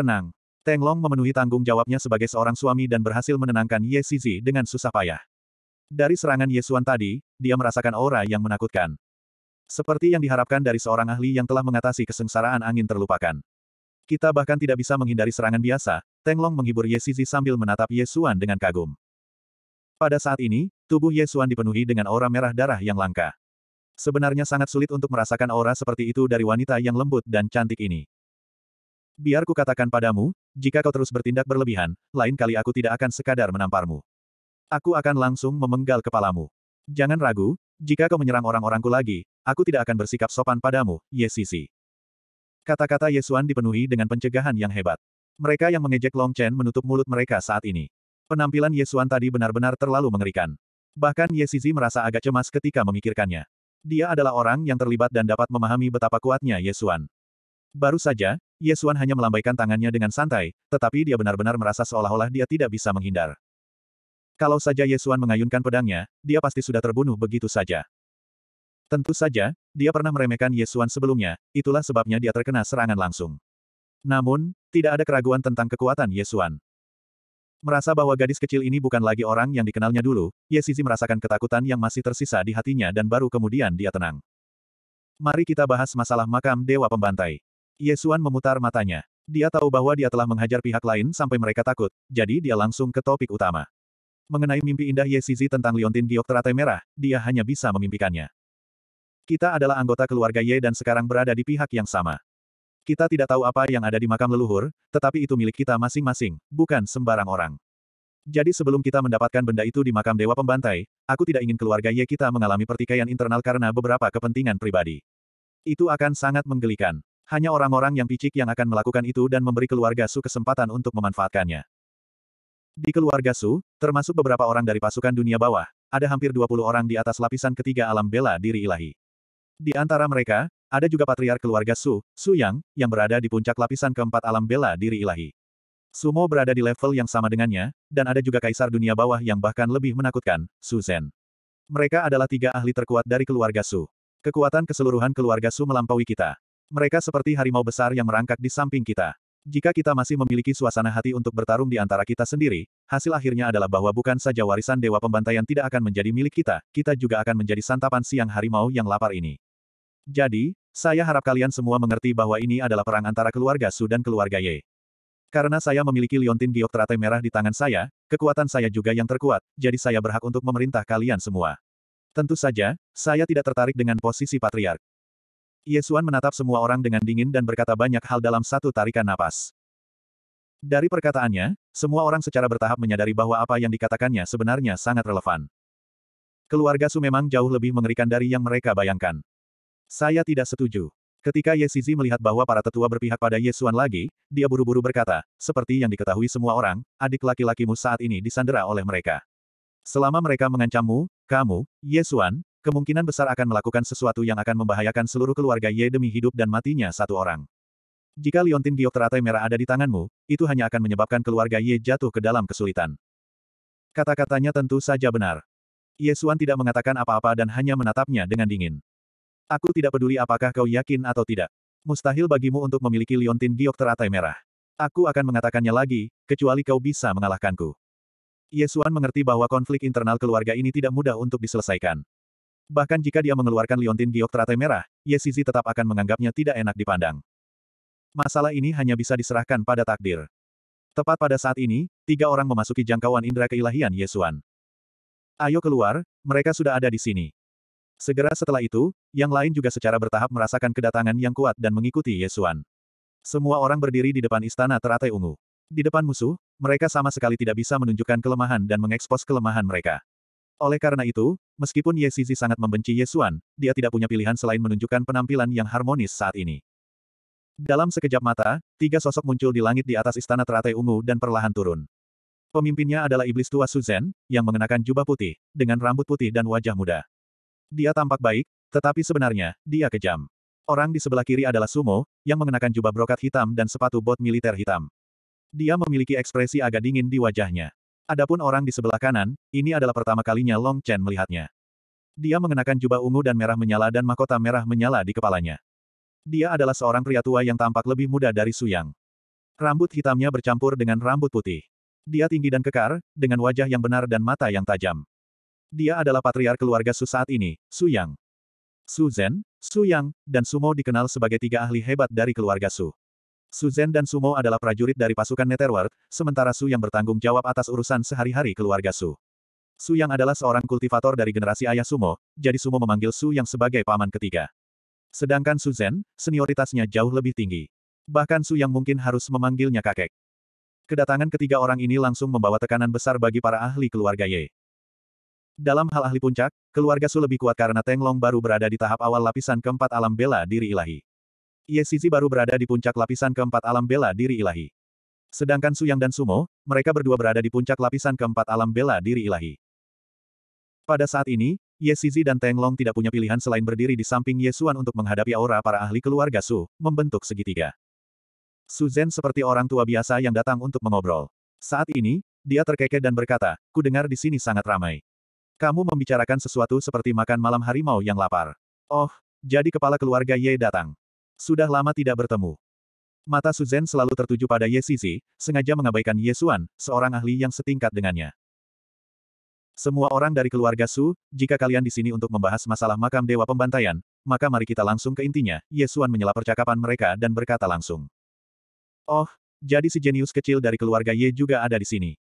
Tenang. Teng Long memenuhi tanggung jawabnya sebagai seorang suami dan berhasil menenangkan Ye Zizi dengan susah payah. Dari serangan Ye Xuan tadi, dia merasakan aura yang menakutkan. Seperti yang diharapkan dari seorang ahli yang telah mengatasi kesengsaraan angin terlupakan. Kita bahkan tidak bisa menghindari serangan biasa, Teng Long menghibur Ye Zizi sambil menatap Ye Xuan dengan kagum. Pada saat ini, tubuh Ye Xuan dipenuhi dengan aura merah darah yang langka. Sebenarnya sangat sulit untuk merasakan aura seperti itu dari wanita yang lembut dan cantik ini. Biar ku katakan padamu, jika kau terus bertindak berlebihan, lain kali aku tidak akan sekadar menamparmu. Aku akan langsung memenggal kepalamu. Jangan ragu, jika kau menyerang orang-orangku lagi, aku tidak akan bersikap sopan padamu, Ye Sisi. Kata-kata Ye Xuan dipenuhi dengan pencegahan yang hebat. Mereka yang mengejek Long Chen menutup mulut mereka saat ini. Penampilan Ye Xuan tadi benar-benar terlalu mengerikan. Bahkan Ye Zizi merasa agak cemas ketika memikirkannya. Dia adalah orang yang terlibat dan dapat memahami betapa kuatnya Ye Xuan. Baru saja, Ye Xuan hanya melambaikan tangannya dengan santai, tetapi dia benar-benar merasa seolah-olah dia tidak bisa menghindar. Kalau saja Ye Xuan mengayunkan pedangnya, dia pasti sudah terbunuh begitu saja. Tentu saja, dia pernah meremehkan Ye Xuan sebelumnya, itulah sebabnya dia terkena serangan langsung. Namun, tidak ada keraguan tentang kekuatan Ye Xuan. Merasa bahwa gadis kecil ini bukan lagi orang yang dikenalnya dulu, Ye Zizi merasakan ketakutan yang masih tersisa di hatinya dan baru kemudian dia tenang. Mari kita bahas masalah makam Dewa Pembantai. Ye Xuan memutar matanya. Dia tahu bahwa dia telah menghajar pihak lain sampai mereka takut, jadi dia langsung ke topik utama. Mengenai mimpi indah Ye Zizi tentang Liontin Giok teratai merah, dia hanya bisa memimpikannya. Kita adalah anggota keluarga Ye dan sekarang berada di pihak yang sama. Kita tidak tahu apa yang ada di makam leluhur, tetapi itu milik kita masing-masing, bukan sembarang orang. Jadi sebelum kita mendapatkan benda itu di makam Dewa Pembantai, aku tidak ingin keluarga Ye kita mengalami pertikaian internal karena beberapa kepentingan pribadi. Itu akan sangat menggelikan. Hanya orang-orang yang picik yang akan melakukan itu dan memberi keluarga Su kesempatan untuk memanfaatkannya. Di keluarga Su, termasuk beberapa orang dari pasukan dunia bawah, ada hampir 20 orang di atas lapisan ketiga alam bela diri ilahi. Di antara mereka, ada juga patriar keluarga Su, Su Yang, yang berada di puncak lapisan keempat alam bela diri ilahi. Sumo berada di level yang sama dengannya, dan ada juga kaisar dunia bawah yang bahkan lebih menakutkan, Su Zhen. Mereka adalah tiga ahli terkuat dari keluarga Su. Kekuatan keseluruhan keluarga Su melampaui kita. Mereka seperti harimau besar yang merangkak di samping kita. Jika kita masih memiliki suasana hati untuk bertarung di antara kita sendiri, hasil akhirnya adalah bahwa bukan saja warisan Dewa Pembantaian tidak akan menjadi milik kita, kita juga akan menjadi santapan siang harimau yang lapar ini. Jadi, saya harap kalian semua mengerti bahwa ini adalah perang antara keluarga Su dan keluarga Ye. Karena saya memiliki liontin giok merah di tangan saya, kekuatan saya juga yang terkuat, jadi saya berhak untuk memerintah kalian semua. Tentu saja, saya tidak tertarik dengan posisi patriark. Yesuan menatap semua orang dengan dingin dan berkata banyak hal dalam satu tarikan napas. Dari perkataannya, semua orang secara bertahap menyadari bahwa apa yang dikatakannya sebenarnya sangat relevan. Keluarga Su memang jauh lebih mengerikan dari yang mereka bayangkan. Saya tidak setuju. Ketika Ye Zizi melihat bahwa para tetua berpihak pada Ye Xuan lagi, dia buru-buru berkata, seperti yang diketahui semua orang, adik laki-lakimu saat ini disandera oleh mereka. Selama mereka mengancammu, kamu, Ye Xuan, kemungkinan besar akan melakukan sesuatu yang akan membahayakan seluruh keluarga Ye demi hidup dan matinya satu orang. Jika Liontin Giok teratai merah ada di tanganmu, itu hanya akan menyebabkan keluarga Ye jatuh ke dalam kesulitan. Kata-katanya tentu saja benar. Ye Xuan tidak mengatakan apa-apa dan hanya menatapnya dengan dingin. Aku tidak peduli apakah kau yakin atau tidak. Mustahil bagimu untuk memiliki liontin giok teratai merah. Aku akan mengatakannya lagi, kecuali kau bisa mengalahkanku. Yesuan mengerti bahwa konflik internal keluarga ini tidak mudah untuk diselesaikan. Bahkan jika dia mengeluarkan liontin giok teratai merah, Yesizi tetap akan menganggapnya tidak enak dipandang. Masalah ini hanya bisa diserahkan pada takdir. Tepat pada saat ini, tiga orang memasuki jangkauan indera keilahian Yesuan. Ayo keluar, mereka sudah ada di sini. Segera setelah itu, yang lain juga secara bertahap merasakan kedatangan yang kuat dan mengikuti Yesuan. Semua orang berdiri di depan istana teratai ungu. Di depan musuh, mereka sama sekali tidak bisa menunjukkan kelemahan dan mengekspos kelemahan mereka. Oleh karena itu, meskipun Ye Zizi sangat membenci Yesuan, dia tidak punya pilihan selain menunjukkan penampilan yang harmonis saat ini. Dalam sekejap mata, tiga sosok muncul di langit di atas istana teratai ungu dan perlahan turun. Pemimpinnya adalah iblis tua Suzen, yang mengenakan jubah putih, dengan rambut putih dan wajah muda. Dia tampak baik, tetapi sebenarnya, dia kejam. Orang di sebelah kiri adalah Sumo, yang mengenakan jubah brokat hitam dan sepatu bot militer hitam. Dia memiliki ekspresi agak dingin di wajahnya. Adapun orang di sebelah kanan, ini adalah pertama kalinya Long Chen melihatnya. Dia mengenakan jubah ungu dan merah menyala dan mahkota merah menyala di kepalanya. Dia adalah seorang pria tua yang tampak lebih muda dari Su Yang. Rambut hitamnya bercampur dengan rambut putih. Dia tinggi dan kekar, dengan wajah yang benar dan mata yang tajam. Dia adalah patriar keluarga Su saat ini, Su Yang. Su Zhen, Su Yang, dan Sumo dikenal sebagai tiga ahli hebat dari keluarga Su. Su Zhen dan Sumo adalah prajurit dari pasukan Netherworld, sementara Su yang bertanggung jawab atas urusan sehari-hari keluarga Su. Su Yang adalah seorang kultivator dari generasi ayah Sumo, jadi Sumo memanggil Su Yang sebagai paman ketiga. Sedangkan Su Zhen, senioritasnya jauh lebih tinggi. Bahkan Su yang mungkin harus memanggilnya kakek. Kedatangan ketiga orang ini langsung membawa tekanan besar bagi para ahli keluarga Ye. Dalam hal ahli puncak, keluarga Su lebih kuat karena Teng Long baru berada di tahap awal lapisan keempat alam bela diri ilahi. Ye Shizi baru berada di puncak lapisan keempat alam bela diri ilahi. Sedangkan Su Yang dan Sumo, mereka berdua berada di puncak lapisan keempat alam bela diri ilahi. Pada saat ini, Ye Shizi dan Teng Long tidak punya pilihan selain berdiri di samping Ye Xuan untuk menghadapi aura para ahli keluarga Su, membentuk segitiga. Su Zhen seperti orang tua biasa yang datang untuk mengobrol. Saat ini, dia terkekeh dan berkata, ku dengar di sini sangat ramai. Kamu membicarakan sesuatu seperti makan malam harimau yang lapar. Oh, jadi kepala keluarga Ye datang. Sudah lama tidak bertemu. Mata Su Zhen selalu tertuju pada Ye Sisi, sengaja mengabaikan Ye Xuan, seorang ahli yang setingkat dengannya. Semua orang dari keluarga Su, jika kalian di sini untuk membahas masalah makam Dewa Pembantaian, maka mari kita langsung ke intinya, Ye Xuan menyela percakapan mereka dan berkata langsung. Oh, jadi si jenius kecil dari keluarga Ye juga ada di sini.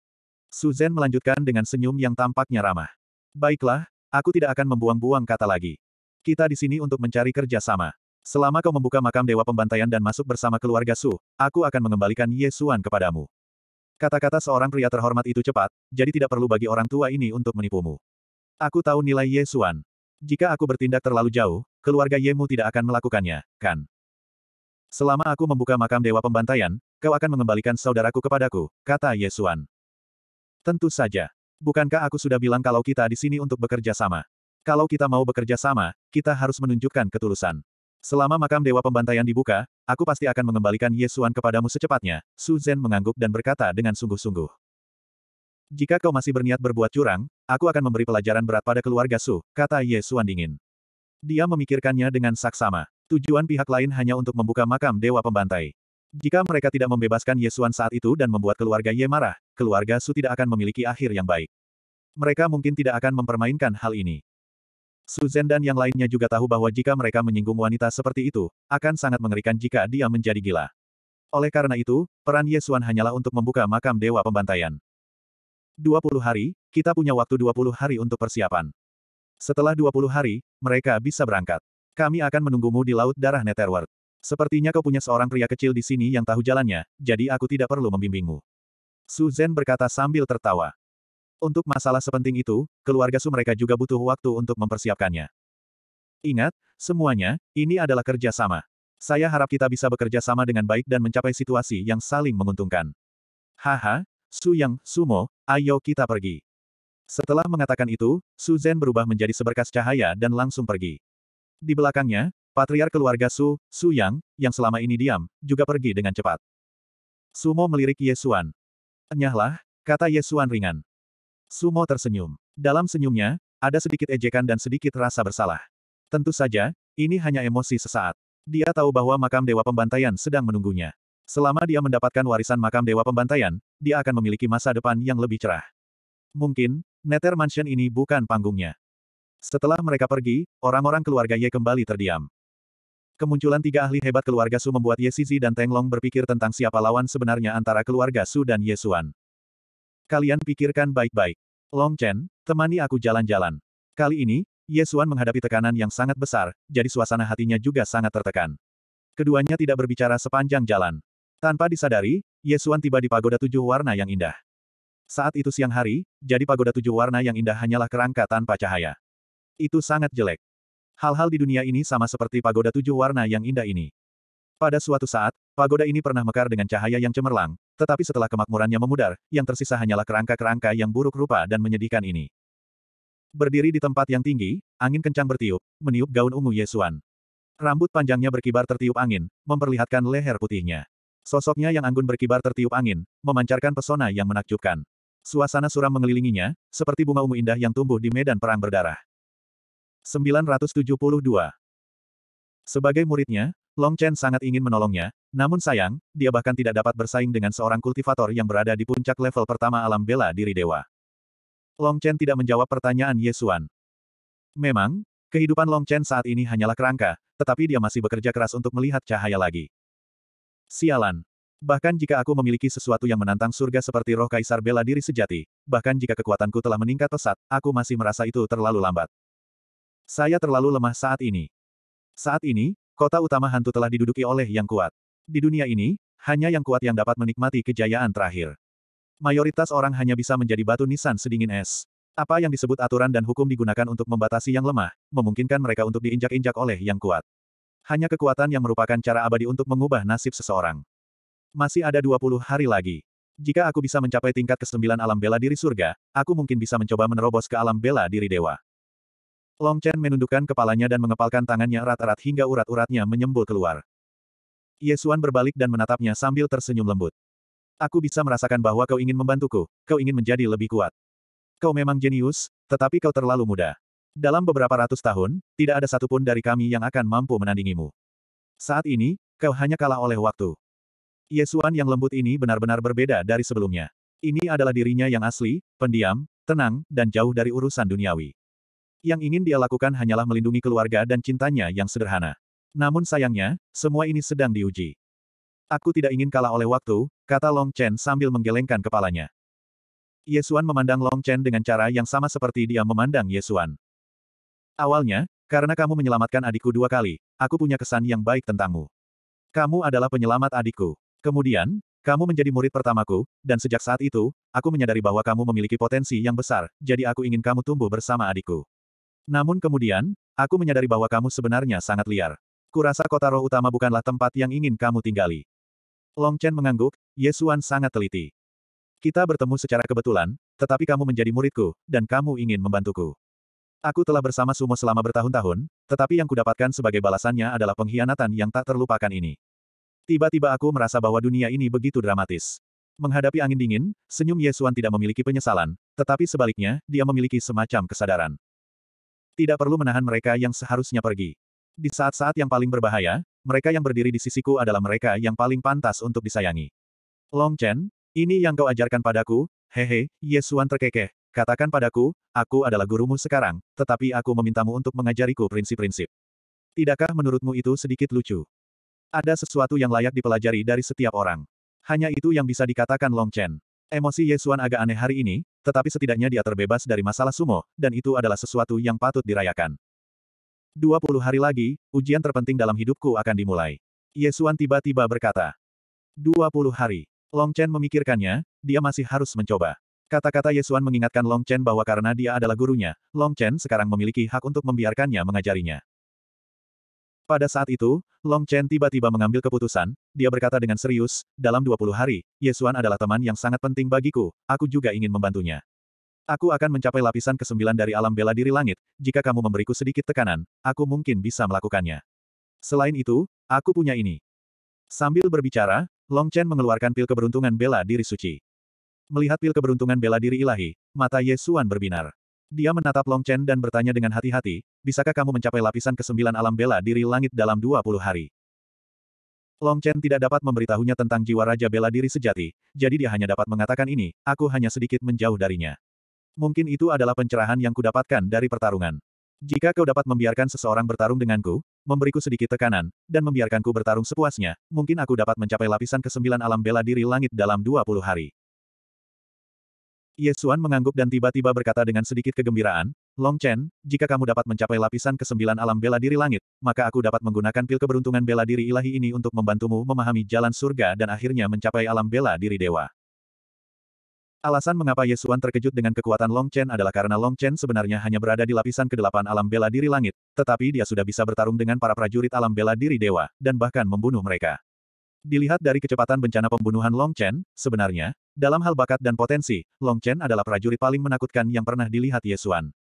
Su Zhen melanjutkan dengan senyum yang tampaknya ramah. Baiklah, aku tidak akan membuang-buang kata lagi. Kita di sini untuk mencari kerja sama. Selama kau membuka makam Dewa Pembantaian dan masuk bersama keluarga Su, aku akan mengembalikan Ye Xuan kepadamu. Kata-kata seorang pria terhormat itu cepat, jadi tidak perlu bagi orang tua ini untuk menipumu. Aku tahu nilai Ye Xuan. Jika aku bertindak terlalu jauh, keluarga Yemu tidak akan melakukannya, kan? Selama aku membuka makam Dewa Pembantaian, kau akan mengembalikan saudaraku kepadaku, kata Yesuan. Tentu saja. Bukankah aku sudah bilang kalau kita di sini untuk bekerja sama? Kalau kita mau bekerja sama, kita harus menunjukkan ketulusan. Selama makam Dewa Pembantaian dibuka, aku pasti akan mengembalikan Yesuan kepadamu secepatnya, Su Zhen mengangguk dan berkata dengan sungguh-sungguh. Jika kau masih berniat berbuat curang, aku akan memberi pelajaran berat pada keluarga Su, kata Yesuan dingin. Dia memikirkannya dengan saksama. Tujuan pihak lain hanya untuk membuka makam Dewa Pembantai. Jika mereka tidak membebaskan Yesuan saat itu dan membuat keluarga Ye marah, keluarga Su tidak akan memiliki akhir yang baik. Mereka mungkin tidak akan mempermainkan hal ini. Su Zhen dan yang lainnya juga tahu bahwa jika mereka menyinggung wanita seperti itu, akan sangat mengerikan jika dia menjadi gila. Oleh karena itu, peran Yesuan hanyalah untuk membuka makam Dewa Pembantaian. 20 hari, kita punya waktu 20 hari untuk persiapan. Setelah 20 hari, mereka bisa berangkat. Kami akan menunggumu di Laut Darah Netherworld. Sepertinya kau punya seorang pria kecil di sini yang tahu jalannya, jadi aku tidak perlu membimbingmu. Su Zhen berkata sambil tertawa. Untuk masalah sepenting itu, keluarga Su mereka juga butuh waktu untuk mempersiapkannya. Ingat, semuanya, ini adalah kerja sama. Saya harap kita bisa bekerja sama dengan baik dan mencapai situasi yang saling menguntungkan. Haha, Su Yang, Sumo, ayo kita pergi. Setelah mengatakan itu, Su Zhen berubah menjadi seberkas cahaya dan langsung pergi. Di belakangnya, patriar keluarga Su, Su Yang, yang selama ini diam, juga pergi dengan cepat. Sumo melirik Yesuan. Enyahlah, kata Yesuan ringan. Sumo tersenyum. Dalam senyumnya, ada sedikit ejekan dan sedikit rasa bersalah. Tentu saja, ini hanya emosi sesaat. Dia tahu bahwa makam Dewa Pembantaian sedang menunggunya. Selama dia mendapatkan warisan makam Dewa Pembantaian, dia akan memiliki masa depan yang lebih cerah. Mungkin, Nether Mansion ini bukan panggungnya. Setelah mereka pergi, orang-orang keluarga Ye kembali terdiam. Kemunculan tiga ahli hebat keluarga Su membuat Ye Shizi dan Teng Long berpikir tentang siapa lawan sebenarnya antara keluarga Su dan Ye Xuan. Kalian pikirkan baik-baik. Long Chen, temani aku jalan-jalan. Kali ini, Ye Xuan menghadapi tekanan yang sangat besar, jadi suasana hatinya juga sangat tertekan. Keduanya tidak berbicara sepanjang jalan. Tanpa disadari, Ye Xuan tiba di pagoda tujuh warna yang indah. Saat itu siang hari, jadi pagoda tujuh warna yang indah hanyalah kerangka tanpa cahaya. Itu sangat jelek. Hal-hal di dunia ini sama seperti pagoda tujuh warna yang indah ini. Pada suatu saat, pagoda ini pernah mekar dengan cahaya yang cemerlang, tetapi setelah kemakmurannya memudar, yang tersisa hanyalah kerangka-kerangka yang buruk rupa dan menyedihkan ini. Berdiri di tempat yang tinggi, angin kencang bertiup, meniup gaun ungu Yesuan. Rambut panjangnya berkibar tertiup angin, memperlihatkan leher putihnya. Sosoknya yang anggun berkibar tertiup angin, memancarkan pesona yang menakjubkan. Suasana suram mengelilinginya, seperti bunga ungu indah yang tumbuh di medan perang berdarah. 972. Sebagai muridnya, Long Chen sangat ingin menolongnya, namun sayang, dia bahkan tidak dapat bersaing dengan seorang kultivator yang berada di puncak level pertama alam bela diri dewa. Long Chen tidak menjawab pertanyaan Ye Xuan. Memang, kehidupan Long Chen saat ini hanyalah kerangka, tetapi dia masih bekerja keras untuk melihat cahaya lagi. Sialan. Bahkan jika aku memiliki sesuatu yang menantang surga seperti roh kaisar bela diri sejati, bahkan jika kekuatanku telah meningkat pesat, aku masih merasa itu terlalu lambat. Saya terlalu lemah saat ini. Saat ini, kota utama hantu telah diduduki oleh yang kuat. Di dunia ini, hanya yang kuat yang dapat menikmati kejayaan terakhir. Mayoritas orang hanya bisa menjadi batu nisan sedingin es. Apa yang disebut aturan dan hukum digunakan untuk membatasi yang lemah, memungkinkan mereka untuk diinjak-injak oleh yang kuat. Hanya kekuatan yang merupakan cara abadi untuk mengubah nasib seseorang. Masih ada 20 hari lagi. Jika aku bisa mencapai tingkat ke-9 alam bela diri surga, aku mungkin bisa mencoba menerobos ke alam bela diri dewa. Long Chen menundukkan kepalanya dan mengepalkan tangannya erat-erat hingga urat-uratnya menyembul keluar. Yesuan berbalik dan menatapnya sambil tersenyum lembut. Aku bisa merasakan bahwa kau ingin membantuku, kau ingin menjadi lebih kuat. Kau memang jenius, tetapi kau terlalu muda. Dalam beberapa ratus tahun, tidak ada satupun dari kami yang akan mampu menandingimu. Saat ini, kau hanya kalah oleh waktu. Yesuan yang lembut ini benar-benar berbeda dari sebelumnya. Ini adalah dirinya yang asli, pendiam, tenang, dan jauh dari urusan duniawi. Yang ingin dia lakukan hanyalah melindungi keluarga dan cintanya yang sederhana. Namun sayangnya, semua ini sedang diuji. Aku tidak ingin kalah oleh waktu, kata Long Chen sambil menggelengkan kepalanya. Yesuan memandang Long Chen dengan cara yang sama seperti dia memandang Yesuan. Awalnya, karena kamu menyelamatkan adikku dua kali, aku punya kesan yang baik tentangmu. Kamu adalah penyelamat adikku. Kemudian, kamu menjadi murid pertamaku, dan sejak saat itu, aku menyadari bahwa kamu memiliki potensi yang besar, jadi aku ingin kamu tumbuh bersama adikku. Namun kemudian, aku menyadari bahwa kamu sebenarnya sangat liar. Kurasa kota roh utama bukanlah tempat yang ingin kamu tinggali. Long Chen mengangguk, Yesuan sangat teliti. Kita bertemu secara kebetulan, tetapi kamu menjadi muridku, dan kamu ingin membantuku. Aku telah bersama Sumo selama bertahun-tahun, tetapi yang kudapatkan sebagai balasannya adalah pengkhianatan yang tak terlupakan ini. Tiba-tiba aku merasa bahwa dunia ini begitu dramatis. Menghadapi angin dingin, senyum Yesuan tidak memiliki penyesalan, tetapi sebaliknya, dia memiliki semacam kesadaran. Tidak perlu menahan mereka yang seharusnya pergi. Di saat-saat yang paling berbahaya, mereka yang berdiri di sisiku adalah mereka yang paling pantas untuk disayangi. Long Chen, ini yang kau ajarkan padaku, hehe, Yesuan terkekeh. Katakan padaku, aku adalah gurumu sekarang, tetapi aku memintamu untuk mengajariku prinsip-prinsip. Tidakkah menurutmu itu sedikit lucu? Ada sesuatu yang layak dipelajari dari setiap orang. Hanya itu yang bisa dikatakan Long Chen. Emosi Yesuan agak aneh hari ini, tetapi setidaknya dia terbebas dari masalah sumo, dan itu adalah sesuatu yang patut dirayakan. 20 hari lagi, ujian terpenting dalam hidupku akan dimulai. Yesuan tiba-tiba berkata. 20 hari. Long Chen memikirkannya, dia masih harus mencoba. Kata-kata Yesuan mengingatkan Long Chen bahwa karena dia adalah gurunya, Long Chen sekarang memiliki hak untuk membiarkannya mengajarinya. Pada saat itu, Long Chen tiba-tiba mengambil keputusan, dia berkata dengan serius, dalam 20 hari, Yesuan adalah teman yang sangat penting bagiku, aku juga ingin membantunya. Aku akan mencapai lapisan ke-9 dari alam bela diri langit, jika kamu memberiku sedikit tekanan, aku mungkin bisa melakukannya. Selain itu, aku punya ini. Sambil berbicara, Long Chen mengeluarkan pil keberuntungan bela diri suci. Melihat pil keberuntungan bela diri ilahi, mata Yesuan berbinar. Dia menatap Long Chen dan bertanya dengan hati-hati, bisakah kamu mencapai lapisan ke-9 alam bela diri langit dalam 20 hari? Long Chen tidak dapat memberitahunya tentang jiwa Raja Bela Diri sejati, jadi dia hanya dapat mengatakan ini, aku hanya sedikit menjauh darinya. Mungkin itu adalah pencerahan yang kudapatkan dari pertarungan. Jika kau dapat membiarkan seseorang bertarung denganku, memberiku sedikit tekanan, dan membiarkanku bertarung sepuasnya, mungkin aku dapat mencapai lapisan ke-9 alam bela diri langit dalam 20 hari. Yesuan mengangguk dan tiba-tiba berkata dengan sedikit kegembiraan, Long Chen, jika kamu dapat mencapai lapisan ke-9 alam bela diri langit, maka aku dapat menggunakan pil keberuntungan bela diri ilahi ini untuk membantumu memahami jalan surga dan akhirnya mencapai alam bela diri dewa. Alasan mengapa Yesuan terkejut dengan kekuatan Long Chen adalah karena Long Chen sebenarnya hanya berada di lapisan ke-8 alam bela diri langit, tetapi dia sudah bisa bertarung dengan para prajurit alam bela diri dewa, dan bahkan membunuh mereka. Dilihat dari kecepatan bencana pembunuhan Long Chen, sebenarnya, dalam hal bakat dan potensi, Long Chen adalah prajurit paling menakutkan yang pernah dilihat Yesuan.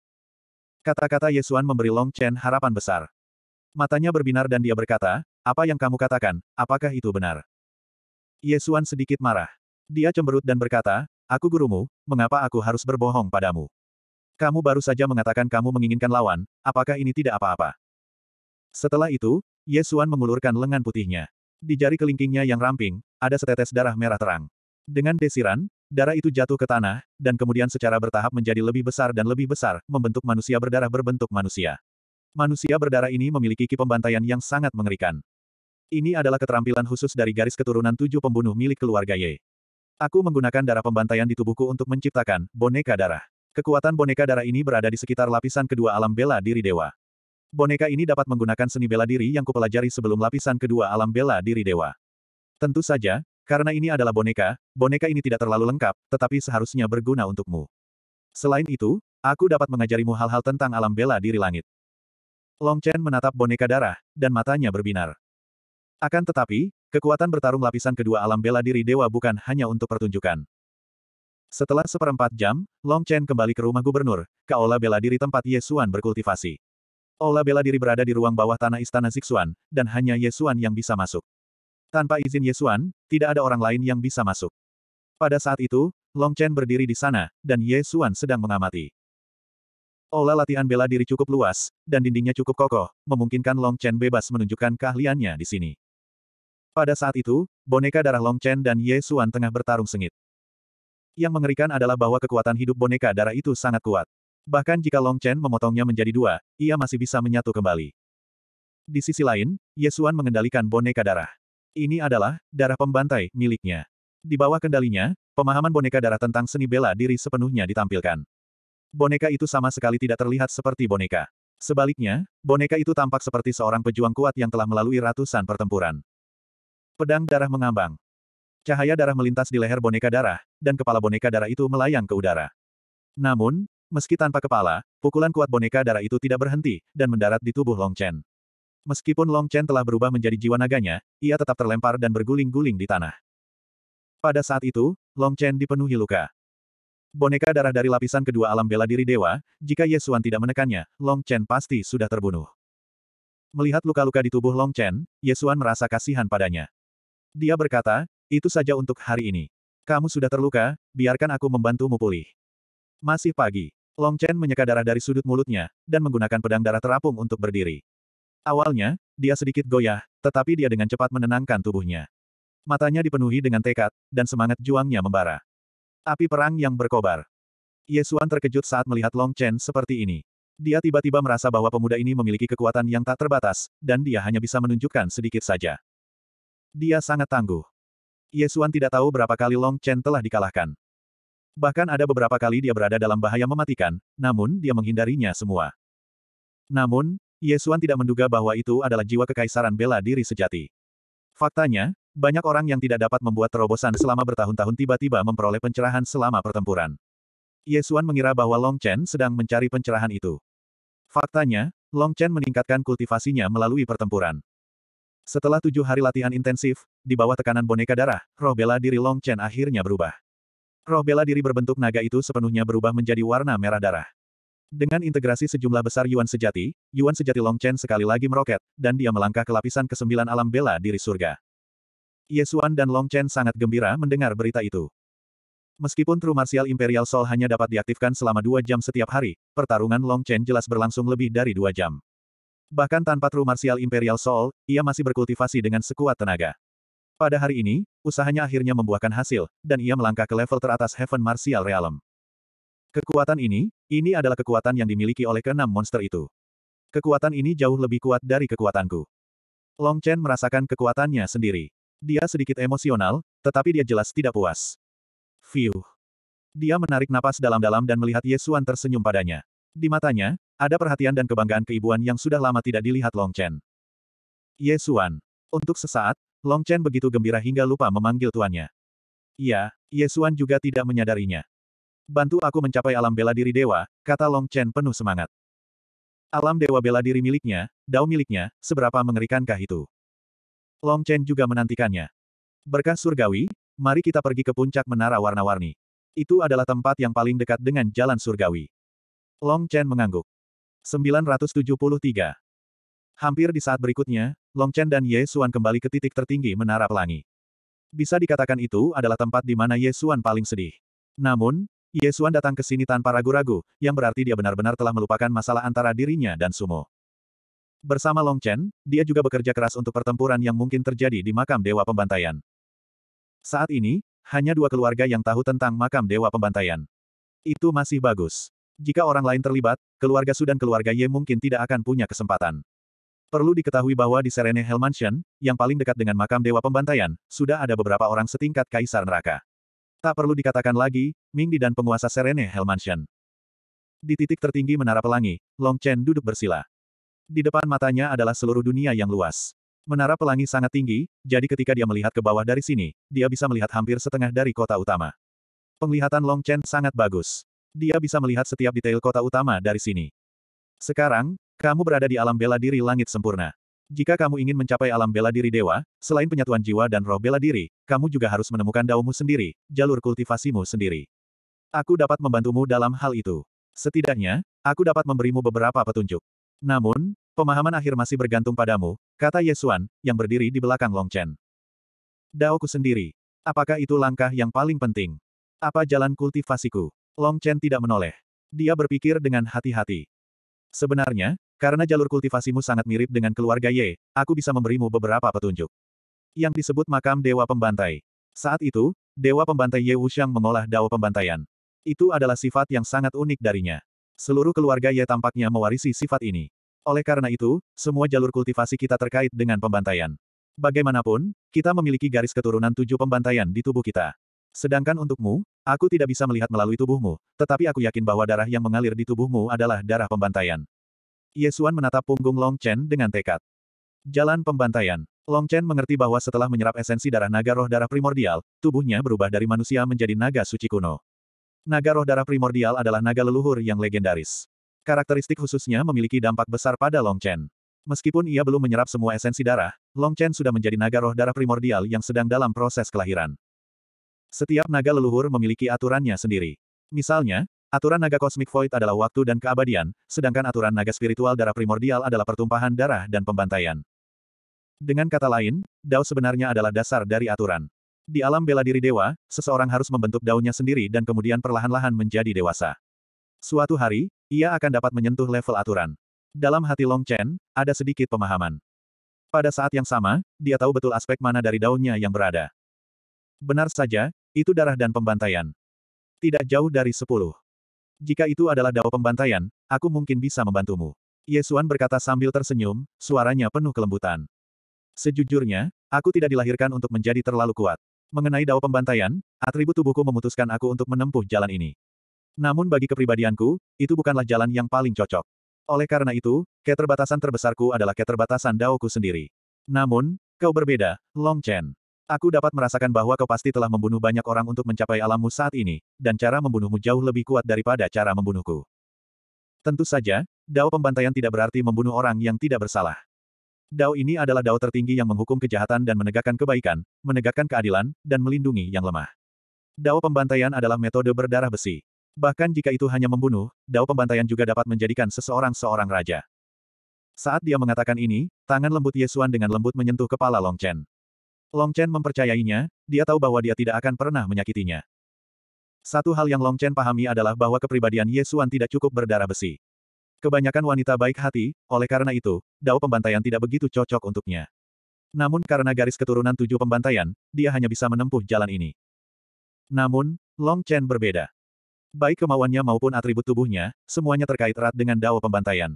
Kata-kata Yesuan memberi Long Chen harapan besar. Matanya berbinar dan dia berkata, apa yang kamu katakan, apakah itu benar? Yesuan sedikit marah. Dia cemberut dan berkata, aku gurumu, mengapa aku harus berbohong padamu? Kamu baru saja mengatakan kamu menginginkan lawan, apakah ini tidak apa-apa? Setelah itu, Ye Xuan mengulurkan lengan putihnya. Di jari kelingkingnya yang ramping, ada setetes darah merah terang. Dengan desiran, darah itu jatuh ke tanah, dan kemudian secara bertahap menjadi lebih besar dan lebih besar, membentuk manusia berdarah berbentuk manusia. Manusia berdarah ini memiliki ki pembantaian yang sangat mengerikan. Ini adalah keterampilan khusus dari garis keturunan tujuh pembunuh milik keluarga Ye. Aku menggunakan darah pembantaian di tubuhku untuk menciptakan boneka darah. Kekuatan boneka darah ini berada di sekitar lapisan kedua alam bela diri dewa. Boneka ini dapat menggunakan seni bela diri yang kupelajari sebelum lapisan kedua alam bela diri dewa. Tentu saja, karena ini adalah boneka, boneka ini tidak terlalu lengkap, tetapi seharusnya berguna untukmu. Selain itu, aku dapat mengajarimu hal-hal tentang alam bela diri langit. Long Chen menatap boneka darah, dan matanya berbinar. Akan tetapi, kekuatan bertarung lapisan kedua alam bela diri dewa bukan hanya untuk pertunjukan. Setelah seperempat jam, Long Chen kembali ke rumah gubernur, ke aula bela diri tempat Ye Xuan berkultivasi. Aula bela diri berada di ruang bawah tanah istana Zixuan, dan hanya Yesuan yang bisa masuk. Tanpa izin Yesuan, tidak ada orang lain yang bisa masuk. Pada saat itu, Long Chen berdiri di sana, dan Yesuan sedang mengamati. Aula latihan bela diri cukup luas, dan dindingnya cukup kokoh, memungkinkan Long Chen bebas menunjukkan keahliannya di sini. Pada saat itu, boneka darah Long Chen dan Ye Xuan tengah bertarung sengit. Yang mengerikan adalah bahwa kekuatan hidup boneka darah itu sangat kuat. Bahkan jika Long Chen memotongnya menjadi dua, ia masih bisa menyatu kembali. Di sisi lain, Yesuan mengendalikan boneka darah. Ini adalah darah pembantai miliknya. Di bawah kendalinya, pemahaman boneka darah tentang seni bela diri sepenuhnya ditampilkan. Boneka itu sama sekali tidak terlihat seperti boneka. Sebaliknya, boneka itu tampak seperti seorang pejuang kuat yang telah melalui ratusan pertempuran. Pedang darah mengambang. Cahaya darah melintas di leher boneka darah, dan kepala boneka darah itu melayang ke udara. Namun, Meski tanpa kepala, pukulan kuat boneka darah itu tidak berhenti, dan mendarat di tubuh Long Chen. Meskipun Long Chen telah berubah menjadi jiwa naganya, ia tetap terlempar dan berguling-guling di tanah. Pada saat itu, Long Chen dipenuhi luka. Boneka darah dari lapisan kedua alam bela diri dewa, jika Yesuan tidak menekannya, Long Chen pasti sudah terbunuh. Melihat luka-luka di tubuh Long Chen, Yesuan merasa kasihan padanya. Dia berkata, itu saja untuk hari ini. Kamu sudah terluka, biarkan aku membantumu pulih. Masih pagi. Long Chen menyeka darah dari sudut mulutnya, dan menggunakan pedang darah terapung untuk berdiri. Awalnya, dia sedikit goyah, tetapi dia dengan cepat menenangkan tubuhnya. Matanya dipenuhi dengan tekad, dan semangat juangnya membara. Api perang yang berkobar. Yesuan terkejut saat melihat Long Chen seperti ini. Dia tiba-tiba merasa bahwa pemuda ini memiliki kekuatan yang tak terbatas, dan dia hanya bisa menunjukkan sedikit saja. Dia sangat tangguh. Yesuan tidak tahu berapa kali Long Chen telah dikalahkan. Bahkan ada beberapa kali dia berada dalam bahaya mematikan, namun dia menghindarinya semua. Namun, Yesuan tidak menduga bahwa itu adalah jiwa kekaisaran bela diri sejati. Faktanya, banyak orang yang tidak dapat membuat terobosan selama bertahun-tahun tiba-tiba memperoleh pencerahan selama pertempuran. Yesuan mengira bahwa Long Chen sedang mencari pencerahan itu. Faktanya, Long Chen meningkatkan kultivasinya melalui pertempuran. Setelah tujuh hari latihan intensif, di bawah tekanan boneka darah, roh bela diri Long Chen akhirnya berubah. Roh bela diri berbentuk naga itu sepenuhnya berubah menjadi warna merah darah. Dengan integrasi sejumlah besar Yuan sejati, Yuan sejati Long Chen sekali lagi meroket, dan dia melangkah ke lapisan kesembilan alam bela diri surga. Yesuan dan Long Chen sangat gembira mendengar berita itu. Meskipun True Martial Imperial Soul hanya dapat diaktifkan selama dua jam setiap hari, pertarungan Long Chen jelas berlangsung lebih dari dua jam. Bahkan tanpa True Martial Imperial Soul, ia masih berkultivasi dengan sekuat tenaga. Pada hari ini, usahanya akhirnya membuahkan hasil, dan ia melangkah ke level teratas Heaven Martial Realm. Kekuatan ini, ini adalah kekuatan yang dimiliki oleh keenam monster itu. Kekuatan ini jauh lebih kuat dari kekuatanku. Long Chen merasakan kekuatannya sendiri. Dia sedikit emosional, tetapi dia jelas tidak puas. Fiu. Dia menarik napas dalam-dalam dan melihat Yesuan tersenyum padanya. Di matanya, ada perhatian dan kebanggaan keibuan yang sudah lama tidak dilihat Long Chen. Yesuan. Untuk sesaat, Long Chen begitu gembira hingga lupa memanggil tuannya. Iya, Yesuan juga tidak menyadarinya. Bantu aku mencapai alam bela diri dewa, kata Long Chen penuh semangat. Alam dewa bela diri miliknya, dao miliknya, seberapa mengerikankah itu? Long Chen juga menantikannya. Berkah surgawi, mari kita pergi ke puncak menara warna-warni. Itu adalah tempat yang paling dekat dengan jalan surgawi. Long Chen mengangguk. 973. Hampir di saat berikutnya, Long Chen dan Ye Xuan kembali ke titik tertinggi Menara Pelangi. Bisa dikatakan itu adalah tempat di mana Ye Xuan paling sedih. Namun, Ye Xuan datang ke sini tanpa ragu-ragu, yang berarti dia benar-benar telah melupakan masalah antara dirinya dan Sumo. Bersama Long Chen, dia juga bekerja keras untuk pertempuran yang mungkin terjadi di makam Dewa Pembantaian. Saat ini, hanya dua keluarga yang tahu tentang makam Dewa Pembantaian. Itu masih bagus. Jika orang lain terlibat, keluarga Su dan keluarga Ye mungkin tidak akan punya kesempatan. Perlu diketahui bahwa di Serene Hell Mansion, yang paling dekat dengan makam Dewa Pembantaian, sudah ada beberapa orang setingkat Kaisar Neraka. Tak perlu dikatakan lagi, Mingdi dan penguasa Serene Hell Mansion. Di titik tertinggi Menara Pelangi, Long Chen duduk bersila. Di depan matanya adalah seluruh dunia yang luas. Menara pelangi sangat tinggi, jadi ketika dia melihat ke bawah dari sini, dia bisa melihat hampir setengah dari kota utama. Penglihatan Long Chen sangat bagus. Dia bisa melihat setiap detail kota utama dari sini. Sekarang, kamu berada di alam bela diri langit sempurna. Jika kamu ingin mencapai alam bela diri dewa, selain penyatuan jiwa dan roh bela diri, kamu juga harus menemukan daumu sendiri, jalur kultivasimu sendiri. Aku dapat membantumu dalam hal itu. Setidaknya, aku dapat memberimu beberapa petunjuk. Namun, Pemahaman akhir masih bergantung padamu, kata Yesuan, yang berdiri di belakang Long Chen. Daoku sendiri. Apakah itu langkah yang paling penting? Apa jalan kultivasiku? Long Chen tidak menoleh. Dia berpikir dengan hati-hati. Sebenarnya, karena jalur kultivasimu sangat mirip dengan keluarga Ye, aku bisa memberimu beberapa petunjuk. Yang disebut makam Dewa Pembantai. Saat itu, Dewa Pembantai Ye Wuxiang mengolah dao pembantaian. Itu adalah sifat yang sangat unik darinya. Seluruh keluarga Ye tampaknya mewarisi sifat ini. Oleh karena itu, semua jalur kultivasi kita terkait dengan pembantaian. Bagaimanapun, kita memiliki garis keturunan tujuh pembantaian di tubuh kita. Sedangkan untukmu, aku tidak bisa melihat melalui tubuhmu, tetapi aku yakin bahwa darah yang mengalir di tubuhmu adalah darah pembantaian. Yesuan menatap punggung Long Chen dengan tekad. Jalan pembantaian. Long Chen mengerti bahwa setelah menyerap esensi darah naga roh darah primordial, tubuhnya berubah dari manusia menjadi naga suci kuno. Naga roh darah primordial adalah naga leluhur yang legendaris. Karakteristik khususnya memiliki dampak besar pada Long Chen. Meskipun ia belum menyerap semua esensi darah, Long Chen sudah menjadi naga roh darah primordial yang sedang dalam proses kelahiran. Setiap naga leluhur memiliki aturannya sendiri. Misalnya, aturan naga Cosmic Void adalah waktu dan keabadian, sedangkan aturan naga spiritual darah primordial adalah pertumpahan darah dan pembantaian. Dengan kata lain, Dao sebenarnya adalah dasar dari aturan. Di alam bela diri dewa, seseorang harus membentuk daunnya sendiri dan kemudian perlahan-lahan menjadi dewasa. Suatu hari, ia akan dapat menyentuh level aturan. Dalam hati Long Chen, ada sedikit pemahaman. Pada saat yang sama, dia tahu betul aspek mana dari daunnya yang berada. Benar saja, itu darah dan pembantaian. Tidak jauh dari sepuluh. Jika itu adalah dao pembantaian, aku mungkin bisa membantumu. Yesuan berkata sambil tersenyum, suaranya penuh kelembutan. Sejujurnya, aku tidak dilahirkan untuk menjadi terlalu kuat. Mengenai dao pembantaian, atribut tubuhku memutuskan aku untuk menempuh jalan ini. Namun bagi kepribadianku, itu bukanlah jalan yang paling cocok. Oleh karena itu, keterbatasan terbesarku adalah keterbatasan daoku sendiri. Namun, kau berbeda, Long Chen. Aku dapat merasakan bahwa kau pasti telah membunuh banyak orang untuk mencapai alammu saat ini, dan cara membunuhmu jauh lebih kuat daripada cara membunuhku. Tentu saja, dao pembantaian tidak berarti membunuh orang yang tidak bersalah. Dao ini adalah dao tertinggi yang menghukum kejahatan dan menegakkan kebaikan, menegakkan keadilan, dan melindungi yang lemah. Dao pembantaian adalah metode berdarah besi. Bahkan jika itu hanya membunuh, dao pembantaian juga dapat menjadikan seseorang seorang raja. Saat dia mengatakan ini, tangan lembut Yesuan dengan lembut menyentuh kepala Long Chen. Long Chen mempercayainya, dia tahu bahwa dia tidak akan pernah menyakitinya. Satu hal yang Long Chen pahami adalah bahwa kepribadian Yesuan tidak cukup berdarah besi. Kebanyakan wanita baik hati, oleh karena itu, dao pembantaian tidak begitu cocok untuknya. Namun karena garis keturunan tujuh pembantaian, dia hanya bisa menempuh jalan ini. Namun, Long Chen berbeda. Baik kemauannya maupun atribut tubuhnya, semuanya terkait erat dengan dao pembantaian.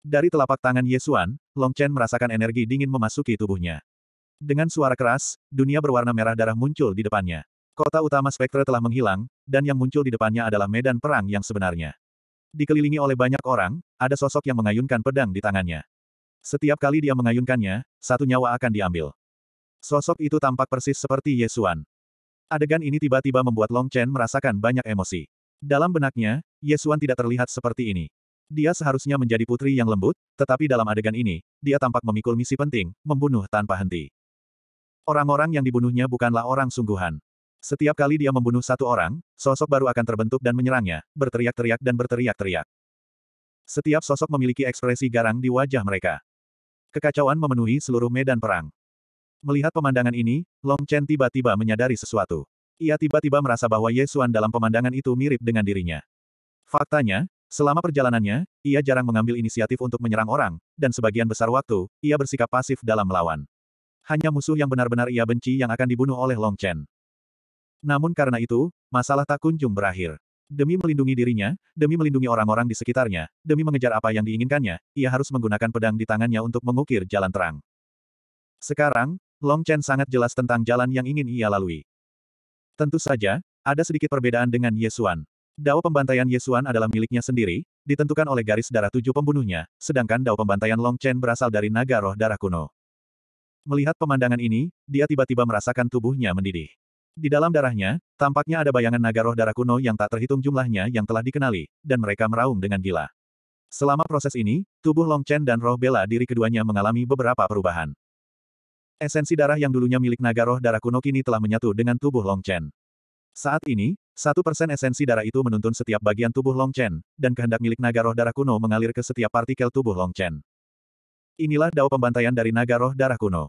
Dari telapak tangan Yesuan, Long Chen merasakan energi dingin memasuki tubuhnya. Dengan suara keras, dunia berwarna merah darah muncul di depannya. Kota utama spektre telah menghilang, dan yang muncul di depannya adalah medan perang yang sebenarnya. Dikelilingi oleh banyak orang, ada sosok yang mengayunkan pedang di tangannya. Setiap kali dia mengayunkannya, satu nyawa akan diambil. Sosok itu tampak persis seperti Yesuan. Adegan ini tiba-tiba membuat Long Chen merasakan banyak emosi. Dalam benaknya, Yesuan tidak terlihat seperti ini. Dia seharusnya menjadi putri yang lembut, tetapi dalam adegan ini, dia tampak memikul misi penting, membunuh tanpa henti. Orang-orang yang dibunuhnya bukanlah orang sungguhan. Setiap kali dia membunuh satu orang, sosok baru akan terbentuk dan menyerangnya, berteriak-teriak dan berteriak-teriak. Setiap sosok memiliki ekspresi garang di wajah mereka. Kekacauan memenuhi seluruh medan perang. Melihat pemandangan ini, Long Chen tiba-tiba menyadari sesuatu. Ia tiba-tiba merasa bahwa Yesuan dalam pemandangan itu mirip dengan dirinya. Faktanya, Selama perjalanannya, ia jarang mengambil inisiatif untuk menyerang orang, dan sebagian besar waktu, ia bersikap pasif dalam melawan. Hanya musuh yang benar-benar ia benci yang akan dibunuh oleh Long Chen. Namun karena itu, masalah tak kunjung berakhir. Demi melindungi dirinya, demi melindungi orang-orang di sekitarnya, demi mengejar apa yang diinginkannya, ia harus menggunakan pedang di tangannya untuk mengukir jalan terang. Sekarang, Long Chen sangat jelas tentang jalan yang ingin ia lalui. Tentu saja, ada sedikit perbedaan dengan Yesuan. Dao pembantaian Yesuan adalah miliknya sendiri, ditentukan oleh garis darah tujuh pembunuhnya, sedangkan dao pembantaian Long Chen berasal dari naga roh darah kuno. Melihat pemandangan ini, dia tiba-tiba merasakan tubuhnya mendidih. Di dalam darahnya, tampaknya ada bayangan naga roh darah kuno yang tak terhitung jumlahnya yang telah dikenali, dan mereka meraung dengan gila. Selama proses ini, tubuh Long Chen dan roh bela diri keduanya mengalami beberapa perubahan. Esensi darah yang dulunya milik naga roh darah kuno kini telah menyatu dengan tubuh Long Chen. Saat ini, satu persen esensi darah itu menuntun setiap bagian tubuh Long Chen, dan kehendak milik naga roh darah kuno mengalir ke setiap partikel tubuh Long Chen. Inilah dao pembantaian dari naga roh darah kuno.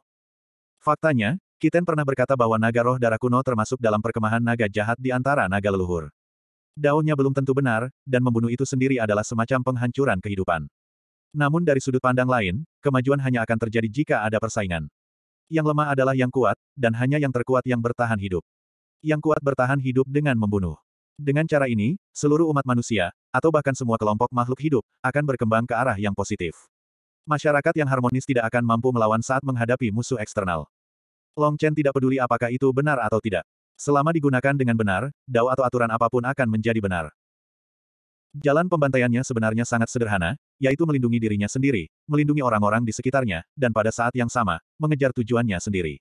Faktanya, Kiten pernah berkata bahwa naga roh darah kuno termasuk dalam perkemahan naga jahat di antara naga leluhur. Daunnya belum tentu benar, dan membunuh itu sendiri adalah semacam penghancuran kehidupan. Namun dari sudut pandang lain, kemajuan hanya akan terjadi jika ada persaingan. Yang lemah adalah yang kuat, dan hanya yang terkuat yang bertahan hidup. Yang kuat bertahan hidup dengan membunuh. Dengan cara ini, seluruh umat manusia, atau bahkan semua kelompok makhluk hidup, akan berkembang ke arah yang positif. Masyarakat yang harmonis tidak akan mampu melawan saat menghadapi musuh eksternal. Long Chen tidak peduli apakah itu benar atau tidak. Selama digunakan dengan benar, dao atau aturan apa pun akan menjadi benar. Jalan pembantaiannya sebenarnya sangat sederhana, yaitu melindungi dirinya sendiri, melindungi orang-orang di sekitarnya, dan pada saat yang sama, mengejar tujuannya sendiri.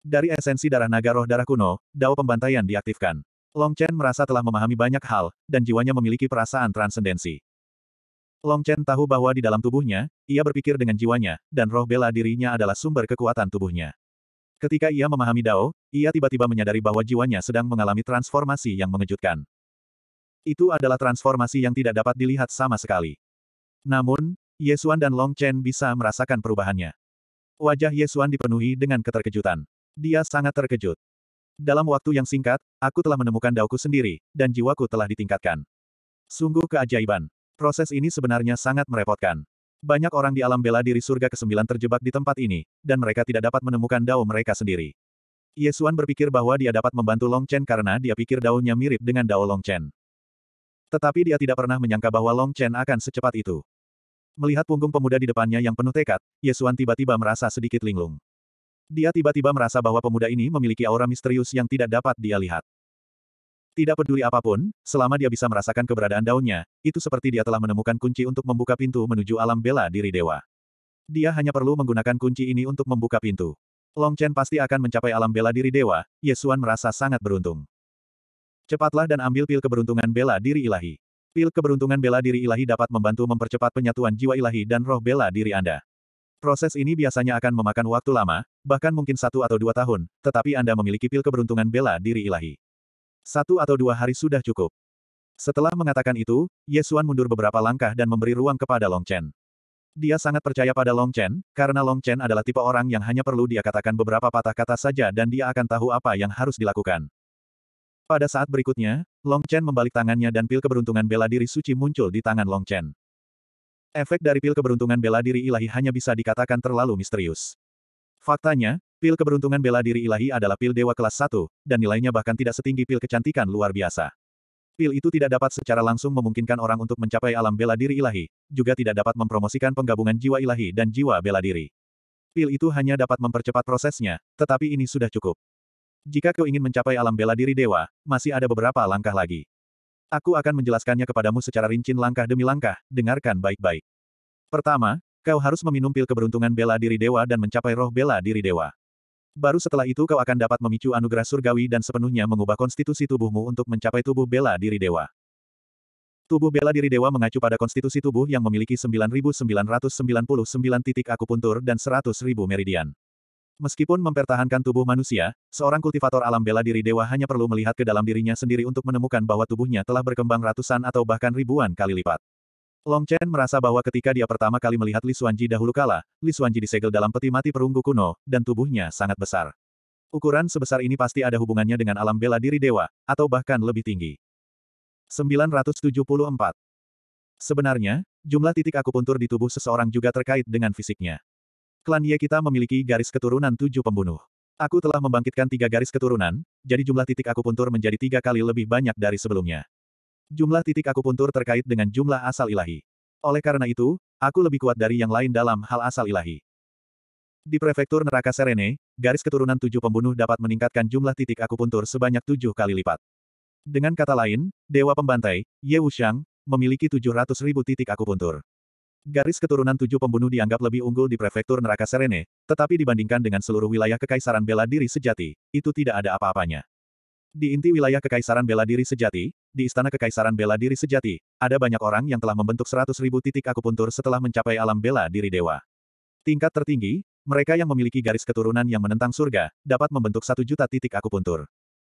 Dari esensi darah naga roh darah kuno, dao pembantaian diaktifkan. Long Chen merasa telah memahami banyak hal, dan jiwanya memiliki perasaan transendensi. Long Chen tahu bahwa di dalam tubuhnya, ia berpikir dengan jiwanya, dan roh bela dirinya adalah sumber kekuatan tubuhnya. Ketika ia memahami Dao, ia tiba-tiba menyadari bahwa jiwanya sedang mengalami transformasi yang mengejutkan. Itu adalah transformasi yang tidak dapat dilihat sama sekali. Namun, Yesuan dan Long Chen bisa merasakan perubahannya. Wajah Yesuan dipenuhi dengan keterkejutan. Dia sangat terkejut. Dalam waktu yang singkat, aku telah menemukan dauku sendiri, dan jiwaku telah ditingkatkan. Sungguh keajaiban. Proses ini sebenarnya sangat merepotkan. Banyak orang di alam bela diri surga ke-9 terjebak di tempat ini, dan mereka tidak dapat menemukan dao mereka sendiri. Yesuan berpikir bahwa dia dapat membantu Long Chen karena dia pikir daunnya mirip dengan dao Long Chen. Tetapi dia tidak pernah menyangka bahwa Long Chen akan secepat itu. Melihat punggung pemuda di depannya yang penuh tekad, Yesuan tiba-tiba merasa sedikit linglung. Dia tiba-tiba merasa bahwa pemuda ini memiliki aura misterius yang tidak dapat dia lihat. Tidak peduli apa pun, selama dia bisa merasakan keberadaan daunnya, itu seperti dia telah menemukan kunci untuk membuka pintu menuju alam bela diri dewa. Dia hanya perlu menggunakan kunci ini untuk membuka pintu. Long Chen pasti akan mencapai alam bela diri dewa, Yesuan merasa sangat beruntung. Cepatlah dan ambil pil keberuntungan bela diri ilahi. Pil keberuntungan bela diri ilahi dapat membantu mempercepat penyatuan jiwa ilahi dan roh bela diri Anda. Proses ini biasanya akan memakan waktu lama, bahkan mungkin satu atau dua tahun, tetapi Anda memiliki pil keberuntungan bela diri ilahi. Satu atau dua hari sudah cukup. Setelah mengatakan itu, Yesuan mundur beberapa langkah dan memberi ruang kepada Long Chen. Dia sangat percaya pada Long Chen, karena Long Chen adalah tipe orang yang hanya perlu dia katakan beberapa patah kata saja dan dia akan tahu apa yang harus dilakukan. Pada saat berikutnya, Long Chen membalik tangannya dan pil keberuntungan bela diri suci muncul di tangan Long Chen. Efek dari pil keberuntungan bela diri ilahi hanya bisa dikatakan terlalu misterius. Faktanya, pil keberuntungan bela diri ilahi adalah pil dewa kelas 1, dan nilainya bahkan tidak setinggi pil kecantikan luar biasa. Pil itu tidak dapat secara langsung memungkinkan orang untuk mencapai alam bela diri ilahi, juga tidak dapat mempromosikan penggabungan jiwa ilahi dan jiwa bela diri. Pil itu hanya dapat mempercepat prosesnya, tetapi ini sudah cukup. Jika kau ingin mencapai alam bela diri dewa, masih ada beberapa langkah lagi. Aku akan menjelaskannya kepadamu secara rinci langkah demi langkah, dengarkan baik-baik. Pertama, kau harus meminum pil keberuntungan bela diri dewa dan mencapai roh bela diri dewa. Baru setelah itu kau akan dapat memicu anugerah surgawi dan sepenuhnya mengubah konstitusi tubuhmu untuk mencapai tubuh bela diri dewa. Tubuh bela diri dewa mengacu pada konstitusi tubuh yang memiliki 9.999 titik akupuntur dan 100.000 meridian. Meskipun mempertahankan tubuh manusia, seorang kultivator alam bela diri dewa hanya perlu melihat ke dalam dirinya sendiri untuk menemukan bahwa tubuhnya telah berkembang ratusan atau bahkan ribuan kali lipat. Long Chen merasa bahwa ketika dia pertama kali melihat Li Xuanji dahulu kala, Li Xuanji disegel dalam peti mati perunggu kuno, dan tubuhnya sangat besar. Ukuran sebesar ini pasti ada hubungannya dengan alam bela diri dewa, atau bahkan lebih tinggi. 974. Sebenarnya, jumlah titik akupuntur di tubuh seseorang juga terkait dengan fisiknya. Klan Ye kita memiliki garis keturunan tujuh pembunuh. Aku telah membangkitkan tiga garis keturunan, jadi jumlah titik akupuntur menjadi tiga kali lebih banyak dari sebelumnya. Jumlah titik akupuntur terkait dengan jumlah asal ilahi. Oleh karena itu, aku lebih kuat dari yang lain dalam hal asal ilahi. Di prefektur neraka Serene, garis keturunan tujuh pembunuh dapat meningkatkan jumlah titik akupuntur sebanyak tujuh kali lipat. Dengan kata lain, Dewa Pembantai, Ye Wuxiang, memiliki 700 ribu titik akupuntur. Garis keturunan tujuh pembunuh dianggap lebih unggul di prefektur neraka Serene, tetapi dibandingkan dengan seluruh wilayah kekaisaran bela diri sejati, itu tidak ada apa-apanya. Di inti wilayah kekaisaran bela diri sejati, di istana kekaisaran bela diri sejati, ada banyak orang yang telah membentuk seratus ribu titik akupuntur setelah mencapai alam bela diri dewa. Tingkat tertinggi, mereka yang memiliki garis keturunan yang menentang surga, dapat membentuk satu juta titik akupuntur.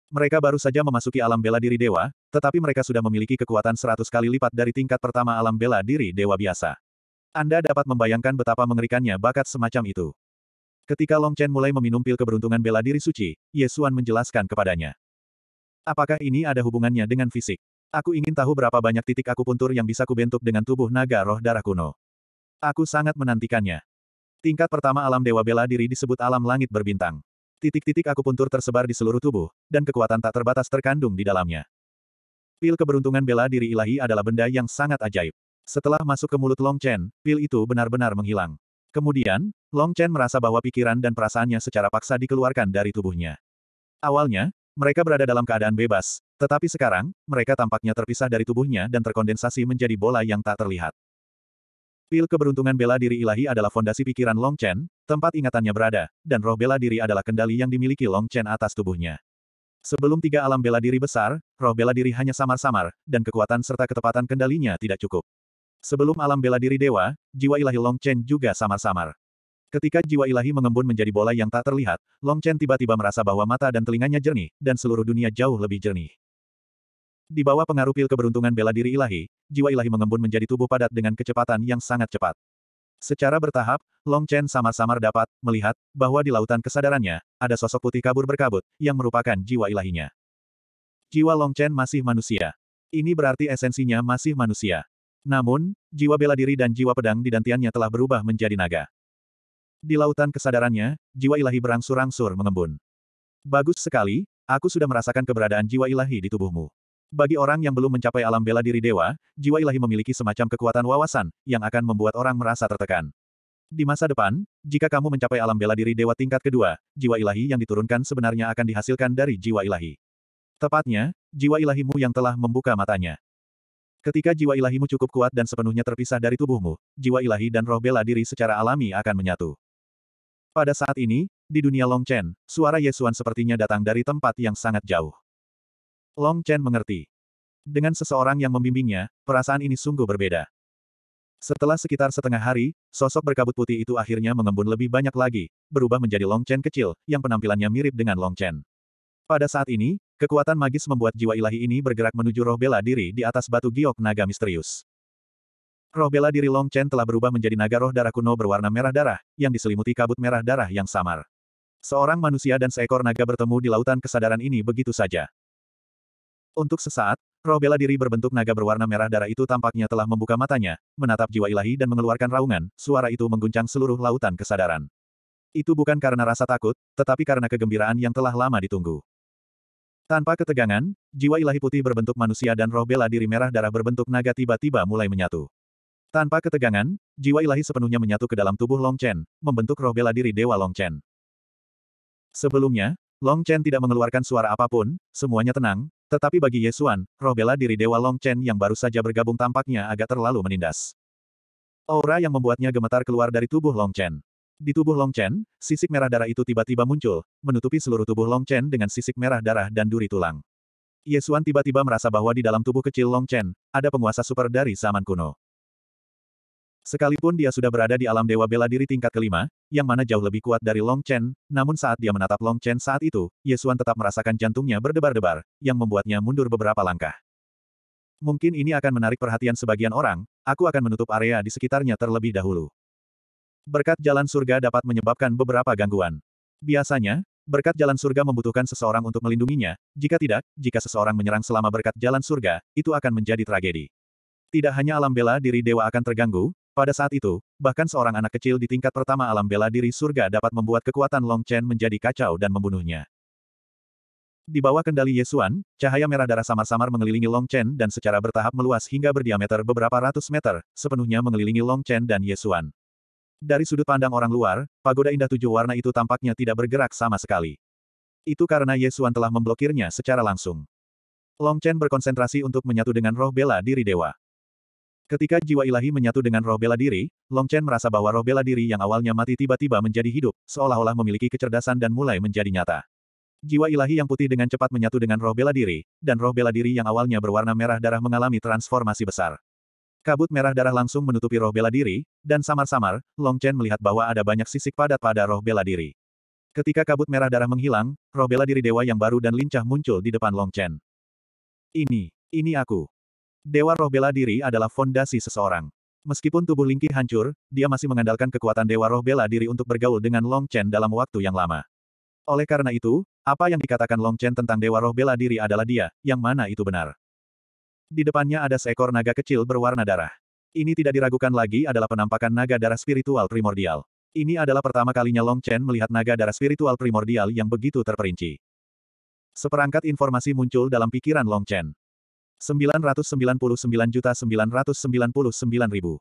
Mereka baru saja memasuki alam bela diri dewa, tetapi mereka sudah memiliki kekuatan seratus kali lipat dari tingkat pertama alam bela diri dewa biasa. Anda dapat membayangkan betapa mengerikannya bakat semacam itu. Ketika Long Chen mulai meminum pil keberuntungan bela diri suci, Ye Xuan menjelaskan kepadanya. Apakah ini ada hubungannya dengan fisik? Aku ingin tahu berapa banyak titik akupuntur yang bisa kubentuk dengan tubuh naga roh darah kuno. Aku sangat menantikannya. Tingkat pertama alam dewa bela diri disebut alam langit berbintang. Titik-titik akupuntur tersebar di seluruh tubuh, dan kekuatan tak terbatas terkandung di dalamnya. Pil keberuntungan bela diri ilahi adalah benda yang sangat ajaib. Setelah masuk ke mulut Long Chen, pil itu benar-benar menghilang. Kemudian, Long Chen merasa bahwa pikiran dan perasaannya secara paksa dikeluarkan dari tubuhnya. Awalnya, mereka berada dalam keadaan bebas, tetapi sekarang, mereka tampaknya terpisah dari tubuhnya dan terkondensasi menjadi bola yang tak terlihat. Pil keberuntungan bela diri ilahi adalah fondasi pikiran Long Chen, tempat ingatannya berada, dan roh bela diri adalah kendali yang dimiliki Long Chen atas tubuhnya. Sebelum tiga alam bela diri besar, roh bela diri hanya samar-samar, dan kekuatan serta ketepatan kendalinya tidak cukup. Sebelum alam bela diri dewa, jiwa ilahi Long Chen juga samar-samar. Ketika jiwa ilahi mengembun menjadi bola yang tak terlihat, Long Chen tiba-tiba merasa bahwa mata dan telinganya jernih, dan seluruh dunia jauh lebih jernih. Di bawah pengaruh pil keberuntungan bela diri ilahi, jiwa ilahi mengembun menjadi tubuh padat dengan kecepatan yang sangat cepat. Secara bertahap, Long Chen samar-samar dapat melihat bahwa di lautan kesadarannya ada sosok putih kabur berkabut yang merupakan jiwa ilahinya. Jiwa Long Chen masih manusia. Ini berarti esensinya masih manusia. Namun, jiwa bela diri dan jiwa pedang di dantiannya telah berubah menjadi naga. Di lautan kesadarannya, jiwa ilahi berangsur-angsur mengembun. Bagus sekali, aku sudah merasakan keberadaan jiwa ilahi di tubuhmu. Bagi orang yang belum mencapai alam bela diri dewa, jiwa ilahi memiliki semacam kekuatan wawasan, yang akan membuat orang merasa tertekan. Di masa depan, jika kamu mencapai alam bela diri dewa tingkat kedua, jiwa ilahi yang diturunkan sebenarnya akan dihasilkan dari jiwa ilahi. Tepatnya, jiwa ilahimu yang telah membuka matanya. Ketika jiwa ilahimu cukup kuat dan sepenuhnya terpisah dari tubuhmu, jiwa ilahi dan roh bela diri secara alami akan menyatu. Pada saat ini, di dunia Long Chen, suara Yesuan sepertinya datang dari tempat yang sangat jauh. Long Chen mengerti. Dengan seseorang yang membimbingnya, perasaan ini sungguh berbeda. Setelah sekitar setengah hari, sosok berkabut putih itu akhirnya mengembun lebih banyak lagi, berubah menjadi Long Chen kecil, yang penampilannya mirip dengan Long Chen. Pada saat ini, kekuatan magis membuat jiwa ilahi ini bergerak menuju roh bela diri di atas batu giok naga misterius. Roh bela diri Long Chen telah berubah menjadi naga roh darah kuno berwarna merah darah, yang diselimuti kabut merah darah yang samar. Seorang manusia dan seekor naga bertemu di lautan kesadaran ini begitu saja. Untuk sesaat, roh bela diri berbentuk naga berwarna merah darah itu tampaknya telah membuka matanya, menatap jiwa ilahi dan mengeluarkan raungan, suara itu mengguncang seluruh lautan kesadaran. Itu bukan karena rasa takut, tetapi karena kegembiraan yang telah lama ditunggu. Tanpa ketegangan, jiwa ilahi putih berbentuk manusia dan roh bela diri merah darah berbentuk naga tiba-tiba mulai menyatu. Tanpa ketegangan, jiwa ilahi sepenuhnya menyatu ke dalam tubuh Long Chen, membentuk roh bela diri Dewa Long Chen. Sebelumnya, Long Chen tidak mengeluarkan suara apa pun, semuanya tenang, tetapi bagi Yesuan, roh bela diri Dewa Long Chen yang baru saja bergabung tampaknya agak terlalu menindas. Aura yang membuatnya gemetar keluar dari tubuh Long Chen. Di tubuh Long Chen, sisik merah darah itu tiba-tiba muncul, menutupi seluruh tubuh Long Chen dengan sisik merah darah dan duri tulang. Yesuan tiba-tiba merasa bahwa di dalam tubuh kecil Long Chen, ada penguasa super dari zaman kuno. Sekalipun dia sudah berada di alam dewa bela diri tingkat kelima, yang mana jauh lebih kuat dari Long Chen, namun saat dia menatap Long Chen saat itu, Yesuan tetap merasakan jantungnya berdebar-debar, yang membuatnya mundur beberapa langkah. Mungkin ini akan menarik perhatian sebagian orang, aku akan menutup area di sekitarnya terlebih dahulu. Berkat jalan surga dapat menyebabkan beberapa gangguan. Biasanya, berkat jalan surga membutuhkan seseorang untuk melindunginya, jika tidak, jika seseorang menyerang selama berkat jalan surga, itu akan menjadi tragedi. Tidak hanya alam bela diri dewa akan terganggu, pada saat itu, bahkan seorang anak kecil di tingkat pertama alam bela diri surga dapat membuat kekuatan Long Chen menjadi kacau dan membunuhnya. Di bawah kendali Yesuan, cahaya merah darah samar-samar mengelilingi Long Chen dan secara bertahap meluas hingga berdiameter beberapa ratus meter, sepenuhnya mengelilingi Long Chen dan Yesuan. Dari sudut pandang orang luar, pagoda indah tujuh warna itu tampaknya tidak bergerak sama sekali. Itu karena Yesuan telah memblokirnya secara langsung. Long Chen berkonsentrasi untuk menyatu dengan roh bela diri dewa. Ketika jiwa ilahi menyatu dengan roh bela diri, Long Chen merasa bahwa roh bela diri yang awalnya mati tiba-tiba menjadi hidup, seolah-olah memiliki kecerdasan dan mulai menjadi nyata. Jiwa ilahi yang putih dengan cepat menyatu dengan roh bela diri, dan roh bela diri yang awalnya berwarna merah darah mengalami transformasi besar. Kabut merah darah langsung menutupi roh bela diri, dan samar-samar, Long Chen melihat bahwa ada banyak sisik padat pada roh bela diri. Ketika kabut merah darah menghilang, roh bela diri dewa yang baru dan lincah muncul di depan Long Chen. Ini, ini aku. Dewa roh bela diri adalah fondasi seseorang. Meskipun tubuh Lingki hancur, dia masih mengandalkan kekuatan dewa roh bela diri untuk bergaul dengan Long Chen dalam waktu yang lama. Oleh karena itu, apa yang dikatakan Long Chen tentang dewa roh bela diri adalah dia, yang mana itu benar. Di depannya ada seekor naga kecil berwarna darah. Ini tidak diragukan lagi adalah penampakan naga darah spiritual primordial. Ini adalah pertama kalinya Long Chen melihat naga darah spiritual primordial yang begitu terperinci. Seperangkat informasi muncul dalam pikiran Long Chen. 999.999.000.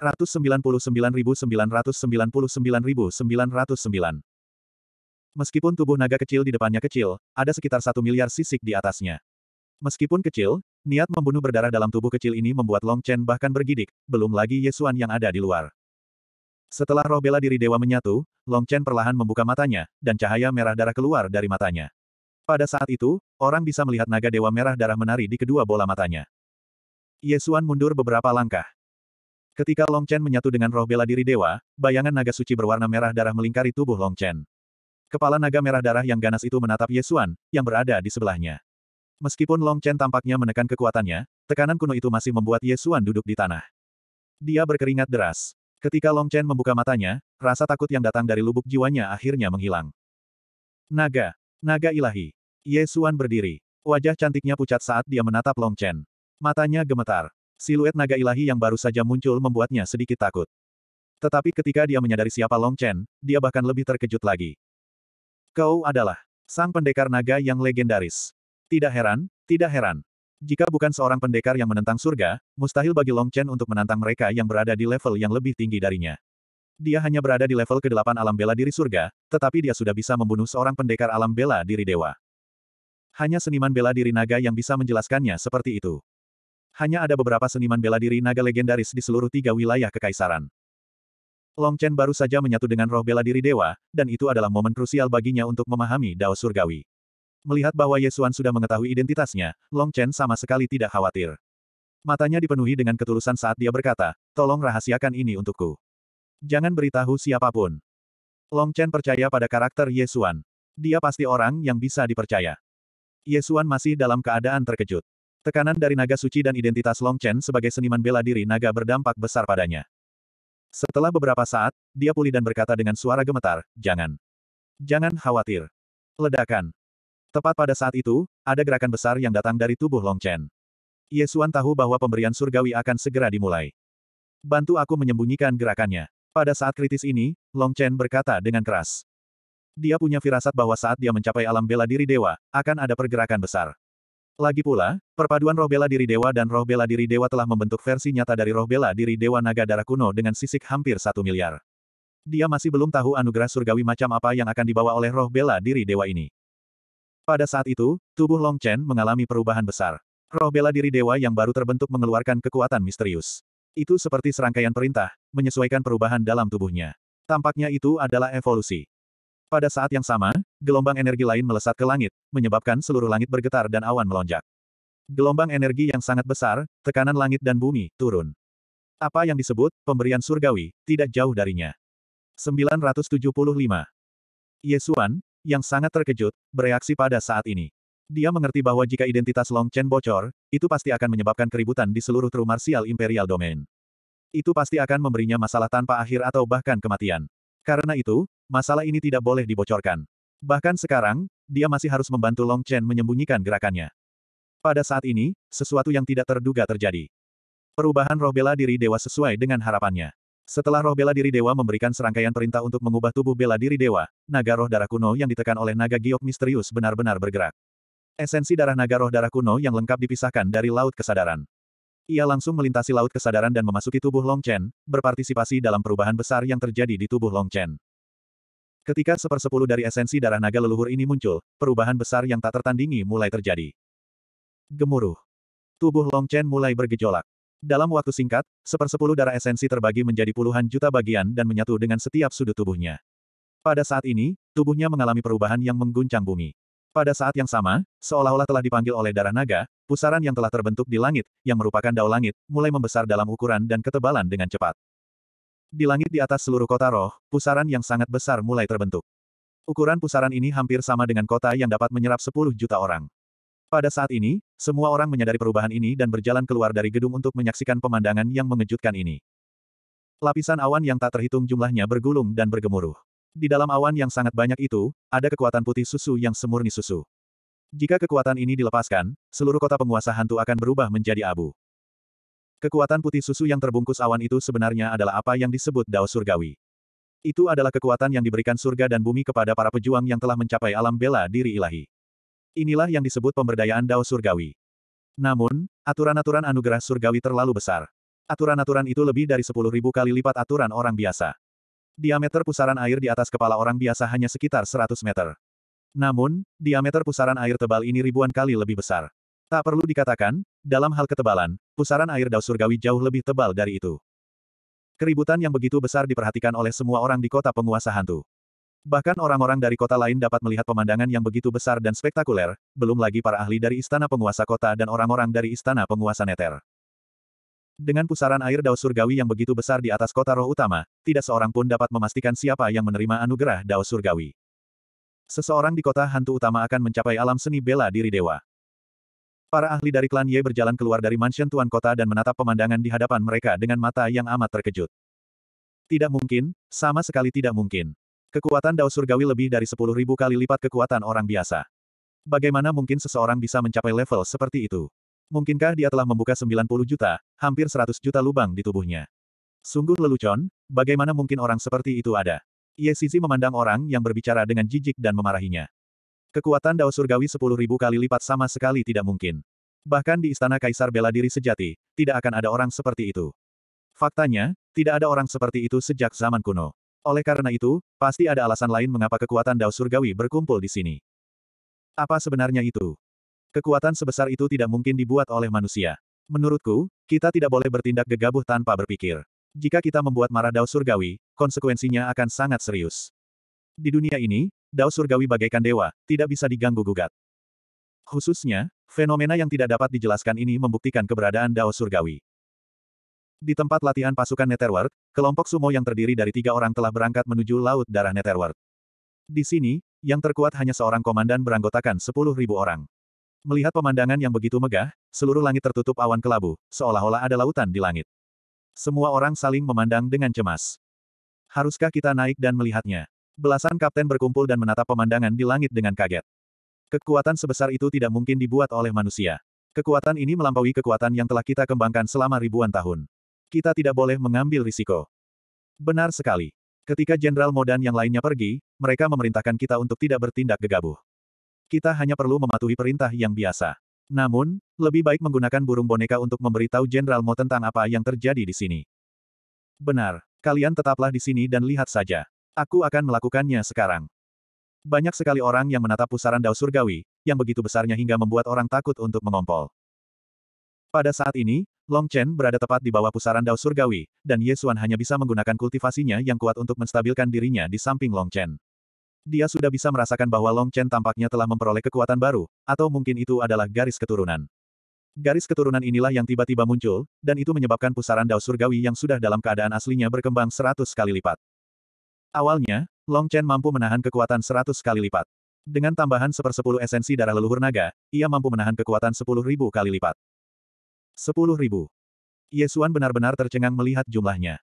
199.999.999.909. Meskipun tubuh naga kecil di depannya kecil, ada sekitar satu miliar sisik di atasnya. Meskipun kecil, niat membunuh berdarah dalam tubuh kecil ini membuat Long Chen bahkan bergidik, belum lagi Yesuan yang ada di luar. Setelah roh bela diri dewa menyatu, Long Chen perlahan membuka matanya, dan cahaya merah darah keluar dari matanya. Pada saat itu, orang bisa melihat naga dewa merah darah menari di kedua bola matanya. Yesuan mundur beberapa langkah. Ketika Long Chen menyatu dengan roh bela diri dewa, bayangan naga suci berwarna merah darah melingkari tubuh Long Chen. Kepala naga merah darah yang ganas itu menatap Yesuan, yang berada di sebelahnya. Meskipun Long Chen tampaknya menekan kekuatannya, tekanan kuno itu masih membuat Yesuan duduk di tanah. Dia berkeringat deras. Ketika Long Chen membuka matanya, rasa takut yang datang dari lubuk jiwanya akhirnya menghilang. Naga. Naga ilahi. Yesuan berdiri. Wajah cantiknya pucat saat dia menatap Long Chen. Matanya gemetar. Siluet naga ilahi yang baru saja muncul membuatnya sedikit takut. Tetapi ketika dia menyadari siapa Long Chen, dia bahkan lebih terkejut lagi. Kau adalah sang pendekar naga yang legendaris. Tidak heran, tidak heran. Jika bukan seorang pendekar yang menentang surga, mustahil bagi Long Chen untuk menantang mereka yang berada di level yang lebih tinggi darinya. Dia hanya berada di level ke-8 alam bela diri surga, tetapi dia sudah bisa membunuh seorang pendekar alam bela diri dewa. Hanya seniman bela diri naga yang bisa menjelaskannya seperti itu. Hanya ada beberapa seniman bela diri naga legendaris di seluruh tiga wilayah kekaisaran. Long Chen baru saja menyatu dengan roh bela diri dewa, dan itu adalah momen krusial baginya untuk memahami Dao Surgawi. Melihat bahwa Yesuan sudah mengetahui identitasnya, Long Chen sama sekali tidak khawatir. Matanya dipenuhi dengan ketulusan saat dia berkata, tolong rahasiakan ini untukku. Jangan beritahu siapa pun. Long Chen percaya pada karakter Yesuan. Dia pasti orang yang bisa dipercaya. Yesuan masih dalam keadaan terkejut. Tekanan dari naga suci dan identitas Long Chen sebagai seniman bela diri naga berdampak besar padanya. Setelah beberapa saat, dia pulih dan berkata dengan suara gemetar, jangan. Jangan khawatir. Ledakan. Tepat pada saat itu, ada gerakan besar yang datang dari tubuh Long Chen. Yesuan tahu bahwa pemberian surgawi akan segera dimulai. Bantu aku menyembunyikan gerakannya. Pada saat kritis ini, Long Chen berkata dengan keras. Dia punya firasat bahwa saat dia mencapai alam bela diri dewa, akan ada pergerakan besar. Lagi pula, perpaduan roh bela diri dewa dan roh bela diri dewa telah membentuk versi nyata dari roh bela diri dewa naga darah kuno dengan sisik hampir satu miliar. Dia masih belum tahu anugerah surgawi macam apa yang akan dibawa oleh roh bela diri dewa ini. Pada saat itu, tubuh Long Chen mengalami perubahan besar. Roh bela diri dewa yang baru terbentuk mengeluarkan kekuatan misterius. Itu seperti serangkaian perintah, menyesuaikan perubahan dalam tubuhnya. Tampaknya itu adalah evolusi. Pada saat yang sama, gelombang energi lain melesat ke langit, menyebabkan seluruh langit bergetar dan awan melonjak. Gelombang energi yang sangat besar, tekanan langit dan bumi, turun. Apa yang disebut, pemberian surgawi, tidak jauh darinya. 975. Yesuan, yang sangat terkejut, bereaksi pada saat ini. Dia mengerti bahwa jika identitas Long Chen bocor, itu pasti akan menyebabkan keributan di seluruh True Martial Imperial Domain. Itu pasti akan memberinya masalah tanpa akhir atau bahkan kematian. Karena itu, masalah ini tidak boleh dibocorkan. Bahkan sekarang, dia masih harus membantu Long Chen menyembunyikan gerakannya. Pada saat ini, sesuatu yang tidak terduga terjadi. Perubahan roh bela diri dewa sesuai dengan harapannya. Setelah roh bela diri dewa memberikan serangkaian perintah untuk mengubah tubuh bela diri dewa, naga roh darah kuno yang ditekan oleh naga giok misterius benar-benar bergerak. Esensi darah naga roh darah kuno yang lengkap dipisahkan dari laut kesadaran. Ia langsung melintasi laut kesadaran dan memasuki tubuh Long Chen, berpartisipasi dalam perubahan besar yang terjadi di tubuh Long Chen. Ketika sepersepuluh dari esensi darah naga leluhur ini muncul, perubahan besar yang tak tertandingi mulai terjadi. Gemuruh. Tubuh Long Chen mulai bergejolak. Dalam waktu singkat, sepersepuluh darah esensi terbagi menjadi puluhan juta bagian dan menyatu dengan setiap sudut tubuhnya. Pada saat ini, tubuhnya mengalami perubahan yang mengguncang bumi. Pada saat yang sama, seolah-olah telah dipanggil oleh darah naga, pusaran yang telah terbentuk di langit, yang merupakan dao langit, mulai membesar dalam ukuran dan ketebalan dengan cepat. Di langit di atas seluruh kota roh, pusaran yang sangat besar mulai terbentuk. Ukuran pusaran ini hampir sama dengan kota yang dapat menyerap 10 juta orang. Pada saat ini, semua orang menyadari perubahan ini dan berjalan keluar dari gedung untuk menyaksikan pemandangan yang mengejutkan ini. Lapisan awan yang tak terhitung jumlahnya bergulung dan bergemuruh. Di dalam awan yang sangat banyak itu, ada kekuatan putih susu yang semurni susu. Jika kekuatan ini dilepaskan, seluruh kota penguasa hantu akan berubah menjadi abu. Kekuatan putih susu yang terbungkus awan itu sebenarnya adalah apa yang disebut Dao Surgawi. Itu adalah kekuatan yang diberikan surga dan bumi kepada para pejuang yang telah mencapai alam bela diri ilahi. Inilah yang disebut pemberdayaan Dao Surgawi. Namun, aturan-aturan anugerah surgawi terlalu besar. Aturan-aturan itu lebih dari 10.000 kali lipat aturan orang biasa. Diameter pusaran air di atas kepala orang biasa hanya sekitar 100 meter. Namun, diameter pusaran air tebal ini ribuan kali lebih besar. Tak perlu dikatakan, dalam hal ketebalan, pusaran air Dao Surgawi jauh lebih tebal dari itu. Keributan yang begitu besar diperhatikan oleh semua orang di kota penguasa hantu. Bahkan orang-orang dari kota lain dapat melihat pemandangan yang begitu besar dan spektakuler, belum lagi para ahli dari istana penguasa kota dan orang-orang dari istana penguasa Neter. Dengan pusaran air Dao Surgawi yang begitu besar di atas kota roh utama, tidak seorang pun dapat memastikan siapa yang menerima anugerah Dao Surgawi. Seseorang di kota hantu utama akan mencapai alam seni bela diri dewa. Para ahli dari klan Ye berjalan keluar dari mansion tuan kota dan menatap pemandangan di hadapan mereka dengan mata yang amat terkejut. Tidak mungkin, sama sekali tidak mungkin. Kekuatan Dao Surgawi lebih dari 10.000 kali lipat kekuatan orang biasa. Bagaimana mungkin seseorang bisa mencapai level seperti itu? Mungkinkah dia telah membuka 90 juta, hampir 100 juta lubang di tubuhnya? Sungguh lelucon, bagaimana mungkin orang seperti itu ada? Ye Sisi memandang orang yang berbicara dengan jijik dan memarahinya. Kekuatan Dao Surgawi 10.000 kali lipat sama sekali tidak mungkin. Bahkan di Istana Kaisar Bela Diri Sejati, tidak akan ada orang seperti itu. Faktanya, tidak ada orang seperti itu sejak zaman kuno. Oleh karena itu, pasti ada alasan lain mengapa kekuatan Dao Surgawi berkumpul di sini. Apa sebenarnya itu? Kekuatan sebesar itu tidak mungkin dibuat oleh manusia. Menurutku, kita tidak boleh bertindak gegabah tanpa berpikir. Jika kita membuat marah Dao Surgawi, konsekuensinya akan sangat serius. Di dunia ini, Dao Surgawi bagaikan dewa, tidak bisa diganggu-gugat. Khususnya, fenomena yang tidak dapat dijelaskan ini membuktikan keberadaan Dao Surgawi. Di tempat latihan pasukan Netherworld, kelompok sumo yang terdiri dari tiga orang telah berangkat menuju Laut Darah Netherworld. Di sini, yang terkuat hanya seorang komandan beranggotakan 10.000 orang. Melihat pemandangan yang begitu megah, seluruh langit tertutup awan kelabu, seolah-olah ada lautan di langit. Semua orang saling memandang dengan cemas. Haruskah kita naik dan melihatnya? Belasan kapten berkumpul dan menatap pemandangan di langit dengan kaget. Kekuatan sebesar itu tidak mungkin dibuat oleh manusia. Kekuatan ini melampaui kekuatan yang telah kita kembangkan selama ribuan tahun. Kita tidak boleh mengambil risiko. Benar sekali. Ketika Jenderal Modan yang lainnya pergi, mereka memerintahkan kita untuk tidak bertindak gegabah. Kita hanya perlu mematuhi perintah yang biasa. Namun, lebih baik menggunakan burung boneka untuk memberitahu Jenderal Mo tentang apa yang terjadi di sini. Benar, kalian tetaplah di sini dan lihat saja. Aku akan melakukannya sekarang. Banyak sekali orang yang menatap pusaran Dao Surgawi, yang begitu besarnya hingga membuat orang takut untuk mengompol. Pada saat ini, Long Chen berada tepat di bawah pusaran Dao Surgawi, dan Ye Xuan hanya bisa menggunakan kultivasinya yang kuat untuk menstabilkan dirinya di samping Long Chen. Dia sudah bisa merasakan bahwa Long Chen tampaknya telah memperoleh kekuatan baru, atau mungkin itu adalah garis keturunan. Garis keturunan inilah yang tiba-tiba muncul, dan itu menyebabkan pusaran Dao Surgawi yang sudah dalam keadaan aslinya berkembang seratus kali lipat. Awalnya, Long Chen mampu menahan kekuatan seratus kali lipat. Dengan tambahan sepersepuluh esensi darah leluhur naga, ia mampu menahan kekuatan sepuluh ribu kali lipat. Sepuluh ribu. Yesuan benar-benar tercengang melihat jumlahnya.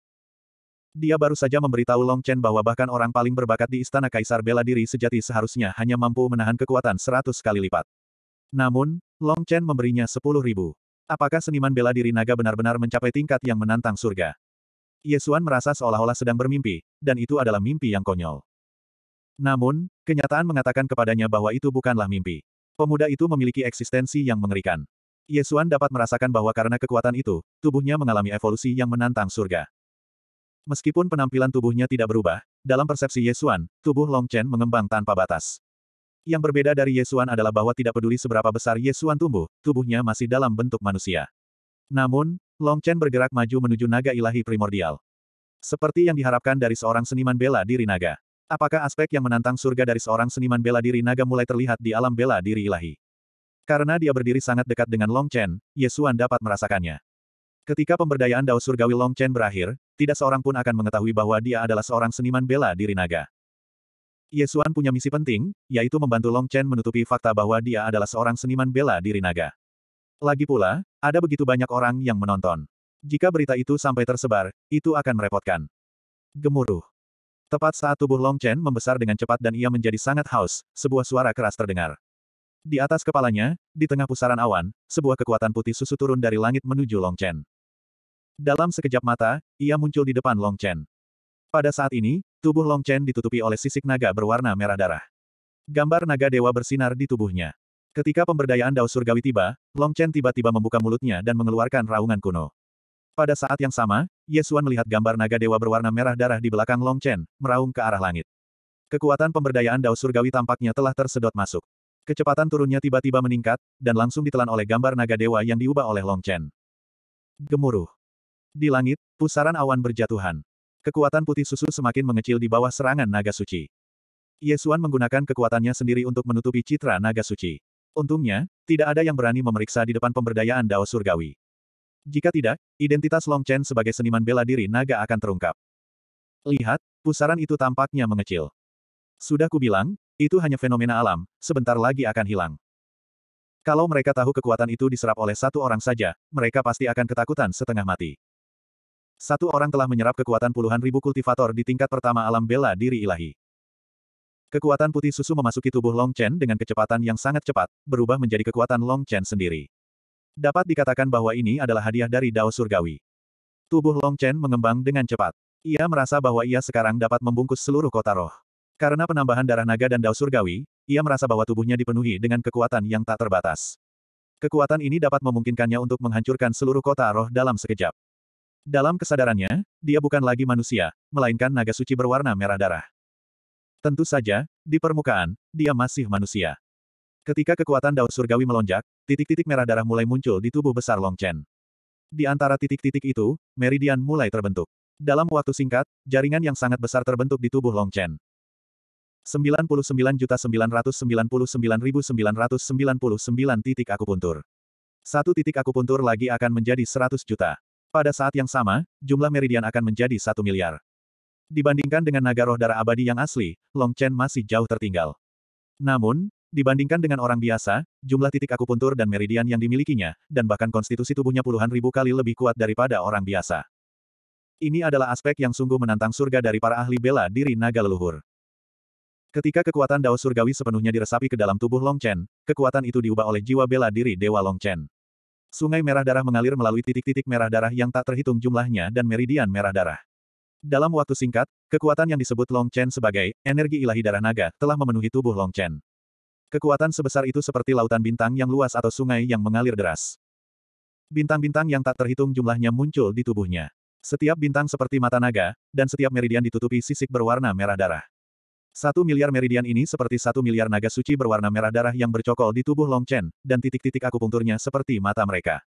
Dia baru saja memberitahu Long Chen bahwa bahkan orang paling berbakat di Istana Kaisar Bela Diri sejati seharusnya hanya mampu menahan kekuatan seratus kali lipat. Namun, Long Chen memberinya sepuluh ribu. Apakah seniman bela diri naga benar-benar mencapai tingkat yang menantang surga? Yesuan merasa seolah-olah sedang bermimpi, dan itu adalah mimpi yang konyol. Namun, kenyataan mengatakan kepadanya bahwa itu bukanlah mimpi. Pemuda itu memiliki eksistensi yang mengerikan. Yesuan dapat merasakan bahwa karena kekuatan itu, tubuhnya mengalami evolusi yang menantang surga. Meskipun penampilan tubuhnya tidak berubah, dalam persepsi Yesuan, tubuh Long Chen mengembang tanpa batas. Yang berbeda dari Yesuan adalah bahwa tidak peduli seberapa besar Yesuan tumbuh, tubuhnya masih dalam bentuk manusia. Namun, Long Chen bergerak maju menuju naga ilahi primordial. Seperti yang diharapkan dari seorang seniman bela diri naga. Apakah aspek yang menantang surga dari seorang seniman bela diri naga mulai terlihat di alam bela diri ilahi? Karena dia berdiri sangat dekat dengan Long Chen, Yesuan dapat merasakannya. Ketika pemberdayaan Dao Surgawi Long Chen berakhir, tidak seorang pun akan mengetahui bahwa dia adalah seorang seniman bela diri naga. Yesuan punya misi penting, yaitu membantu Long Chen menutupi fakta bahwa dia adalah seorang seniman bela diri naga. Lagi pula, ada begitu banyak orang yang menonton. Jika berita itu sampai tersebar, itu akan merepotkan. Gemuruh. Tepat saat tubuh Long Chen membesar dengan cepat dan ia menjadi sangat haus, sebuah suara keras terdengar. Di atas kepalanya, di tengah pusaran awan, sebuah kekuatan putih susu turun dari langit menuju Long Chen. Dalam sekejap mata, ia muncul di depan Long Chen. Pada saat ini, tubuh Long Chen ditutupi oleh sisik naga berwarna merah darah. Gambar naga dewa bersinar di tubuhnya. Ketika pemberdayaan Dao Surgawi tiba, Long Chen tiba-tiba membuka mulutnya dan mengeluarkan raungan kuno. Pada saat yang sama, Yesuan melihat gambar naga dewa berwarna merah darah di belakang Long Chen, meraung ke arah langit. Kekuatan pemberdayaan Dao Surgawi tampaknya telah tersedot masuk. Kecepatan turunnya tiba-tiba meningkat, dan langsung ditelan oleh gambar naga dewa yang diubah oleh Long Chen. Gemuruh. Di langit, pusaran awan berjatuhan. Kekuatan putih susu semakin mengecil di bawah serangan naga suci. Yesuan menggunakan kekuatannya sendiri untuk menutupi citra naga suci. Untungnya, tidak ada yang berani memeriksa di depan pemberdayaan Dao Surgawi. Jika tidak, identitas Long Chen sebagai seniman bela diri naga akan terungkap. Lihat, pusaran itu tampaknya mengecil. Sudah kubilang, itu hanya fenomena alam, sebentar lagi akan hilang. Kalau mereka tahu kekuatan itu diserap oleh satu orang saja, mereka pasti akan ketakutan setengah mati. Satu orang telah menyerap kekuatan puluhan ribu kultivator di tingkat pertama alam bela diri ilahi. Kekuatan putih susu memasuki tubuh Long Chen dengan kecepatan yang sangat cepat, berubah menjadi kekuatan Long Chen sendiri. Dapat dikatakan bahwa ini adalah hadiah dari Dao Surgawi. Tubuh Long Chen mengembang dengan cepat. Ia merasa bahwa ia sekarang dapat membungkus seluruh kota roh. Karena penambahan darah naga dan Dao Surgawi, ia merasa bahwa tubuhnya dipenuhi dengan kekuatan yang tak terbatas. Kekuatan ini dapat memungkinkannya untuk menghancurkan seluruh kota roh dalam sekejap. Dalam kesadarannya, dia bukan lagi manusia, melainkan naga suci berwarna merah darah. Tentu saja, di permukaan, dia masih manusia. Ketika kekuatan Dao Surgawi melonjak, titik-titik merah darah mulai muncul di tubuh besar Long Chen. Di antara titik-titik itu, meridian mulai terbentuk. Dalam waktu singkat, jaringan yang sangat besar terbentuk di tubuh Long Chen. 99.999.999 titik akupuntur. Satu titik akupuntur lagi akan menjadi 100 juta. Pada saat yang sama, jumlah meridian akan menjadi satu miliar. Dibandingkan dengan naga roh darah abadi yang asli, Long Chen masih jauh tertinggal. Namun, dibandingkan dengan orang biasa, jumlah titik akupuntur dan meridian yang dimilikinya, dan bahkan konstitusi tubuhnya puluhan ribu kali lebih kuat daripada orang biasa. Ini adalah aspek yang sungguh menantang surga dari para ahli bela diri naga leluhur. Ketika kekuatan Dao Surgawi sepenuhnya diresapi ke dalam tubuh Long Chen, kekuatan itu diubah oleh jiwa bela diri Dewa Long Chen. Sungai merah darah mengalir melalui titik-titik merah darah yang tak terhitung jumlahnya dan meridian merah darah. Dalam waktu singkat, kekuatan yang disebut Long Chen sebagai energi ilahi darah naga telah memenuhi tubuh Long Chen. Kekuatan sebesar itu seperti lautan bintang yang luas atau sungai yang mengalir deras. Bintang-bintang yang tak terhitung jumlahnya muncul di tubuhnya. Setiap bintang seperti mata naga, dan setiap meridian ditutupi sisik berwarna merah darah. Satu miliar meridian ini seperti satu miliar naga suci berwarna merah darah yang bercokol di tubuh Long Chen, dan titik-titik akupunkturnya seperti mata mereka.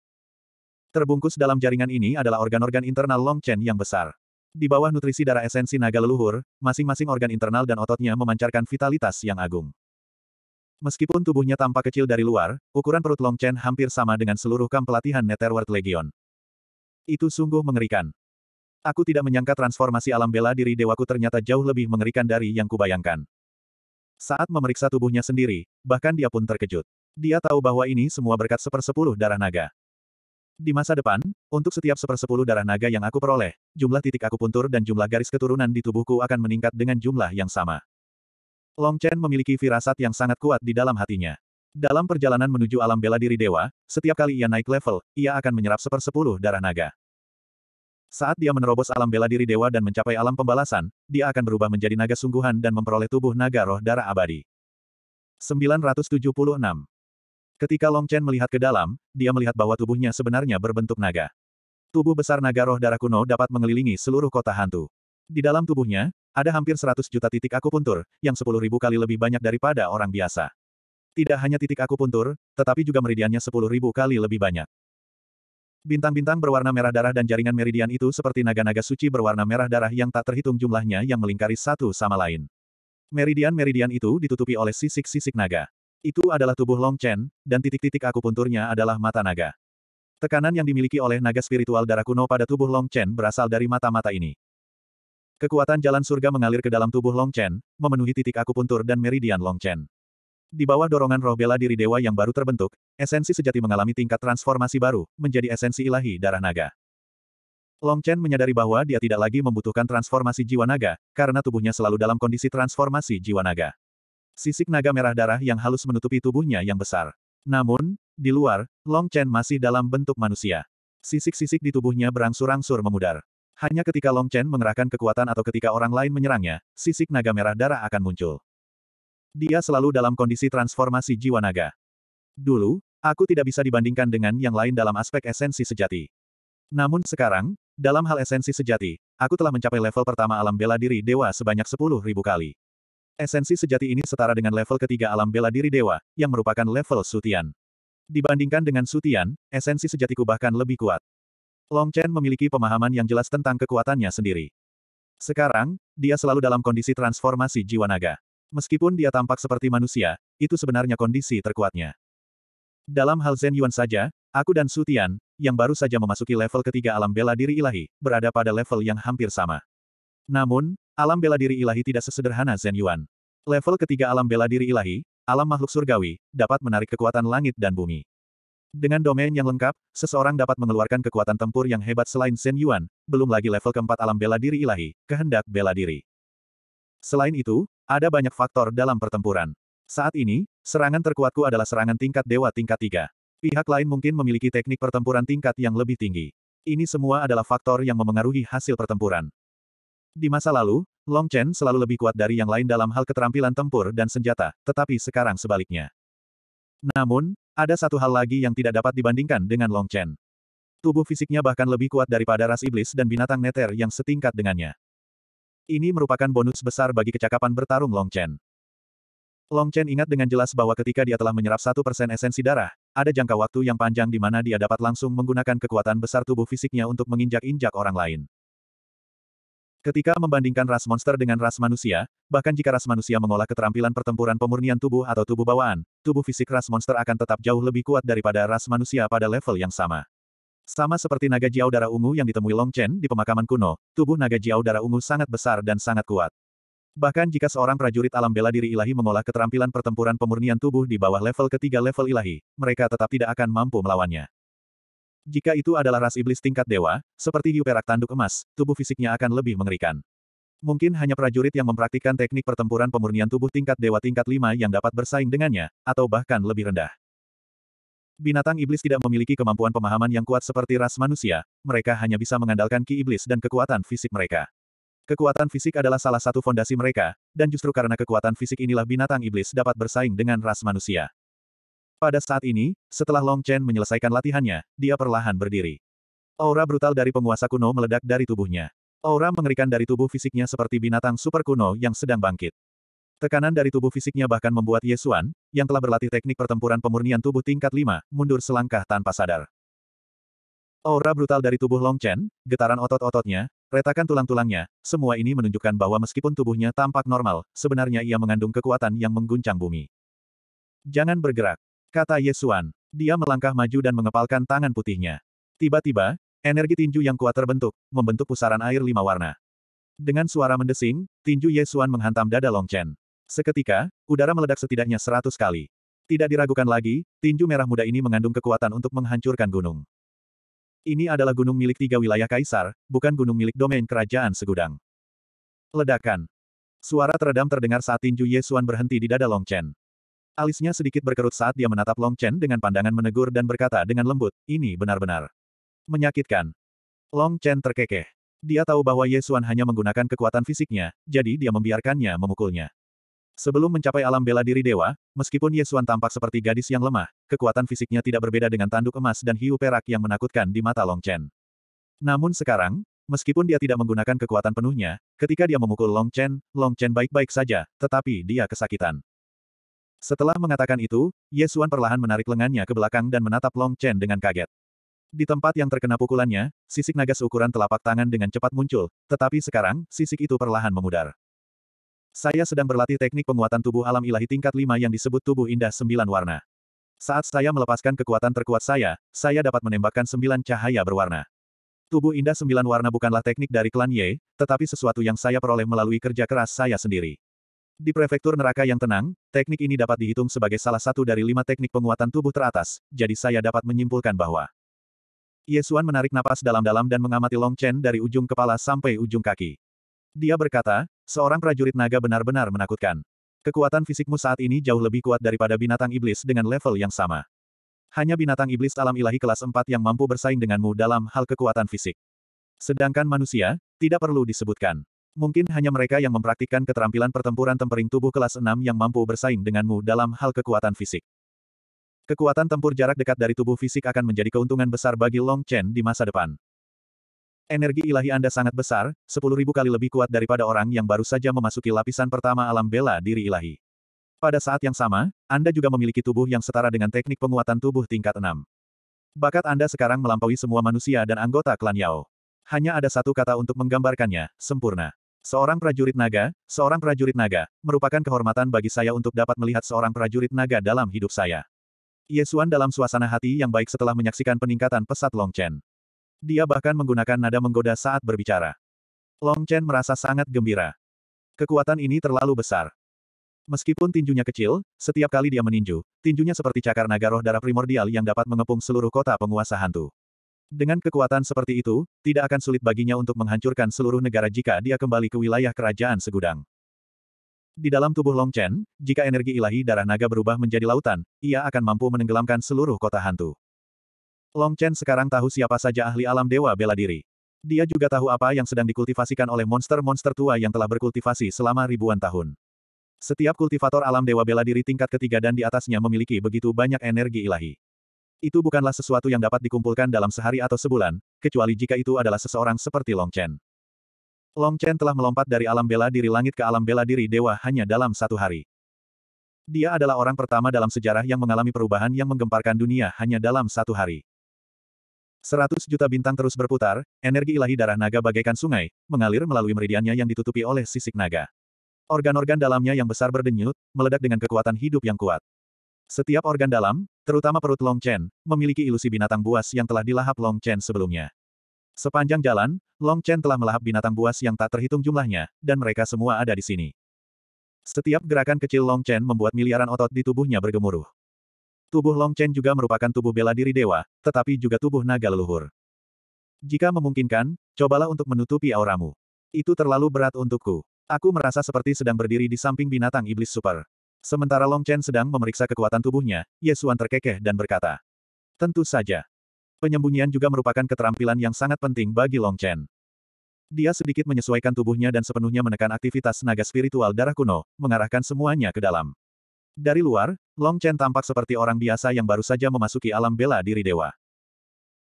Terbungkus dalam jaringan ini adalah organ-organ internal Long Chen yang besar. Di bawah nutrisi darah esensi naga leluhur, masing-masing organ internal dan ototnya memancarkan vitalitas yang agung. Meskipun tubuhnya tampak kecil dari luar, ukuran perut Long Chen hampir sama dengan seluruh kamp pelatihan Netherworld Legion. Itu sungguh mengerikan. Aku tidak menyangka transformasi alam bela diri dewaku ternyata jauh lebih mengerikan dari yang kubayangkan. Saat memeriksa tubuhnya sendiri, bahkan dia pun terkejut. Dia tahu bahwa ini semua berkat sepersepuluh darah naga. Di masa depan, untuk setiap sepersepuluh darah naga yang aku peroleh, jumlah titik akupuntur dan jumlah garis keturunan di tubuhku akan meningkat dengan jumlah yang sama. Long Chen memiliki firasat yang sangat kuat di dalam hatinya. Dalam perjalanan menuju alam bela diri dewa, setiap kali ia naik level, ia akan menyerap sepersepuluh darah naga. Saat dia menerobos alam bela diri dewa dan mencapai alam pembalasan, dia akan berubah menjadi naga sungguhan dan memperoleh tubuh naga roh darah abadi. 976. Ketika Long Chen melihat ke dalam, dia melihat bahwa tubuhnya sebenarnya berbentuk naga. Tubuh besar naga roh darah kuno dapat mengelilingi seluruh kota hantu. Di dalam tubuhnya, ada hampir 100 juta titik akupuntur, yang 10.000 kali lebih banyak daripada orang biasa. Tidak hanya titik akupuntur, tetapi juga meridiannya 10.000 kali lebih banyak. Bintang-bintang berwarna merah darah dan jaringan meridian itu seperti naga-naga suci berwarna merah darah yang tak terhitung jumlahnya yang melingkari satu sama lain. Meridian-meridian itu ditutupi oleh sisik-sisik naga. Itu adalah tubuh Long Chen, dan titik-titik akupunturnya adalah mata naga. Tekanan yang dimiliki oleh naga spiritual darah kuno pada tubuh Long Chen berasal dari mata-mata ini. Kekuatan jalan surga mengalir ke dalam tubuh Long Chen, memenuhi titik akupuntur dan meridian Long Chen. Di bawah dorongan roh bela diri dewa yang baru terbentuk, esensi sejati mengalami tingkat transformasi baru, menjadi esensi ilahi darah naga. Long Chen menyadari bahwa dia tidak lagi membutuhkan transformasi jiwa naga, karena tubuhnya selalu dalam kondisi transformasi jiwa naga. Sisik naga merah darah yang halus menutupi tubuhnya yang besar. Namun, di luar, Long Chen masih dalam bentuk manusia. Sisik-sisik di tubuhnya berangsur-angsur memudar. Hanya ketika Long Chen mengerahkan kekuatan atau ketika orang lain menyerangnya, sisik naga merah darah akan muncul. Dia selalu dalam kondisi transformasi jiwa naga. Dulu, aku tidak bisa dibandingkan dengan yang lain dalam aspek esensi sejati. Namun sekarang, dalam hal esensi sejati, aku telah mencapai level pertama alam bela diri dewa sebanyak 10.000 kali. Esensi sejati ini setara dengan level ketiga alam bela diri dewa, yang merupakan level Sutian. Dibandingkan dengan Sutian, esensi sejatiku bahkan lebih kuat. Long Chen memiliki pemahaman yang jelas tentang kekuatannya sendiri. Sekarang, dia selalu dalam kondisi transformasi jiwa naga. Meskipun dia tampak seperti manusia, itu sebenarnya kondisi terkuatnya. Dalam hal Zen Yuan saja, aku dan Su Tian, yang baru saja memasuki level ketiga alam bela diri ilahi, berada pada level yang hampir sama. Namun, alam bela diri ilahi tidak sesederhana Zen Yuan. Level ketiga alam bela diri ilahi, alam makhluk surgawi, dapat menarik kekuatan langit dan bumi. Dengan domain yang lengkap, seseorang dapat mengeluarkan kekuatan tempur yang hebat selain Shen Yuan, belum lagi level keempat alam bela diri ilahi, kehendak bela diri. Selain itu, ada banyak faktor dalam pertempuran. Saat ini, serangan terkuatku adalah serangan tingkat dewa tingkat tiga. Pihak lain mungkin memiliki teknik pertempuran tingkat yang lebih tinggi. Ini semua adalah faktor yang memengaruhi hasil pertempuran. Di masa lalu, Long Chen selalu lebih kuat dari yang lain dalam hal keterampilan tempur dan senjata, tetapi sekarang sebaliknya. Namun, ada satu hal lagi yang tidak dapat dibandingkan dengan Long Chen. Tubuh fisiknya bahkan lebih kuat daripada ras iblis dan binatang neter yang setingkat dengannya. Ini merupakan bonus besar bagi kecakapan bertarung Long Chen. Long Chen ingat dengan jelas bahwa ketika dia telah menyerap satu persen esensi darah, ada jangka waktu yang panjang di mana dia dapat langsung menggunakan kekuatan besar tubuh fisiknya untuk menginjak-injak orang lain. Ketika membandingkan ras monster dengan ras manusia, bahkan jika ras manusia mengolah keterampilan pertempuran pemurnian tubuh atau tubuh bawaan, tubuh fisik ras monster akan tetap jauh lebih kuat daripada ras manusia pada level yang sama. Sama seperti naga jiao darah ungu yang ditemui Long Chen di pemakaman kuno, tubuh naga jiao darah ungu sangat besar dan sangat kuat. Bahkan jika seorang prajurit alam bela diri ilahi mengolah keterampilan pertempuran pemurnian tubuh di bawah level ketiga level ilahi, mereka tetap tidak akan mampu melawannya. Jika itu adalah ras iblis tingkat dewa, seperti hiu perak tanduk emas, tubuh fisiknya akan lebih mengerikan. Mungkin hanya prajurit yang mempraktikkan teknik pertempuran pemurnian tubuh tingkat dewa tingkat 5 yang dapat bersaing dengannya, atau bahkan lebih rendah. Binatang iblis tidak memiliki kemampuan pemahaman yang kuat seperti ras manusia, mereka hanya bisa mengandalkan ki iblis dan kekuatan fisik mereka. Kekuatan fisik adalah salah satu fondasi mereka, dan justru karena kekuatan fisik inilah binatang iblis dapat bersaing dengan ras manusia. Pada saat ini, setelah Long Chen menyelesaikan latihannya, dia perlahan berdiri. Aura brutal dari penguasa kuno meledak dari tubuhnya. Aura mengerikan dari tubuh fisiknya seperti binatang super kuno yang sedang bangkit. Tekanan dari tubuh fisiknya bahkan membuat Yesuan, yang telah berlatih teknik pertempuran pemurnian tubuh tingkat 5, mundur selangkah tanpa sadar. Aura brutal dari tubuh Long Chen, getaran otot-ototnya, retakan tulang-tulangnya, semua ini menunjukkan bahwa meskipun tubuhnya tampak normal, sebenarnya ia mengandung kekuatan yang mengguncang bumi. Jangan bergerak. Kata Yesuan. Dia melangkah maju dan mengepalkan tangan putihnya. Tiba-tiba, energi tinju yang kuat terbentuk, membentuk pusaran air lima warna. Dengan suara mendesing, tinju Yesuan menghantam dada Long Chen. Seketika, udara meledak setidaknya seratus kali. Tidak diragukan lagi, tinju merah muda ini mengandung kekuatan untuk menghancurkan gunung. Ini adalah gunung milik tiga wilayah kaisar, bukan gunung milik domain kerajaan segudang. Ledakan. Suara teredam terdengar saat tinju Yesuan berhenti di dada Long Chen. Alisnya sedikit berkerut saat dia menatap Long Chen dengan pandangan menegur dan berkata dengan lembut, ini benar-benar menyakitkan. Long Chen terkekeh. Dia tahu bahwa Ye Xuan hanya menggunakan kekuatan fisiknya, jadi dia membiarkannya memukulnya. Sebelum mencapai alam bela diri dewa, meskipun Ye Xuan tampak seperti gadis yang lemah, kekuatan fisiknya tidak berbeda dengan tanduk emas dan hiu perak yang menakutkan di mata Long Chen. Namun sekarang, meskipun dia tidak menggunakan kekuatan penuhnya, ketika dia memukul Long Chen, Long Chen baik-baik saja, tetapi dia kesakitan. Setelah mengatakan itu, Ye Xuan perlahan menarik lengannya ke belakang dan menatap Long Chen dengan kaget. Di tempat yang terkena pukulannya, sisik naga seukuran telapak tangan dengan cepat muncul, tetapi sekarang, sisik itu perlahan memudar. Saya sedang berlatih teknik penguatan tubuh alam ilahi tingkat 5 yang disebut tubuh indah sembilan warna. Saat saya melepaskan kekuatan terkuat saya, saya dapat menembakkan sembilan cahaya berwarna. Tubuh indah sembilan warna bukanlah teknik dari klan Ye, tetapi sesuatu yang saya peroleh melalui kerja keras saya sendiri. Di prefektur neraka yang tenang, teknik ini dapat dihitung sebagai salah satu dari lima teknik penguatan tubuh teratas, jadi saya dapat menyimpulkan bahwa Yesuan menarik napas dalam-dalam dan mengamati Long Chen dari ujung kepala sampai ujung kaki. Dia berkata, seorang prajurit naga benar-benar menakutkan. Kekuatan fisikmu saat ini jauh lebih kuat daripada binatang iblis dengan level yang sama. Hanya binatang iblis alam ilahi kelas 4 yang mampu bersaing denganmu dalam hal kekuatan fisik. Sedangkan manusia, tidak perlu disebutkan. Mungkin hanya mereka yang mempraktikkan keterampilan pertempuran tempering tubuh kelas 6 yang mampu bersaing denganmu dalam hal kekuatan fisik. Kekuatan tempur jarak dekat dari tubuh fisik akan menjadi keuntungan besar bagi Long Chen di masa depan. Energi ilahi Anda sangat besar, 10.000 kali lebih kuat daripada orang yang baru saja memasuki lapisan pertama alam bela diri ilahi. Pada saat yang sama, Anda juga memiliki tubuh yang setara dengan teknik penguatan tubuh tingkat 6. Bakat Anda sekarang melampaui semua manusia dan anggota klan Yao. Hanya ada satu kata untuk menggambarkannya, sempurna. Seorang prajurit naga, seorang prajurit naga, merupakan kehormatan bagi saya untuk dapat melihat seorang prajurit naga dalam hidup saya. Yesuan dalam suasana hati yang baik setelah menyaksikan peningkatan pesat Long Chen. Dia bahkan menggunakan nada menggoda saat berbicara. Long Chen merasa sangat gembira. Kekuatan ini terlalu besar. Meskipun tinjunya kecil, setiap kali dia meninju, tinjunya seperti cakar naga roh darah primordial yang dapat mengepung seluruh kota penguasa hantu. Dengan kekuatan seperti itu, tidak akan sulit baginya untuk menghancurkan seluruh negara jika dia kembali ke wilayah kerajaan segudang. Di dalam tubuh Long Chen, jika energi ilahi darah naga berubah menjadi lautan, ia akan mampu menenggelamkan seluruh kota hantu. Long Chen sekarang tahu siapa saja ahli alam dewa bela diri. Dia juga tahu apa yang sedang dikultivasikan oleh monster-monster tua yang telah berkultivasi selama ribuan tahun. Setiap kultivator alam dewa bela diri tingkat ketiga dan di atasnya memiliki begitu banyak energi ilahi. Itu bukanlah sesuatu yang dapat dikumpulkan dalam sehari atau sebulan, kecuali jika itu adalah seseorang seperti Long Chen. Long Chen telah melompat dari alam bela diri langit ke alam bela diri dewa hanya dalam satu hari. Dia adalah orang pertama dalam sejarah yang mengalami perubahan yang menggemparkan dunia hanya dalam satu hari. Seratus juta bintang terus berputar, energi ilahi darah naga bagaikan sungai, mengalir melalui meridiannya yang ditutupi oleh sisik naga. Organ-organ dalamnya yang besar berdenyut, meledak dengan kekuatan hidup yang kuat. Setiap organ dalam, terutama perut Long Chen, memiliki ilusi binatang buas yang telah dilahap Long Chen sebelumnya. Sepanjang jalan, Long Chen telah melahap binatang buas yang tak terhitung jumlahnya, dan mereka semua ada di sini. Setiap gerakan kecil Long Chen membuat miliaran otot di tubuhnya bergemuruh. Tubuh Long Chen juga merupakan tubuh bela diri dewa, tetapi juga tubuh naga leluhur. Jika memungkinkan, cobalah untuk menutupi auramu. Itu terlalu berat untukku. Aku merasa seperti sedang berdiri di samping binatang iblis super. Sementara Long Chen sedang memeriksa kekuatan tubuhnya, Yesuan terkekeh dan berkata, Tentu saja. Penyembunyian juga merupakan keterampilan yang sangat penting bagi Long Chen. Dia sedikit menyesuaikan tubuhnya dan sepenuhnya menekan aktivitas naga spiritual darah kuno, mengarahkan semuanya ke dalam. Dari luar, Long Chen tampak seperti orang biasa yang baru saja memasuki alam bela diri dewa.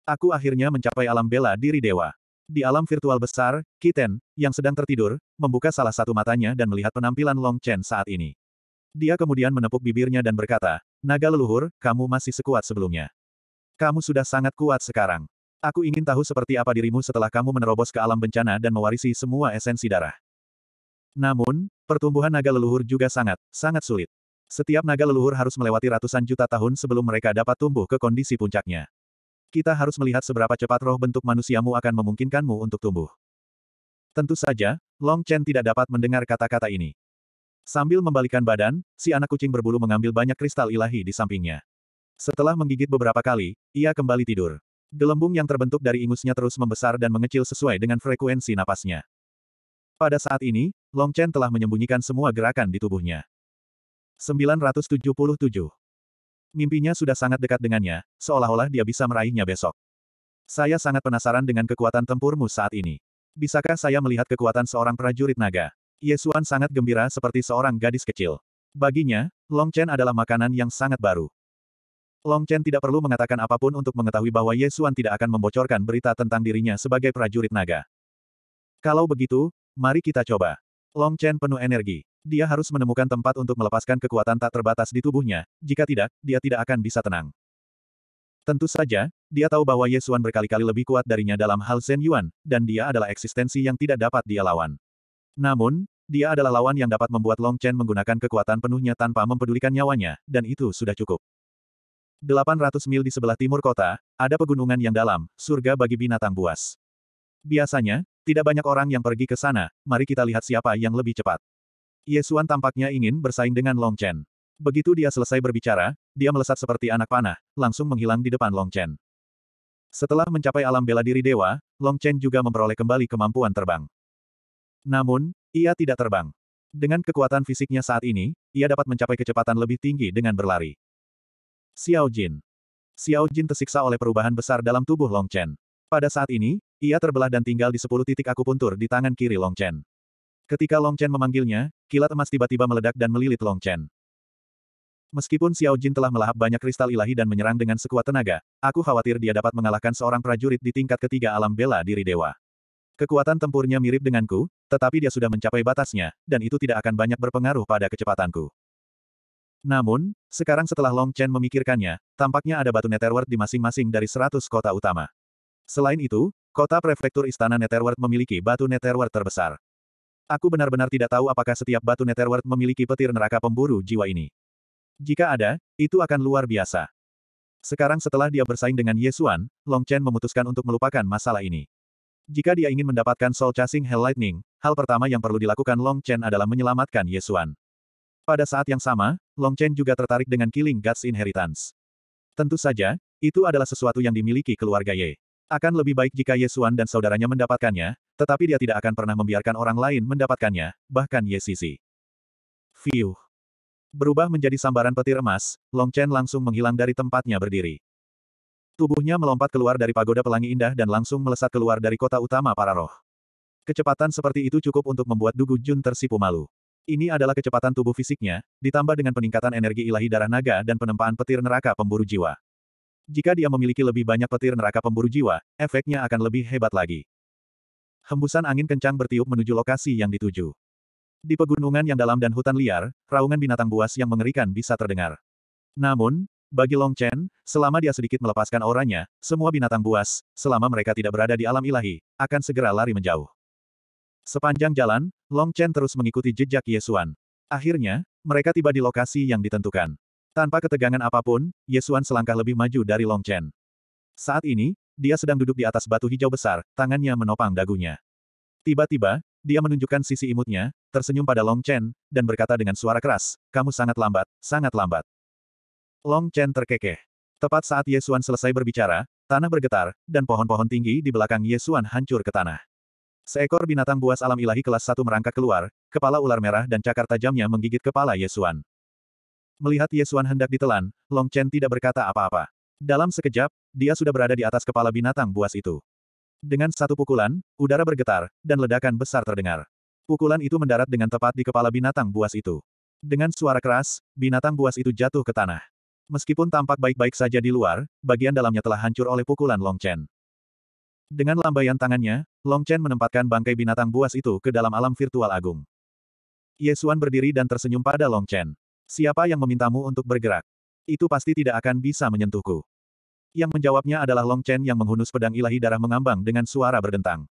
Aku akhirnya mencapai alam bela diri dewa. Di alam virtual besar, Kiten, yang sedang tertidur, membuka salah satu matanya dan melihat penampilan Long Chen saat ini. Dia kemudian menepuk bibirnya dan berkata, Naga leluhur, kamu masih sekuat sebelumnya. Kamu sudah sangat kuat sekarang. Aku ingin tahu seperti apa dirimu setelah kamu menerobos ke alam bencana dan mewarisi semua esensi darah. Namun, pertumbuhan naga leluhur juga sangat, sangat sulit. Setiap naga leluhur harus melewati ratusan juta tahun sebelum mereka dapat tumbuh ke kondisi puncaknya. Kita harus melihat seberapa cepat roh bentuk manusiamu akan memungkinkanmu untuk tumbuh. Tentu saja, Long Chen tidak dapat mendengar kata-kata ini. Sambil membalikan badan, si anak kucing berbulu mengambil banyak kristal ilahi di sampingnya. Setelah menggigit beberapa kali, ia kembali tidur. Gelembung yang terbentuk dari ingusnya terus membesar dan mengecil sesuai dengan frekuensi napasnya. Pada saat ini, Long Chen telah menyembunyikan semua gerakan di tubuhnya. 977. Mimpinya sudah sangat dekat dengannya, seolah-olah dia bisa meraihnya besok. Saya sangat penasaran dengan kekuatan tempurmu saat ini. Bisakah saya melihat kekuatan seorang prajurit naga? Yesuan sangat gembira seperti seorang gadis kecil. Baginya, Long Chen adalah makanan yang sangat baru. Long Chen tidak perlu mengatakan apa pun untuk mengetahui bahwa Yesuan tidak akan membocorkan berita tentang dirinya sebagai prajurit naga. Kalau begitu, mari kita coba. Long Chen penuh energi. Dia harus menemukan tempat untuk melepaskan kekuatan tak terbatas di tubuhnya, jika tidak, dia tidak akan bisa tenang. Tentu saja, dia tahu bahwa Yesuan berkali-kali lebih kuat darinya dalam hal Zhen Yuan, dan dia adalah eksistensi yang tidak dapat dia lawan. Namun, dia adalah lawan yang dapat membuat Long Chen menggunakan kekuatan penuhnya tanpa mempedulikan nyawanya, dan itu sudah cukup. 800 mil di sebelah timur kota, ada pegunungan yang dalam, surga bagi binatang buas. Biasanya, tidak banyak orang yang pergi ke sana, mari kita lihat siapa yang lebih cepat. Yesuan tampaknya ingin bersaing dengan Long Chen. Begitu dia selesai berbicara, dia melesat seperti anak panah, langsung menghilang di depan Long Chen. Setelah mencapai alam bela diri dewa, Long Chen juga memperoleh kembali kemampuan terbang. Namun, ia tidak terbang. Dengan kekuatan fisiknya saat ini, ia dapat mencapai kecepatan lebih tinggi dengan berlari. Xiao Jin. Xiao Jin tersiksa oleh perubahan besar dalam tubuh Long Chen. Pada saat ini, ia terbelah dan tinggal di sepuluh titik akupuntur di tangan kiri Long Chen. Ketika Long Chen memanggilnya, kilat emas tiba-tiba meledak dan melilit Long Chen. Meskipun Xiao Jin telah melahap banyak kristal ilahi dan menyerang dengan sekuat tenaga, aku khawatir dia dapat mengalahkan seorang prajurit di tingkat ketiga alam bela diri dewa. Kekuatan tempurnya mirip denganku, tetapi dia sudah mencapai batasnya, dan itu tidak akan banyak berpengaruh pada kecepatanku. Namun, sekarang setelah Long Chen memikirkannya, tampaknya ada batu Netherworld di masing-masing dari seratus kota utama. Selain itu, kota prefektur Istana Netherworld memiliki batu Netherworld terbesar. Aku benar-benar tidak tahu apakah setiap batu Netherworld memiliki petir neraka pemburu jiwa ini. Jika ada, itu akan luar biasa. Sekarang setelah dia bersaing dengan Yesuan, Long Chen memutuskan untuk melupakan masalah ini. Jika dia ingin mendapatkan Soul Chasing Hell Lightning, hal pertama yang perlu dilakukan Long Chen adalah menyelamatkan Yesuan. Pada saat yang sama, Long Chen juga tertarik dengan Killing God's Inheritance. Tentu saja, itu adalah sesuatu yang dimiliki keluarga Ye. Akan lebih baik jika Yesuan dan saudaranya mendapatkannya, tetapi dia tidak akan pernah membiarkan orang lain mendapatkannya, bahkan Ye Sisi. Fiuh. Berubah menjadi sambaran petir emas, Long Chen langsung menghilang dari tempatnya berdiri. Tubuhnya melompat keluar dari pagoda pelangi indah dan langsung melesat keluar dari kota utama para roh. Kecepatan seperti itu cukup untuk membuat Dugu Jun tersipu malu. Ini adalah kecepatan tubuh fisiknya, ditambah dengan peningkatan energi ilahi darah naga dan penempaan petir neraka pemburu jiwa. Jika dia memiliki lebih banyak petir neraka pemburu jiwa, efeknya akan lebih hebat lagi. Hembusan angin kencang bertiup menuju lokasi yang dituju. Di pegunungan yang dalam dan hutan liar, raungan binatang buas yang mengerikan bisa terdengar. Namun, bagi Long Chen, selama dia sedikit melepaskan auranya, semua binatang buas, selama mereka tidak berada di alam ilahi, akan segera lari menjauh. Sepanjang jalan, Long Chen terus mengikuti jejak Yesuan. Akhirnya, mereka tiba di lokasi yang ditentukan. Tanpa ketegangan apa pun, Yesuan selangkah lebih maju dari Long Chen. Saat ini, dia sedang duduk di atas batu hijau besar, tangannya menopang dagunya. Tiba-tiba, dia menunjukkan sisi imutnya, tersenyum pada Long Chen, dan berkata dengan suara keras, kamu sangat lambat, sangat lambat. Long Chen terkekeh. Tepat saat Yesuan selesai berbicara, tanah bergetar, dan pohon-pohon tinggi di belakang Yesuan hancur ke tanah. Seekor binatang buas alam ilahi kelas satu merangkak keluar, kepala ular merah dan cakar tajamnya menggigit kepala Yesuan. Melihat Yesuan hendak ditelan, Long Chen tidak berkata apa-apa. Dalam sekejap, dia sudah berada di atas kepala binatang buas itu. Dengan satu pukulan, udara bergetar, dan ledakan besar terdengar. Pukulan itu mendarat dengan tepat di kepala binatang buas itu. Dengan suara keras, binatang buas itu jatuh ke tanah. Meskipun tampak baik-baik saja di luar, bagian dalamnya telah hancur oleh pukulan Long Chen. Dengan lambaian tangannya, Long Chen menempatkan bangkai binatang buas itu ke dalam alam virtual agung. Yesuan berdiri dan tersenyum pada Long Chen. Siapa yang memintamu untuk bergerak? Itu pasti tidak akan bisa menyentuhku. Yang menjawabnya adalah Long Chen yang menghunus pedang ilahi darah mengambang dengan suara berdentang.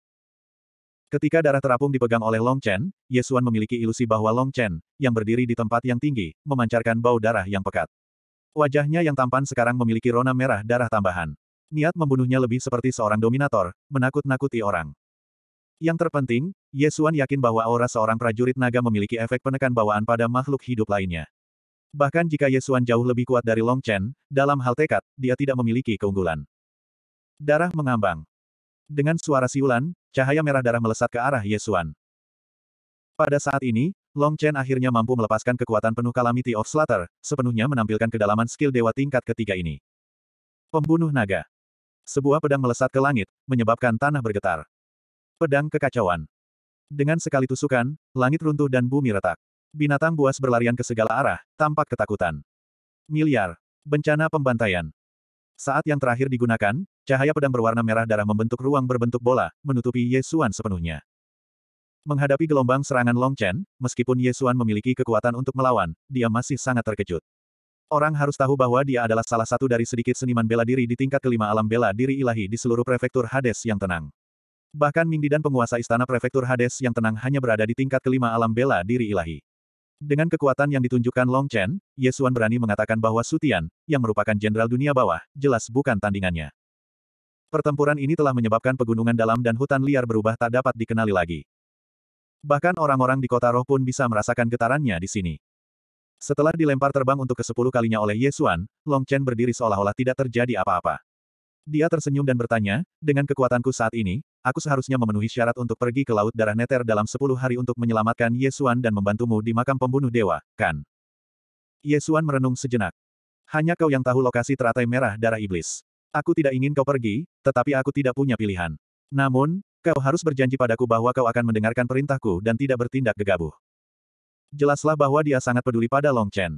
Ketika darah terapung dipegang oleh Long Chen, Yesuan memiliki ilusi bahwa Long Chen, yang berdiri di tempat yang tinggi, memancarkan bau darah yang pekat. Wajahnya yang tampan sekarang memiliki rona merah darah tambahan. Niat membunuhnya lebih seperti seorang dominator, menakut-nakuti orang. Yang terpenting, Yesuan yakin bahwa aura seorang prajurit naga memiliki efek penekan bawaan pada makhluk hidup lainnya. Bahkan jika Yesuan jauh lebih kuat dari Long Chen, dalam hal tekad, dia tidak memiliki keunggulan. Darah mengambang. Dengan suara siulan, cahaya merah darah melesat ke arah Yesuan. Pada saat ini, Long Chen akhirnya mampu melepaskan kekuatan penuh Calamity of Slaughter, sepenuhnya menampilkan kedalaman skill dewa tingkat ketiga ini. Pembunuh naga. Sebuah pedang melesat ke langit, menyebabkan tanah bergetar. Pedang kekacauan. Dengan sekali tusukan, langit runtuh dan bumi retak. Binatang buas berlarian ke segala arah, tampak ketakutan. Miliar. Bencana pembantaian. Saat yang terakhir digunakan, cahaya pedang berwarna merah darah membentuk ruang berbentuk bola, menutupi Yesuan sepenuhnya. Menghadapi gelombang serangan Long Chen, meskipun Yesuan memiliki kekuatan untuk melawan, dia masih sangat terkejut. Orang harus tahu bahwa dia adalah salah satu dari sedikit seniman bela diri di tingkat kelima alam bela diri ilahi di seluruh prefektur Hades yang tenang. Bahkan Mingdi dan penguasa istana prefektur Hades yang tenang hanya berada di tingkat kelima alam bela diri ilahi. Dengan kekuatan yang ditunjukkan Long Chen, Yesuan berani mengatakan bahwa Sutian, yang merupakan jenderal dunia bawah, jelas bukan tandingannya. Pertempuran ini telah menyebabkan pegunungan dalam dan hutan liar berubah tak dapat dikenali lagi. Bahkan orang-orang di kota roh pun bisa merasakan getarannya di sini. Setelah dilempar terbang untuk ke-10 kalinya oleh Yesuan, Long Chen berdiri seolah-olah tidak terjadi apa-apa. Dia tersenyum dan bertanya, dengan kekuatanku saat ini, aku seharusnya memenuhi syarat untuk pergi ke Laut Darah Neter dalam 10 hari untuk menyelamatkan Yesuan dan membantumu di makam pembunuh dewa, kan? Yesuan merenung sejenak. Hanya kau yang tahu lokasi teratai merah darah iblis. Aku tidak ingin kau pergi, tetapi aku tidak punya pilihan. Namun, kau harus berjanji padaku bahwa kau akan mendengarkan perintahku dan tidak bertindak gegabah. Jelaslah bahwa dia sangat peduli pada Long Chen.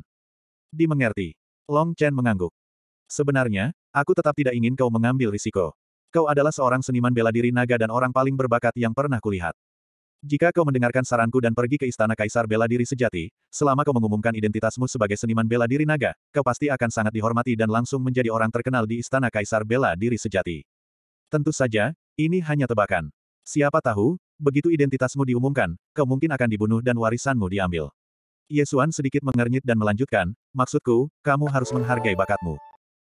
Dimengerti. Long Chen mengangguk. Sebenarnya, aku tetap tidak ingin kau mengambil risiko. Kau adalah seorang seniman bela diri naga dan orang paling berbakat yang pernah kulihat. Jika kau mendengarkan saranku dan pergi ke Istana Kaisar Bela Diri Sejati, selama kau mengumumkan identitasmu sebagai seniman bela diri naga, kau pasti akan sangat dihormati dan langsung menjadi orang terkenal di Istana Kaisar Bela Diri Sejati. Tentu saja, ini hanya tebakan. Siapa tahu, begitu identitasmu diumumkan, kau mungkin akan dibunuh dan warisanmu diambil. Yesuan sedikit mengernyit dan melanjutkan, maksudku, kamu harus menghargai bakatmu.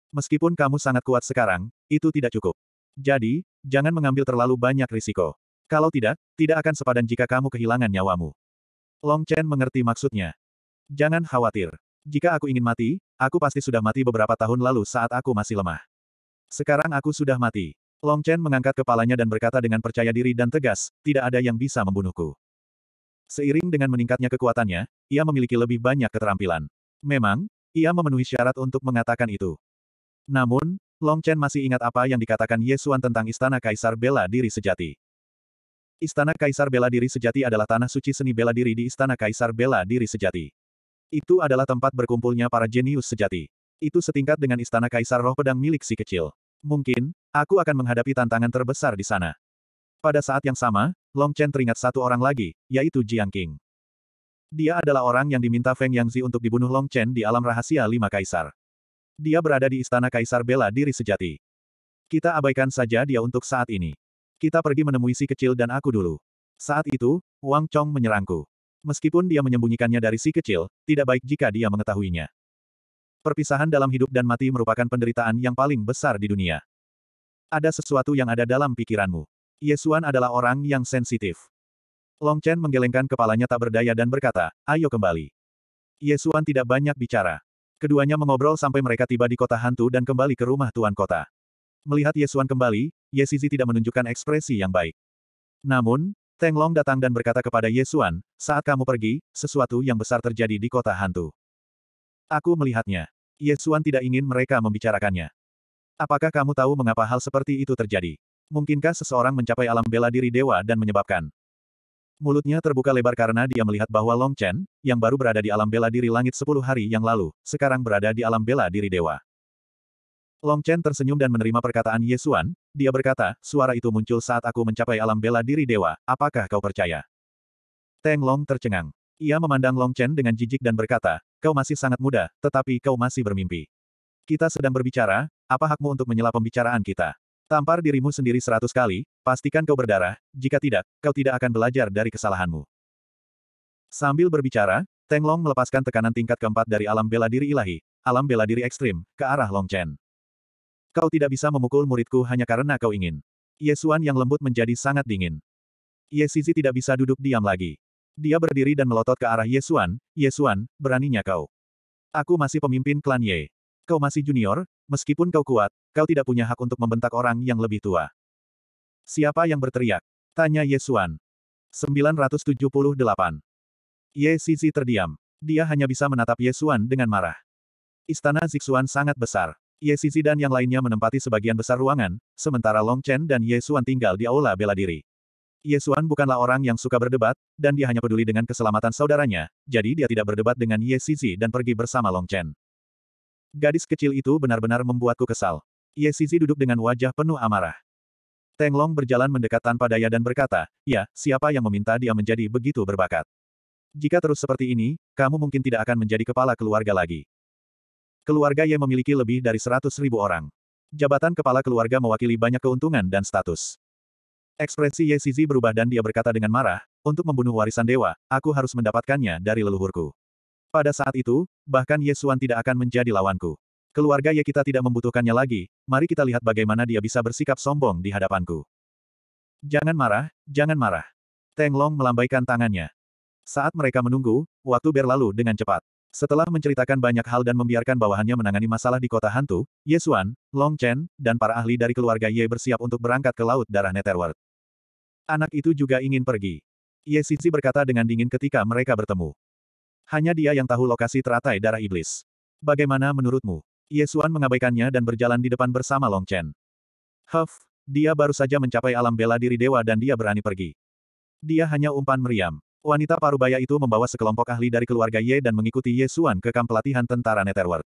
Meskipun kamu sangat kuat sekarang, itu tidak cukup. Jadi, jangan mengambil terlalu banyak risiko. Kalau tidak, tidak akan sepadan jika kamu kehilangan nyawamu. Long Chen mengerti maksudnya. Jangan khawatir. Jika aku ingin mati, aku pasti sudah mati beberapa tahun lalu saat aku masih lemah. Sekarang aku sudah mati. Long Chen mengangkat kepalanya dan berkata dengan percaya diri dan tegas, tidak ada yang bisa membunuhku. Seiring dengan meningkatnya kekuatannya, ia memiliki lebih banyak keterampilan. Memang, ia memenuhi syarat untuk mengatakan itu. Namun, Long Chen masih ingat apa yang dikatakan Yesuan tentang Istana Kaisar Bela Diri Sejati. Istana Kaisar Bela Diri Sejati adalah tanah suci seni bela diri di Istana Kaisar Bela Diri Sejati. Itu adalah tempat berkumpulnya para jenius sejati. Itu setingkat dengan Istana Kaisar Roh Pedang milik si kecil. Mungkin, aku akan menghadapi tantangan terbesar di sana. Pada saat yang sama, Long Chen teringat satu orang lagi, yaitu Jiang Qing. Dia adalah orang yang diminta Feng Yangzi untuk dibunuh Long Chen di alam rahasia lima kaisar. Dia berada di istana kaisar bela diri sejati. Kita abaikan saja dia untuk saat ini. Kita pergi menemui si kecil dan aku dulu. Saat itu, Wang Chong menyerangku. Meskipun dia menyembunyikannya dari si kecil, tidak baik jika dia mengetahuinya. Perpisahan dalam hidup dan mati merupakan penderitaan yang paling besar di dunia. Ada sesuatu yang ada dalam pikiranmu. Yesuan adalah orang yang sensitif. Long Chen menggelengkan kepalanya tak berdaya dan berkata, ayo kembali. Yesuan tidak banyak bicara. Keduanya mengobrol sampai mereka tiba di kota hantu dan kembali ke rumah tuan kota. Melihat Yesuan kembali, Yesizi tidak menunjukkan ekspresi yang baik. Namun, Teng Long datang dan berkata kepada Yesuan, saat kamu pergi, sesuatu yang besar terjadi di kota hantu. Aku melihatnya. Yesuan tidak ingin mereka membicarakannya. Apakah kamu tahu mengapa hal seperti itu terjadi? Mungkinkah seseorang mencapai alam bela diri dewa dan menyebabkan Mulutnya terbuka lebar karena dia melihat bahwa Long Chen, yang baru berada di alam bela diri langit sepuluh hari yang lalu, sekarang berada di alam bela diri dewa. Long Chen tersenyum dan menerima perkataan Yesuan, dia berkata, suara itu muncul saat aku mencapai alam bela diri dewa, apakah kau percaya? Teng Long tercengang. Ia memandang Long Chen dengan jijik dan berkata, kau masih sangat muda, tetapi kau masih bermimpi. Kita sedang berbicara, apa hakmu untuk menyela pembicaraan kita? Tampar dirimu sendiri seratus kali, pastikan kau berdarah, jika tidak, kau tidak akan belajar dari kesalahanmu. Sambil berbicara, Teng Long melepaskan tekanan tingkat keempat dari alam bela diri ilahi, alam bela diri ekstrim, ke arah Long Chen. Kau tidak bisa memukul muridku hanya karena kau ingin. Yesuan yang lembut menjadi sangat dingin. Yesizi tidak bisa duduk diam lagi. Dia berdiri dan melotot ke arah Yesuan, Yesuan, beraninya kau. Aku masih pemimpin klan Ye. Kau masih junior, meskipun kau kuat, kau tidak punya hak untuk membentak orang yang lebih tua. Siapa yang berteriak? Tanya Yesuan. 978. Ye Zizi terdiam. Dia hanya bisa menatap Ye Xuan dengan marah. Istana Zixuan sangat besar. Ye Zizi dan yang lainnya menempati sebagian besar ruangan, sementara Long Chen dan Ye Xuan tinggal di aula bela diri. Ye Xuan bukanlah orang yang suka berdebat, dan dia hanya peduli dengan keselamatan saudaranya, jadi dia tidak berdebat dengan Ye Zizi dan pergi bersama Long Chen. Gadis kecil itu benar-benar membuatku kesal. Ye Zizi duduk dengan wajah penuh amarah. Teng Long berjalan mendekat tanpa daya dan berkata, ya, siapa yang meminta dia menjadi begitu berbakat? Jika terus seperti ini, kamu mungkin tidak akan menjadi kepala keluarga lagi. Keluarga Ye memiliki lebih dari seratus ribu orang. Jabatan kepala keluarga mewakili banyak keuntungan dan status. Ekspresi Ye Zizi berubah dan dia berkata dengan marah, untuk membunuh warisan dewa, aku harus mendapatkannya dari leluhurku. Pada saat itu, bahkan Ye Xuan tidak akan menjadi lawanku. Keluarga Ye kita tidak membutuhkannya lagi, mari kita lihat bagaimana dia bisa bersikap sombong di hadapanku. Jangan marah, jangan marah. Teng Long melambaikan tangannya. Saat mereka menunggu, waktu berlalu dengan cepat. Setelah menceritakan banyak hal dan membiarkan bawahannya menangani masalah di kota hantu, Ye Xuan, Long Chen, dan para ahli dari keluarga Ye bersiap untuk berangkat ke Laut Darah Netherworld. Anak itu juga ingin pergi. Ye Zizi berkata dengan dingin ketika mereka bertemu. Hanya dia yang tahu lokasi teratai darah iblis. Bagaimana menurutmu? Ye Xuan mengabaikannya dan berjalan di depan bersama Long Chen. Huff, dia baru saja mencapai alam bela diri dewa dan dia berani pergi. Dia hanya umpan meriam. Wanita parubaya itu membawa sekelompok ahli dari keluarga Ye dan mengikuti Ye Xuan ke kamp pelatihan tentara Netherworld.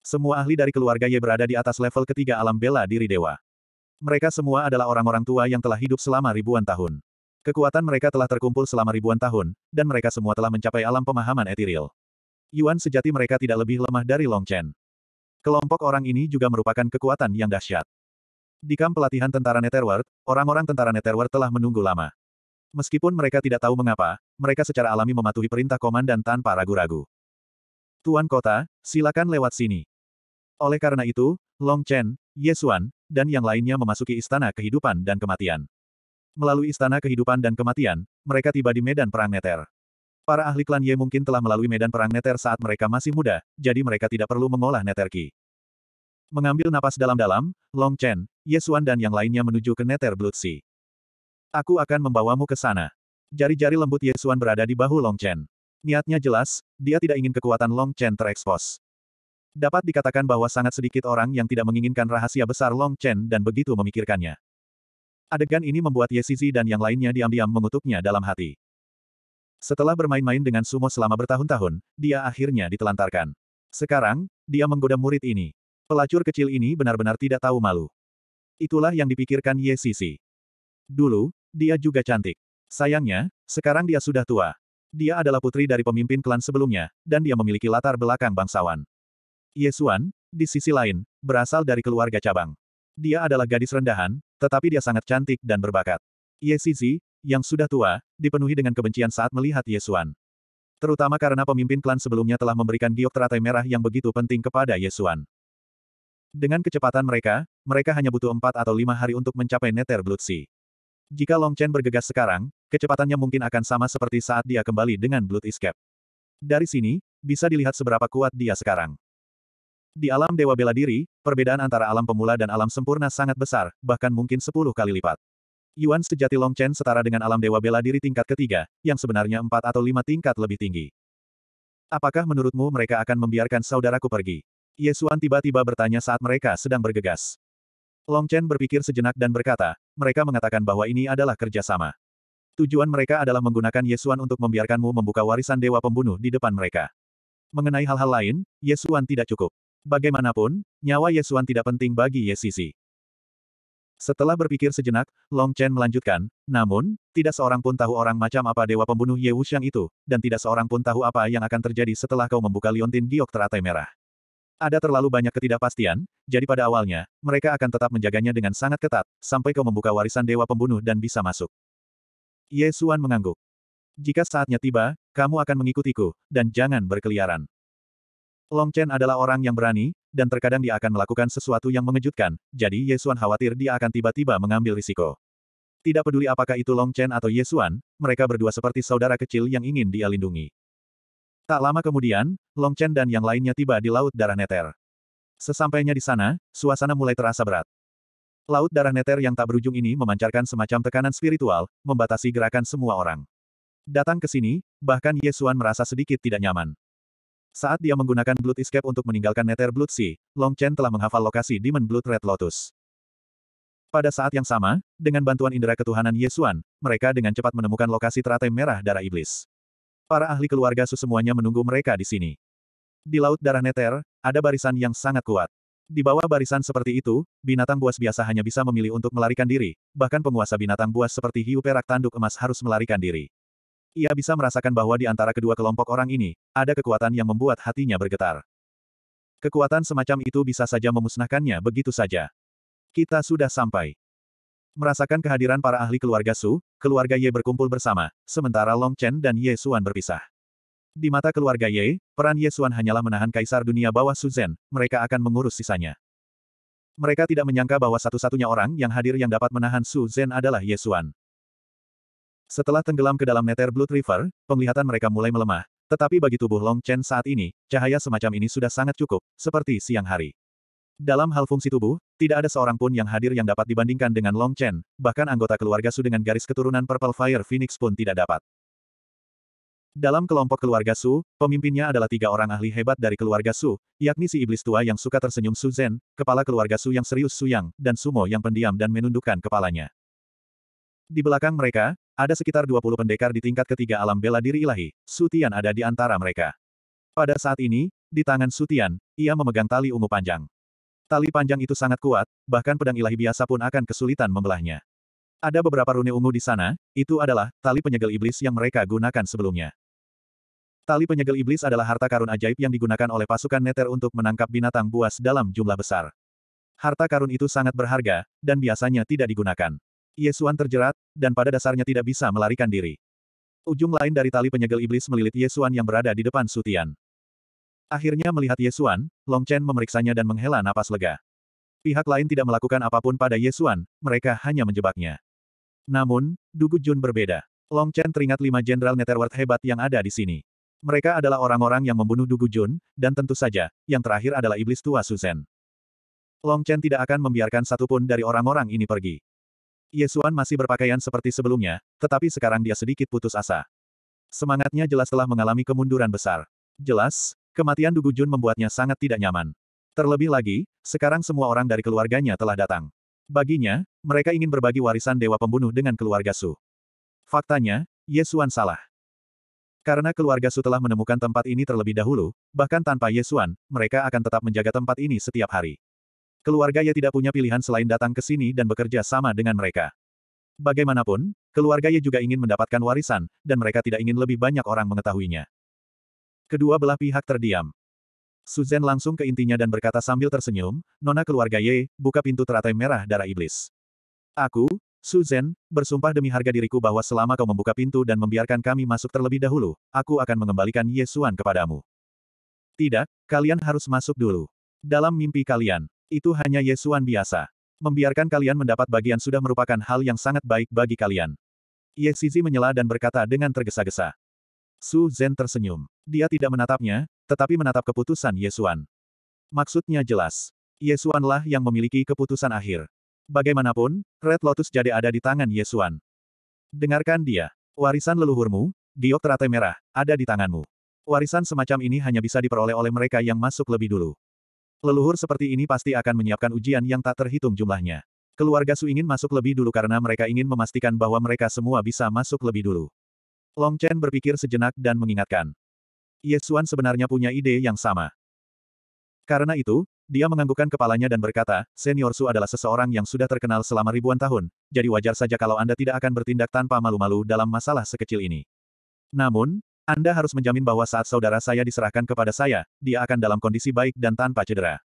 Semua ahli dari keluarga Ye berada di atas level ketiga alam bela diri dewa. Mereka semua adalah orang-orang tua yang telah hidup selama ribuan tahun. Kekuatan mereka telah terkumpul selama ribuan tahun, dan mereka semua telah mencapai alam pemahaman etiril. Yuan sejati mereka tidak lebih lemah dari Long Chen. Kelompok orang ini juga merupakan kekuatan yang dahsyat. Di kamp pelatihan tentara Netherworld, orang-orang tentara Netherworld telah menunggu lama. Meskipun mereka tidak tahu mengapa, mereka secara alami mematuhi perintah komandan tanpa ragu-ragu. Tuan kota, silakan lewat sini. Oleh karena itu, Long Chen, Ye Xuan, dan yang lainnya memasuki istana kehidupan dan kematian. Melalui istana kehidupan dan kematian, mereka tiba di medan perang neter. Para ahli klan Ye mungkin telah melalui medan perang neter saat mereka masih muda, jadi mereka tidak perlu mengolah neter ki. Mengambil napas dalam-dalam, Long Chen, Ye Xuan dan yang lainnya menuju ke Nether Blood Sea. Aku akan membawamu ke sana. Jari-jari lembut Yesuan berada di bahu Long Chen. Niatnya jelas, dia tidak ingin kekuatan Long Chen terekspos. Dapat dikatakan bahwa sangat sedikit orang yang tidak menginginkan rahasia besar Long Chen dan begitu memikirkannya. Adegan ini membuat Ye Zizi dan yang lainnya diam-diam mengutuknya dalam hati. Setelah bermain-main dengan sumo selama bertahun-tahun, dia akhirnya ditelantarkan. Sekarang, dia menggoda murid ini. Pelacur kecil ini benar-benar tidak tahu malu. Itulah yang dipikirkan Ye Zizi. Dulu, dia juga cantik. Sayangnya, sekarang dia sudah tua. Dia adalah putri dari pemimpin klan sebelumnya, dan dia memiliki latar belakang bangsawan. Yesuan, di sisi lain, berasal dari keluarga cabang. Dia adalah gadis rendahan, tetapi dia sangat cantik dan berbakat. Yesizi, yang sudah tua, dipenuhi dengan kebencian saat melihat Yesuan. Terutama karena pemimpin klan sebelumnya telah memberikan giok teratai merah yang begitu penting kepada Yesuan. Dengan kecepatan mereka, mereka hanya butuh empat atau lima hari untuk mencapai Nether Blood Sea. Jika Long Chen bergegas sekarang, kecepatannya mungkin akan sama seperti saat dia kembali dengan Blood Escape. Dari sini, bisa dilihat seberapa kuat dia sekarang. Di alam Dewa Bela Diri, perbedaan antara alam pemula dan alam sempurna sangat besar, bahkan mungkin 10 kali lipat. Yuan sejati Long Chen setara dengan alam Dewa Bela Diri tingkat ketiga, yang sebenarnya empat atau lima tingkat lebih tinggi. Apakah menurutmu mereka akan membiarkan saudaraku pergi? Yesuan tiba-tiba bertanya saat mereka sedang bergegas. Long Chen berpikir sejenak dan berkata, mereka mengatakan bahwa ini adalah kerjasama. Tujuan mereka adalah menggunakan Yesuan untuk membiarkanmu membuka warisan dewa pembunuh di depan mereka. Mengenai hal-hal lain, Yesuan tidak cukup. Bagaimanapun, nyawa Yesuan tidak penting bagi Yesisi. Setelah berpikir sejenak, Long Chen melanjutkan, namun, tidak seorang pun tahu orang macam apa dewa pembunuh Ye Wuxiang itu, dan tidak seorang pun tahu apa yang akan terjadi setelah kau membuka liontin giok teratai merah. Ada terlalu banyak ketidakpastian, jadi pada awalnya, mereka akan tetap menjaganya dengan sangat ketat, sampai kau membuka warisan dewa pembunuh dan bisa masuk. Ye Xuan mengangguk. Jika saatnya tiba, kamu akan mengikutiku, dan jangan berkeliaran. Long Chen adalah orang yang berani, dan terkadang dia akan melakukan sesuatu yang mengejutkan, jadi Ye Xuan khawatir dia akan tiba-tiba mengambil risiko. Tidak peduli apakah itu Long Chen atau Ye Xuan, mereka berdua seperti saudara kecil yang ingin dia lindungi. Tak lama kemudian, Long Chen dan yang lainnya tiba di Laut Darah Neter. Sesampainya di sana, suasana mulai terasa berat. Laut Darah Neter yang tak berujung ini memancarkan semacam tekanan spiritual, membatasi gerakan semua orang. Datang ke sini, bahkan Ye Xuan merasa sedikit tidak nyaman. Saat dia menggunakan Blood Escape untuk meninggalkan Nether Blood Sea, Long Chen telah menghafal lokasi Demon Blood Red Lotus. Pada saat yang sama, dengan bantuan indera ketuhanan Yesuan, mereka dengan cepat menemukan lokasi teratai merah darah iblis. Para ahli keluarga Su semuanya menunggu mereka di sini. Di Laut Darah Nether, ada barisan yang sangat kuat. Di bawah barisan seperti itu, binatang buas biasa hanya bisa memilih untuk melarikan diri, bahkan penguasa binatang buas seperti hiu perak tanduk emas harus melarikan diri. Ia bisa merasakan bahwa di antara kedua kelompok orang ini, ada kekuatan yang membuat hatinya bergetar. Kekuatan semacam itu bisa saja memusnahkannya begitu saja. Kita sudah sampai. Merasakan kehadiran para ahli keluarga Su, keluarga Ye berkumpul bersama, sementara Long Chen dan Ye Xuan berpisah. Di mata keluarga Ye, peran Ye Xuan hanyalah menahan kaisar dunia bawah Su Zhen, mereka akan mengurus sisanya. Mereka tidak menyangka bahwa satu-satunya orang yang hadir yang dapat menahan Su Zhen adalah Ye Xuan. Setelah tenggelam ke dalam Nether Blood River, penglihatan mereka mulai melemah, tetapi bagi tubuh Long Chen saat ini, cahaya semacam ini sudah sangat cukup, seperti siang hari. Dalam hal fungsi tubuh, tidak ada seorang pun yang hadir yang dapat dibandingkan dengan Long Chen, bahkan anggota keluarga Su dengan garis keturunan Purple Fire Phoenix pun tidak dapat. Dalam kelompok keluarga Su, pemimpinnya adalah tiga orang ahli hebat dari keluarga Su, yakni si iblis tua yang suka tersenyum Su Zhen, kepala keluarga Su yang serius Su Yang, dan Sumo yang pendiam dan menundukkan kepalanya. Di belakang mereka, ada sekitar 20 pendekar di tingkat ketiga alam bela diri ilahi, Sutian ada di antara mereka. Pada saat ini, di tangan Sutian, ia memegang tali ungu panjang. Tali panjang itu sangat kuat, bahkan pedang ilahi biasa pun akan kesulitan membelahnya. Ada beberapa rune ungu di sana, itu adalah tali penyegel iblis yang mereka gunakan sebelumnya. Tali penyegel iblis adalah harta karun ajaib yang digunakan oleh pasukan Nether untuk menangkap binatang buas dalam jumlah besar. Harta karun itu sangat berharga, dan biasanya tidak digunakan. Yesuan terjerat, dan pada dasarnya tidak bisa melarikan diri. Ujung lain dari tali penyegel iblis melilit Yesuan yang berada di depan Sutian. Akhirnya melihat Yesuan, Long Chen memeriksanya dan menghela napas lega. Pihak lain tidak melakukan apa pun pada Yesuan, mereka hanya menjebaknya. Namun, Dugu Jun berbeda. Long Chen teringat lima jenderal Netherworld hebat yang ada di sini. Mereka adalah orang-orang yang membunuh Dugu Jun, dan tentu saja, yang terakhir adalah iblis tua Suzen. Long Chen tidak akan membiarkan satupun dari orang-orang ini pergi. Yesuan masih berpakaian seperti sebelumnya, tetapi sekarang dia sedikit putus asa. Semangatnya jelas telah mengalami kemunduran besar. Jelas, kematian Dugu Jun membuatnya sangat tidak nyaman. Terlebih lagi, sekarang semua orang dari keluarganya telah datang. Baginya, mereka ingin berbagi warisan Dewa Pembunuh dengan keluarga Su. Faktanya, Yesuan salah. Karena keluarga Su telah menemukan tempat ini terlebih dahulu, bahkan tanpa Yesuan, mereka akan tetap menjaga tempat ini setiap hari. Keluarga Ye tidak punya pilihan selain datang ke sini dan bekerja sama dengan mereka. Bagaimanapun, keluarga Ye juga ingin mendapatkan warisan, dan mereka tidak ingin lebih banyak orang mengetahuinya. Kedua belah pihak terdiam. Suzen langsung ke intinya dan berkata sambil tersenyum, Nona keluarga Ye, buka pintu teratai merah darah iblis. Aku, Suzen, bersumpah demi harga diriku bahwa selama kau membuka pintu dan membiarkan kami masuk terlebih dahulu, aku akan mengembalikan Yesuan kepadamu. Tidak, kalian harus masuk dulu. Dalam mimpi kalian, itu hanya Yesuan biasa. Membiarkan kalian mendapat bagian sudah merupakan hal yang sangat baik bagi kalian. Ye Shizi menyela dan berkata dengan tergesa-gesa. Su Zhen tersenyum. Dia tidak menatapnya, tetapi menatap keputusan Yesuan. Maksudnya jelas. Yesuanlah yang memiliki keputusan akhir. Bagaimanapun, Red Lotus jadi ada di tangan Yesuan. Dengarkan dia. Warisan leluhurmu, giok teratai merah, ada di tanganmu. Warisan semacam ini hanya bisa diperoleh oleh mereka yang masuk lebih dulu. Leluhur seperti ini pasti akan menyiapkan ujian yang tak terhitung jumlahnya. Keluarga Su ingin masuk lebih dulu karena mereka ingin memastikan bahwa mereka semua bisa masuk lebih dulu. Long Chen berpikir sejenak dan mengingatkan. Ye Xuan sebenarnya punya ide yang sama. Karena itu, dia menganggukkan kepalanya dan berkata, Senior Su adalah seseorang yang sudah terkenal selama ribuan tahun, jadi wajar saja kalau Anda tidak akan bertindak tanpa malu-malu dalam masalah sekecil ini. Namun, anda harus menjamin bahwa saat saudara saya diserahkan kepada saya, dia akan dalam kondisi baik dan tanpa cedera.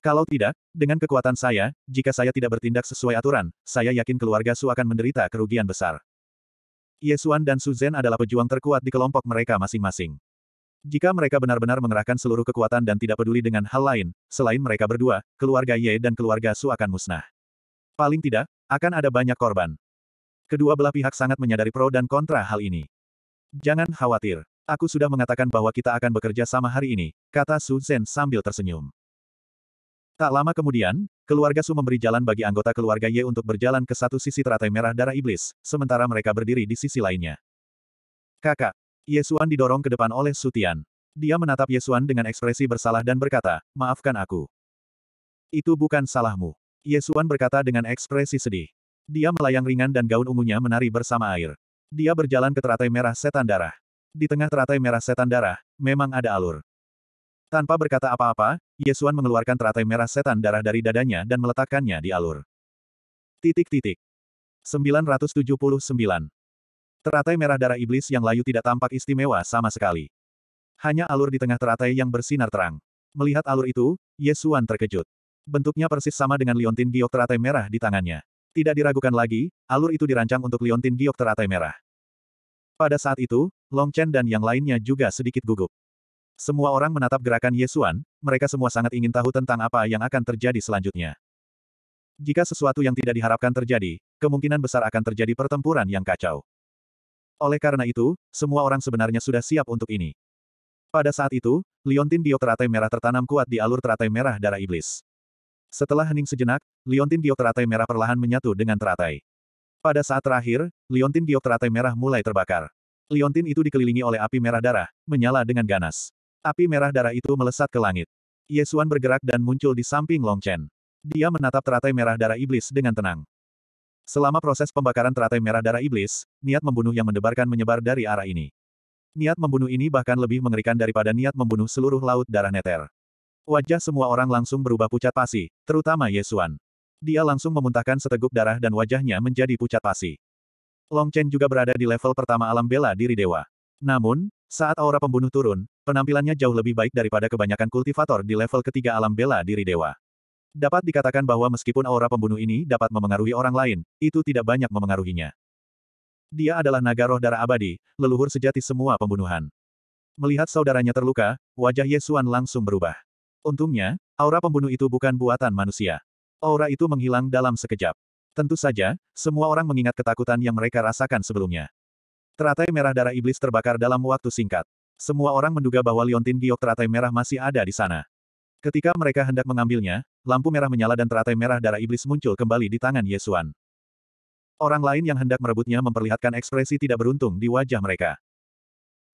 Kalau tidak, dengan kekuatan saya, jika saya tidak bertindak sesuai aturan, saya yakin keluarga Su akan menderita kerugian besar. Yesuan dan Su Zhen adalah pejuang terkuat di kelompok mereka masing-masing. Jika mereka benar-benar mengerahkan seluruh kekuatan dan tidak peduli dengan hal lain, selain mereka berdua, keluarga Ye dan keluarga Su akan musnah. Paling tidak, akan ada banyak korban. Kedua belah pihak sangat menyadari pro dan kontra hal ini. Jangan khawatir. Aku sudah mengatakan bahwa kita akan bekerja sama hari ini, kata Su Zhen sambil tersenyum. Tak lama kemudian, keluarga Su memberi jalan bagi anggota keluarga Ye untuk berjalan ke satu sisi teratai merah darah iblis, sementara mereka berdiri di sisi lainnya. Kakak, Yesuan didorong ke depan oleh Sutian. Dia menatap Yesuan dengan ekspresi bersalah dan berkata, maafkan aku. Itu bukan salahmu. Yesuan berkata dengan ekspresi sedih. Dia melayang ringan dan gaun ungunya menari bersama air. Dia berjalan ke teratai merah setan darah. Di tengah teratai merah setan darah, memang ada alur. Tanpa berkata apa-apa, Yesuan mengeluarkan teratai merah setan darah dari dadanya dan meletakkannya di alur. Titik-titik. 979. Teratai merah darah iblis yang layu tidak tampak istimewa sama sekali. Hanya alur di tengah teratai yang bersinar terang. Melihat alur itu, Yesuan terkejut. Bentuknya persis sama dengan liontin giok teratai merah di tangannya. Tidak diragukan lagi, alur itu dirancang untuk liontin giok teratai merah. Pada saat itu, Long Chen dan yang lainnya juga sedikit gugup. Semua orang menatap gerakan Yesuan, mereka semua sangat ingin tahu tentang apa yang akan terjadi selanjutnya. Jika sesuatu yang tidak diharapkan terjadi, kemungkinan besar akan terjadi pertempuran yang kacau. Oleh karena itu, semua orang sebenarnya sudah siap untuk ini. Pada saat itu, liontin giok teratai merah tertanam kuat di alur teratai merah darah iblis. Setelah hening sejenak, liontin giok teratai merah perlahan menyatu dengan teratai. Pada saat terakhir, liontin giok teratai merah mulai terbakar. Liontin itu dikelilingi oleh api merah darah, menyala dengan ganas. Api merah darah itu melesat ke langit. Yesuan bergerak dan muncul di samping Long Chen. Dia menatap teratai merah darah iblis dengan tenang. Selama proses pembakaran teratai merah darah iblis, niat membunuh yang mendebarkan menyebar dari arah ini. Niat membunuh ini bahkan lebih mengerikan daripada niat membunuh seluruh laut darah neter. Wajah semua orang langsung berubah pucat pasi, terutama Yesuan. Dia langsung memuntahkan seteguk darah dan wajahnya menjadi pucat pasi. Long Chen juga berada di level pertama alam bela diri dewa. Namun, saat aura pembunuh turun, penampilannya jauh lebih baik daripada kebanyakan kultivator di level ketiga alam bela diri dewa. Dapat dikatakan bahwa meskipun aura pembunuh ini dapat memengaruhi orang lain, itu tidak banyak memengaruhinya. Dia adalah naga roh darah abadi, leluhur sejati semua pembunuhan. Melihat saudaranya terluka, wajah Yesuan langsung berubah. Untungnya, aura pembunuh itu bukan buatan manusia. Aura itu menghilang dalam sekejap. Tentu saja, semua orang mengingat ketakutan yang mereka rasakan sebelumnya. Teratai merah darah iblis terbakar dalam waktu singkat. Semua orang menduga bahwa liontin giok teratai merah masih ada di sana. Ketika mereka hendak mengambilnya, lampu merah menyala dan teratai merah darah iblis muncul kembali di tangan Yesuan. Orang lain yang hendak merebutnya memperlihatkan ekspresi tidak beruntung di wajah mereka.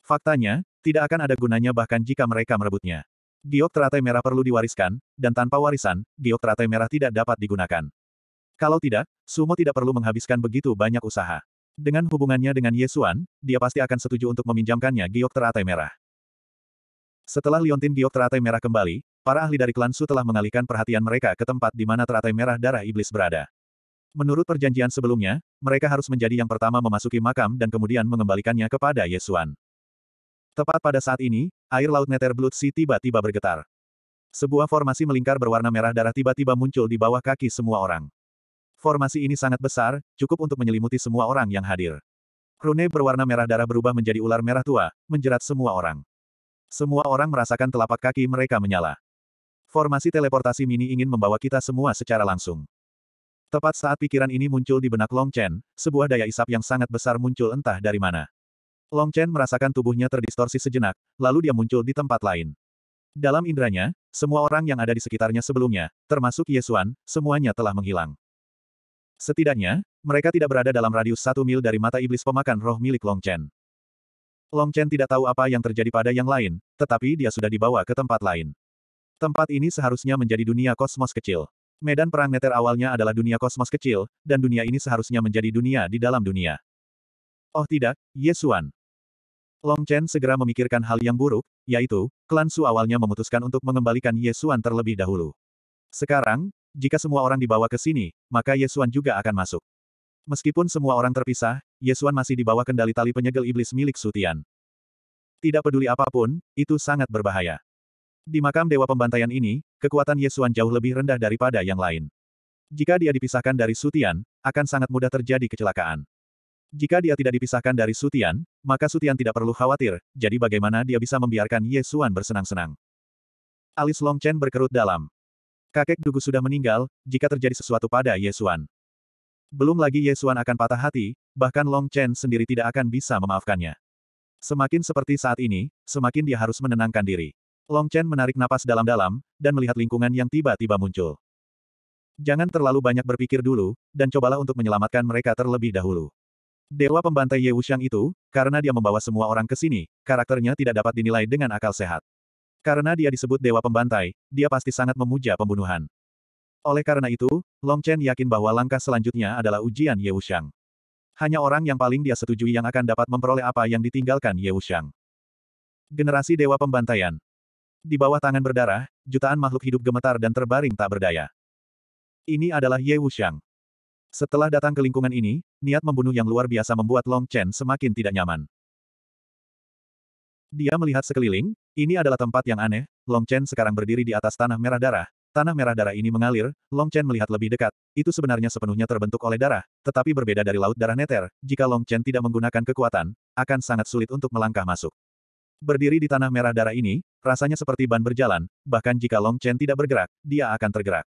Faktanya, tidak akan ada gunanya bahkan jika mereka merebutnya. Giok teratai merah perlu diwariskan, dan tanpa warisan, giok teratai merah tidak dapat digunakan. Kalau tidak, Sumo tidak perlu menghabiskan begitu banyak usaha. Dengan hubungannya dengan Yesuan, dia pasti akan setuju untuk meminjamkannya giok teratai merah. Setelah liontin giok teratai merah kembali, para ahli dari klan Su telah mengalihkan perhatian mereka ke tempat di mana teratai merah darah iblis berada. Menurut perjanjian sebelumnya, mereka harus menjadi yang pertama memasuki makam dan kemudian mengembalikannya kepada Yesuan. Tepat pada saat ini, air laut Nether Blood Sea tiba-tiba bergetar. Sebuah formasi melingkar berwarna merah darah tiba-tiba muncul di bawah kaki semua orang. Formasi ini sangat besar, cukup untuk menyelimuti semua orang yang hadir. Rune berwarna merah darah berubah menjadi ular merah tua, menjerat semua orang. Semua orang merasakan telapak kaki mereka menyala. Formasi teleportasi mini ingin membawa kita semua secara langsung. Tepat saat pikiran ini muncul di benak Long Chen, sebuah daya isap yang sangat besar muncul entah dari mana. Long Chen merasakan tubuhnya terdistorsi sejenak, lalu dia muncul di tempat lain. Dalam indranya, semua orang yang ada di sekitarnya sebelumnya, termasuk Yesuan, semuanya telah menghilang. Setidaknya, mereka tidak berada dalam radius satu mil dari mata iblis pemakan roh milik Long Chen. Long Chen tidak tahu apa yang terjadi pada yang lain, tetapi dia sudah dibawa ke tempat lain. Tempat ini seharusnya menjadi dunia kosmos kecil. Medan perang neter awalnya adalah dunia kosmos kecil, dan dunia ini seharusnya menjadi dunia di dalam dunia. Oh tidak, Yesuan. Long Chen segera memikirkan hal yang buruk, yaitu, klan Su awalnya memutuskan untuk mengembalikan Yesuan terlebih dahulu. Sekarang, jika semua orang dibawa ke sini, maka Yesuan juga akan masuk. Meskipun semua orang terpisah, Yesuan masih di bawah kendali tali penyegel iblis milik Sutian. Tidak peduli apa pun, itu sangat berbahaya. Di makam Dewa Pembantaian ini, kekuatan Yesuan jauh lebih rendah daripada yang lain. Jika dia dipisahkan dari Sutian, akan sangat mudah terjadi kecelakaan. Jika dia tidak dipisahkan dari Sutian, maka Sutian tidak perlu khawatir, jadi bagaimana dia bisa membiarkan Yesuan bersenang-senang. Alis Long Chen berkerut dalam. Kakek Dugu sudah meninggal, jika terjadi sesuatu pada Yesuan. Belum lagi Yesuan akan patah hati, bahkan Long Chen sendiri tidak akan bisa memaafkannya. Semakin seperti saat ini, semakin dia harus menenangkan diri. Long Chen menarik napas dalam-dalam, dan melihat lingkungan yang tiba-tiba muncul. Jangan terlalu banyak berpikir dulu, dan cobalah untuk menyelamatkan mereka terlebih dahulu. Dewa pembantai Ye Wuxiang itu, karena dia membawa semua orang ke sini, karakternya tidak dapat dinilai dengan akal sehat. Karena dia disebut Dewa Pembantai, dia pasti sangat memuja pembunuhan. Oleh karena itu, Long Chen yakin bahwa langkah selanjutnya adalah ujian Ye Wuxiang. Hanya orang yang paling dia setujui yang akan dapat memperoleh apa yang ditinggalkan Ye Wuxiang. Generasi Dewa Pembantaian. Di bawah tangan berdarah, jutaan makhluk hidup gemetar dan terbaring tak berdaya. Ini adalah Ye Wuxiang. Setelah datang ke lingkungan ini, niat membunuh yang luar biasa membuat Long Chen semakin tidak nyaman. Dia melihat sekeliling, ini adalah tempat yang aneh, Long Chen sekarang berdiri di atas tanah merah darah, Tanah merah darah ini mengalir, Long Chen melihat lebih dekat, itu sebenarnya sepenuhnya terbentuk oleh darah, tetapi berbeda dari laut darah neter, jika Long Chen tidak menggunakan kekuatan, akan sangat sulit untuk melangkah masuk. Berdiri di tanah merah darah ini, rasanya seperti ban berjalan, bahkan jika Long Chen tidak bergerak, dia akan tergerak.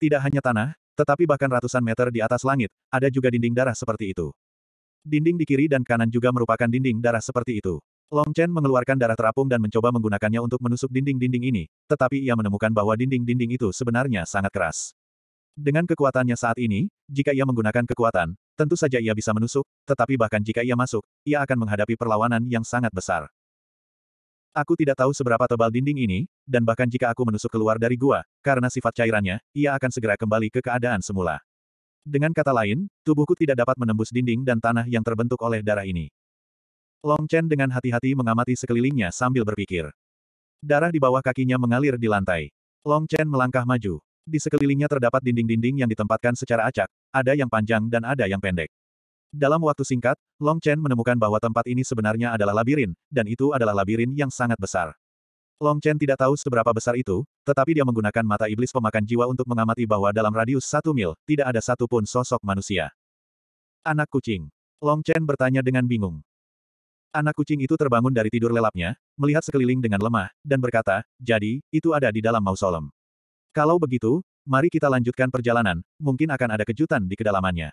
Tidak hanya tanah, tetapi bahkan ratusan meter di atas langit, ada juga dinding darah seperti itu. Dinding di kiri dan kanan juga merupakan dinding darah seperti itu. Long Chen mengeluarkan darah terapung dan mencoba menggunakannya untuk menusuk dinding-dinding ini, tetapi ia menemukan bahwa dinding-dinding itu sebenarnya sangat keras. Dengan kekuatannya saat ini, jika ia menggunakan kekuatan, tentu saja ia bisa menusuk, tetapi bahkan jika ia masuk, ia akan menghadapi perlawanan yang sangat besar. Aku tidak tahu seberapa tebal dinding ini, dan bahkan jika aku menusuk keluar dari gua, karena sifat cairannya, ia akan segera kembali ke keadaan semula. Dengan kata lain, tubuhku tidak dapat menembus dinding dan tanah yang terbentuk oleh darah ini. Long Chen dengan hati-hati mengamati sekelilingnya sambil berpikir. Darah di bawah kakinya mengalir di lantai. Long Chen melangkah maju. Di sekelilingnya terdapat dinding-dinding yang ditempatkan secara acak, ada yang panjang dan ada yang pendek. Dalam waktu singkat, Long Chen menemukan bahwa tempat ini sebenarnya adalah labirin, dan itu adalah labirin yang sangat besar. Long Chen tidak tahu seberapa besar itu, tetapi dia menggunakan mata iblis pemakan jiwa untuk mengamati bahwa dalam radius satu mil, tidak ada satupun sosok manusia. Anak kucing. Long Chen bertanya dengan bingung. Anak kucing itu terbangun dari tidur lelapnya, melihat sekeliling dengan lemah, dan berkata, jadi, itu ada di dalam mausolem. Kalau begitu, mari kita lanjutkan perjalanan, mungkin akan ada kejutan di kedalamannya.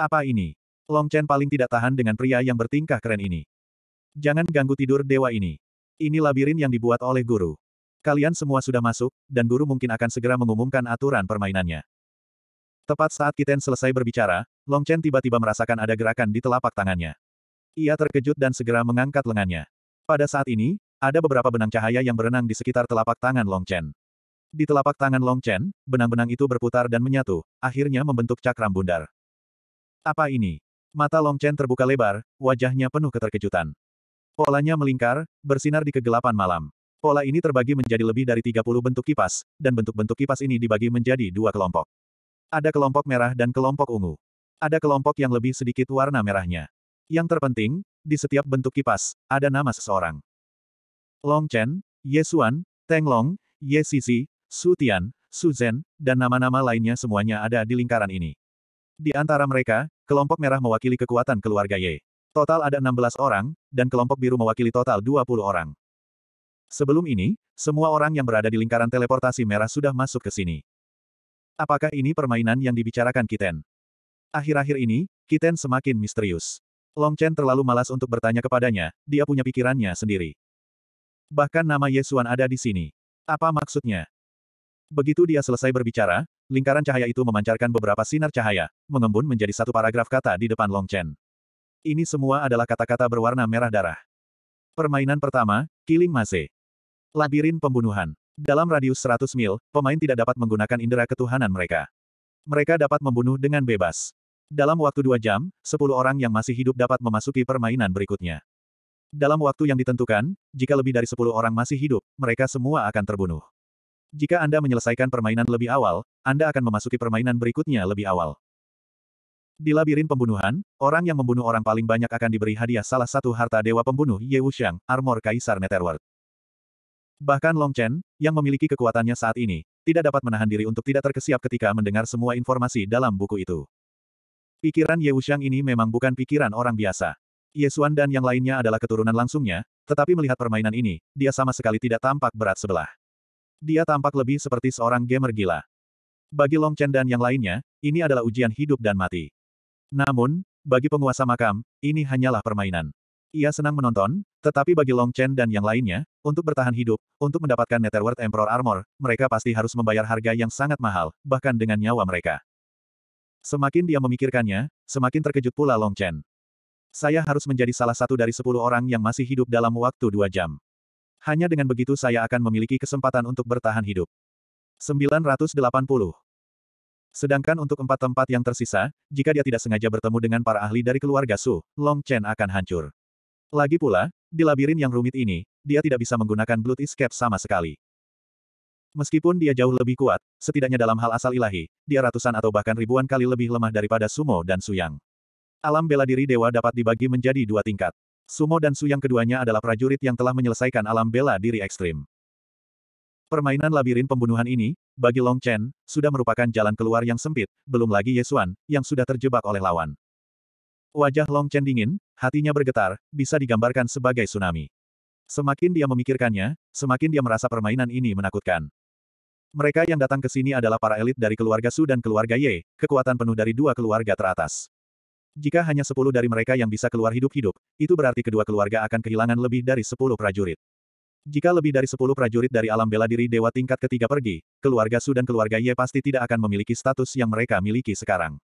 Apa ini? Long Chen paling tidak tahan dengan pria yang bertingkah keren ini. Jangan ganggu tidur dewa ini. Ini labirin yang dibuat oleh guru. Kalian semua sudah masuk, dan guru mungkin akan segera mengumumkan aturan permainannya. Tepat saat Kiten selesai berbicara, Long Chen tiba-tiba merasakan ada gerakan di telapak tangannya. Ia terkejut dan segera mengangkat lengannya. Pada saat ini, ada beberapa benang cahaya yang berenang di sekitar telapak tangan Long Chen. Di telapak tangan Long Chen, benang-benang itu berputar dan menyatu, akhirnya membentuk cakram bundar. Apa ini? Mata Long Chen terbuka lebar, wajahnya penuh keterkejutan. Polanya melingkar, bersinar di kegelapan malam. Pola ini terbagi menjadi lebih dari 30 bentuk kipas, dan bentuk-bentuk kipas ini dibagi menjadi dua kelompok. Ada kelompok merah dan kelompok ungu. Ada kelompok yang lebih sedikit warna merahnya. Yang terpenting, di setiap bentuk kipas, ada nama seseorang. Long Chen, Ye Xuan, Teng Long, Ye Sisi, Su Tian, Su Zhen, dan nama-nama lainnya semuanya ada di lingkaran ini. Di antara mereka, kelompok merah mewakili kekuatan keluarga Ye. Total ada 16 orang, dan kelompok biru mewakili total 20 orang. Sebelum ini, semua orang yang berada di lingkaran teleportasi merah sudah masuk ke sini. Apakah ini permainan yang dibicarakan Kiten? Akhir-akhir ini, Kiten semakin misterius. Long Chen terlalu malas untuk bertanya kepadanya, dia punya pikirannya sendiri. Bahkan nama Yesuan ada di sini. Apa maksudnya? Begitu dia selesai berbicara, lingkaran cahaya itu memancarkan beberapa sinar cahaya, mengembun menjadi satu paragraf kata di depan Long Chen. Ini semua adalah kata-kata berwarna merah darah. Permainan pertama, Killing Mase. Labirin pembunuhan. Dalam radius 100 mil, pemain tidak dapat menggunakan indera ketuhanan mereka. Mereka dapat membunuh dengan bebas. Dalam waktu dua jam, sepuluh orang yang masih hidup dapat memasuki permainan berikutnya. Dalam waktu yang ditentukan, jika lebih dari sepuluh orang masih hidup, mereka semua akan terbunuh. Jika Anda menyelesaikan permainan lebih awal, Anda akan memasuki permainan berikutnya lebih awal. Di labirin pembunuhan, orang yang membunuh orang paling banyak akan diberi hadiah salah satu harta dewa pembunuh Ye Wuxiang, armor Kaisar Netherworld. Bahkan Long Chen, yang memiliki kekuatannya saat ini, tidak dapat menahan diri untuk tidak terkesiap ketika mendengar semua informasi dalam buku itu. Pikiran Ye Wuxiang ini memang bukan pikiran orang biasa. Ye Xuan dan yang lainnya adalah keturunan langsungnya, tetapi melihat permainan ini, dia sama sekali tidak tampak berat sebelah. Dia tampak lebih seperti seorang gamer gila. Bagi Long Chen dan yang lainnya, ini adalah ujian hidup dan mati. Namun, bagi penguasa makam, ini hanyalah permainan. Ia senang menonton, tetapi bagi Long Chen dan yang lainnya, untuk bertahan hidup, untuk mendapatkan Netherworld Emperor Armor, mereka pasti harus membayar harga yang sangat mahal, bahkan dengan nyawa mereka. Semakin dia memikirkannya, semakin terkejut pula Long Chen. Saya harus menjadi salah satu dari sepuluh orang yang masih hidup dalam waktu dua jam. Hanya dengan begitu saya akan memiliki kesempatan untuk bertahan hidup. 980. Sedangkan untuk empat tempat yang tersisa, jika dia tidak sengaja bertemu dengan para ahli dari keluarga Su, Long Chen akan hancur. Lagi pula, di labirin yang rumit ini, dia tidak bisa menggunakan Blood Escape sama sekali. Meskipun dia jauh lebih kuat, setidaknya dalam hal asal ilahi, dia ratusan atau bahkan ribuan kali lebih lemah daripada Sumo dan Suyang. Alam bela diri dewa dapat dibagi menjadi dua tingkat. Sumo dan Su yang keduanya adalah prajurit yang telah menyelesaikan alam bela diri ekstrim. Permainan labirin pembunuhan ini, bagi Long Chen, sudah merupakan jalan keluar yang sempit, belum lagi Yesuan, yang sudah terjebak oleh lawan. Wajah Long Chen dingin, hatinya bergetar, bisa digambarkan sebagai tsunami. Semakin dia memikirkannya, semakin dia merasa permainan ini menakutkan. Mereka yang datang ke sini adalah para elit dari keluarga Su dan keluarga Ye, kekuatan penuh dari dua keluarga teratas. Jika hanya sepuluh dari mereka yang bisa keluar hidup-hidup, itu berarti kedua keluarga akan kehilangan lebih dari sepuluh prajurit. Jika lebih dari sepuluh prajurit dari alam bela diri dewa tingkat ketiga pergi, keluarga Su dan keluarga Ye pasti tidak akan memiliki status yang mereka miliki sekarang.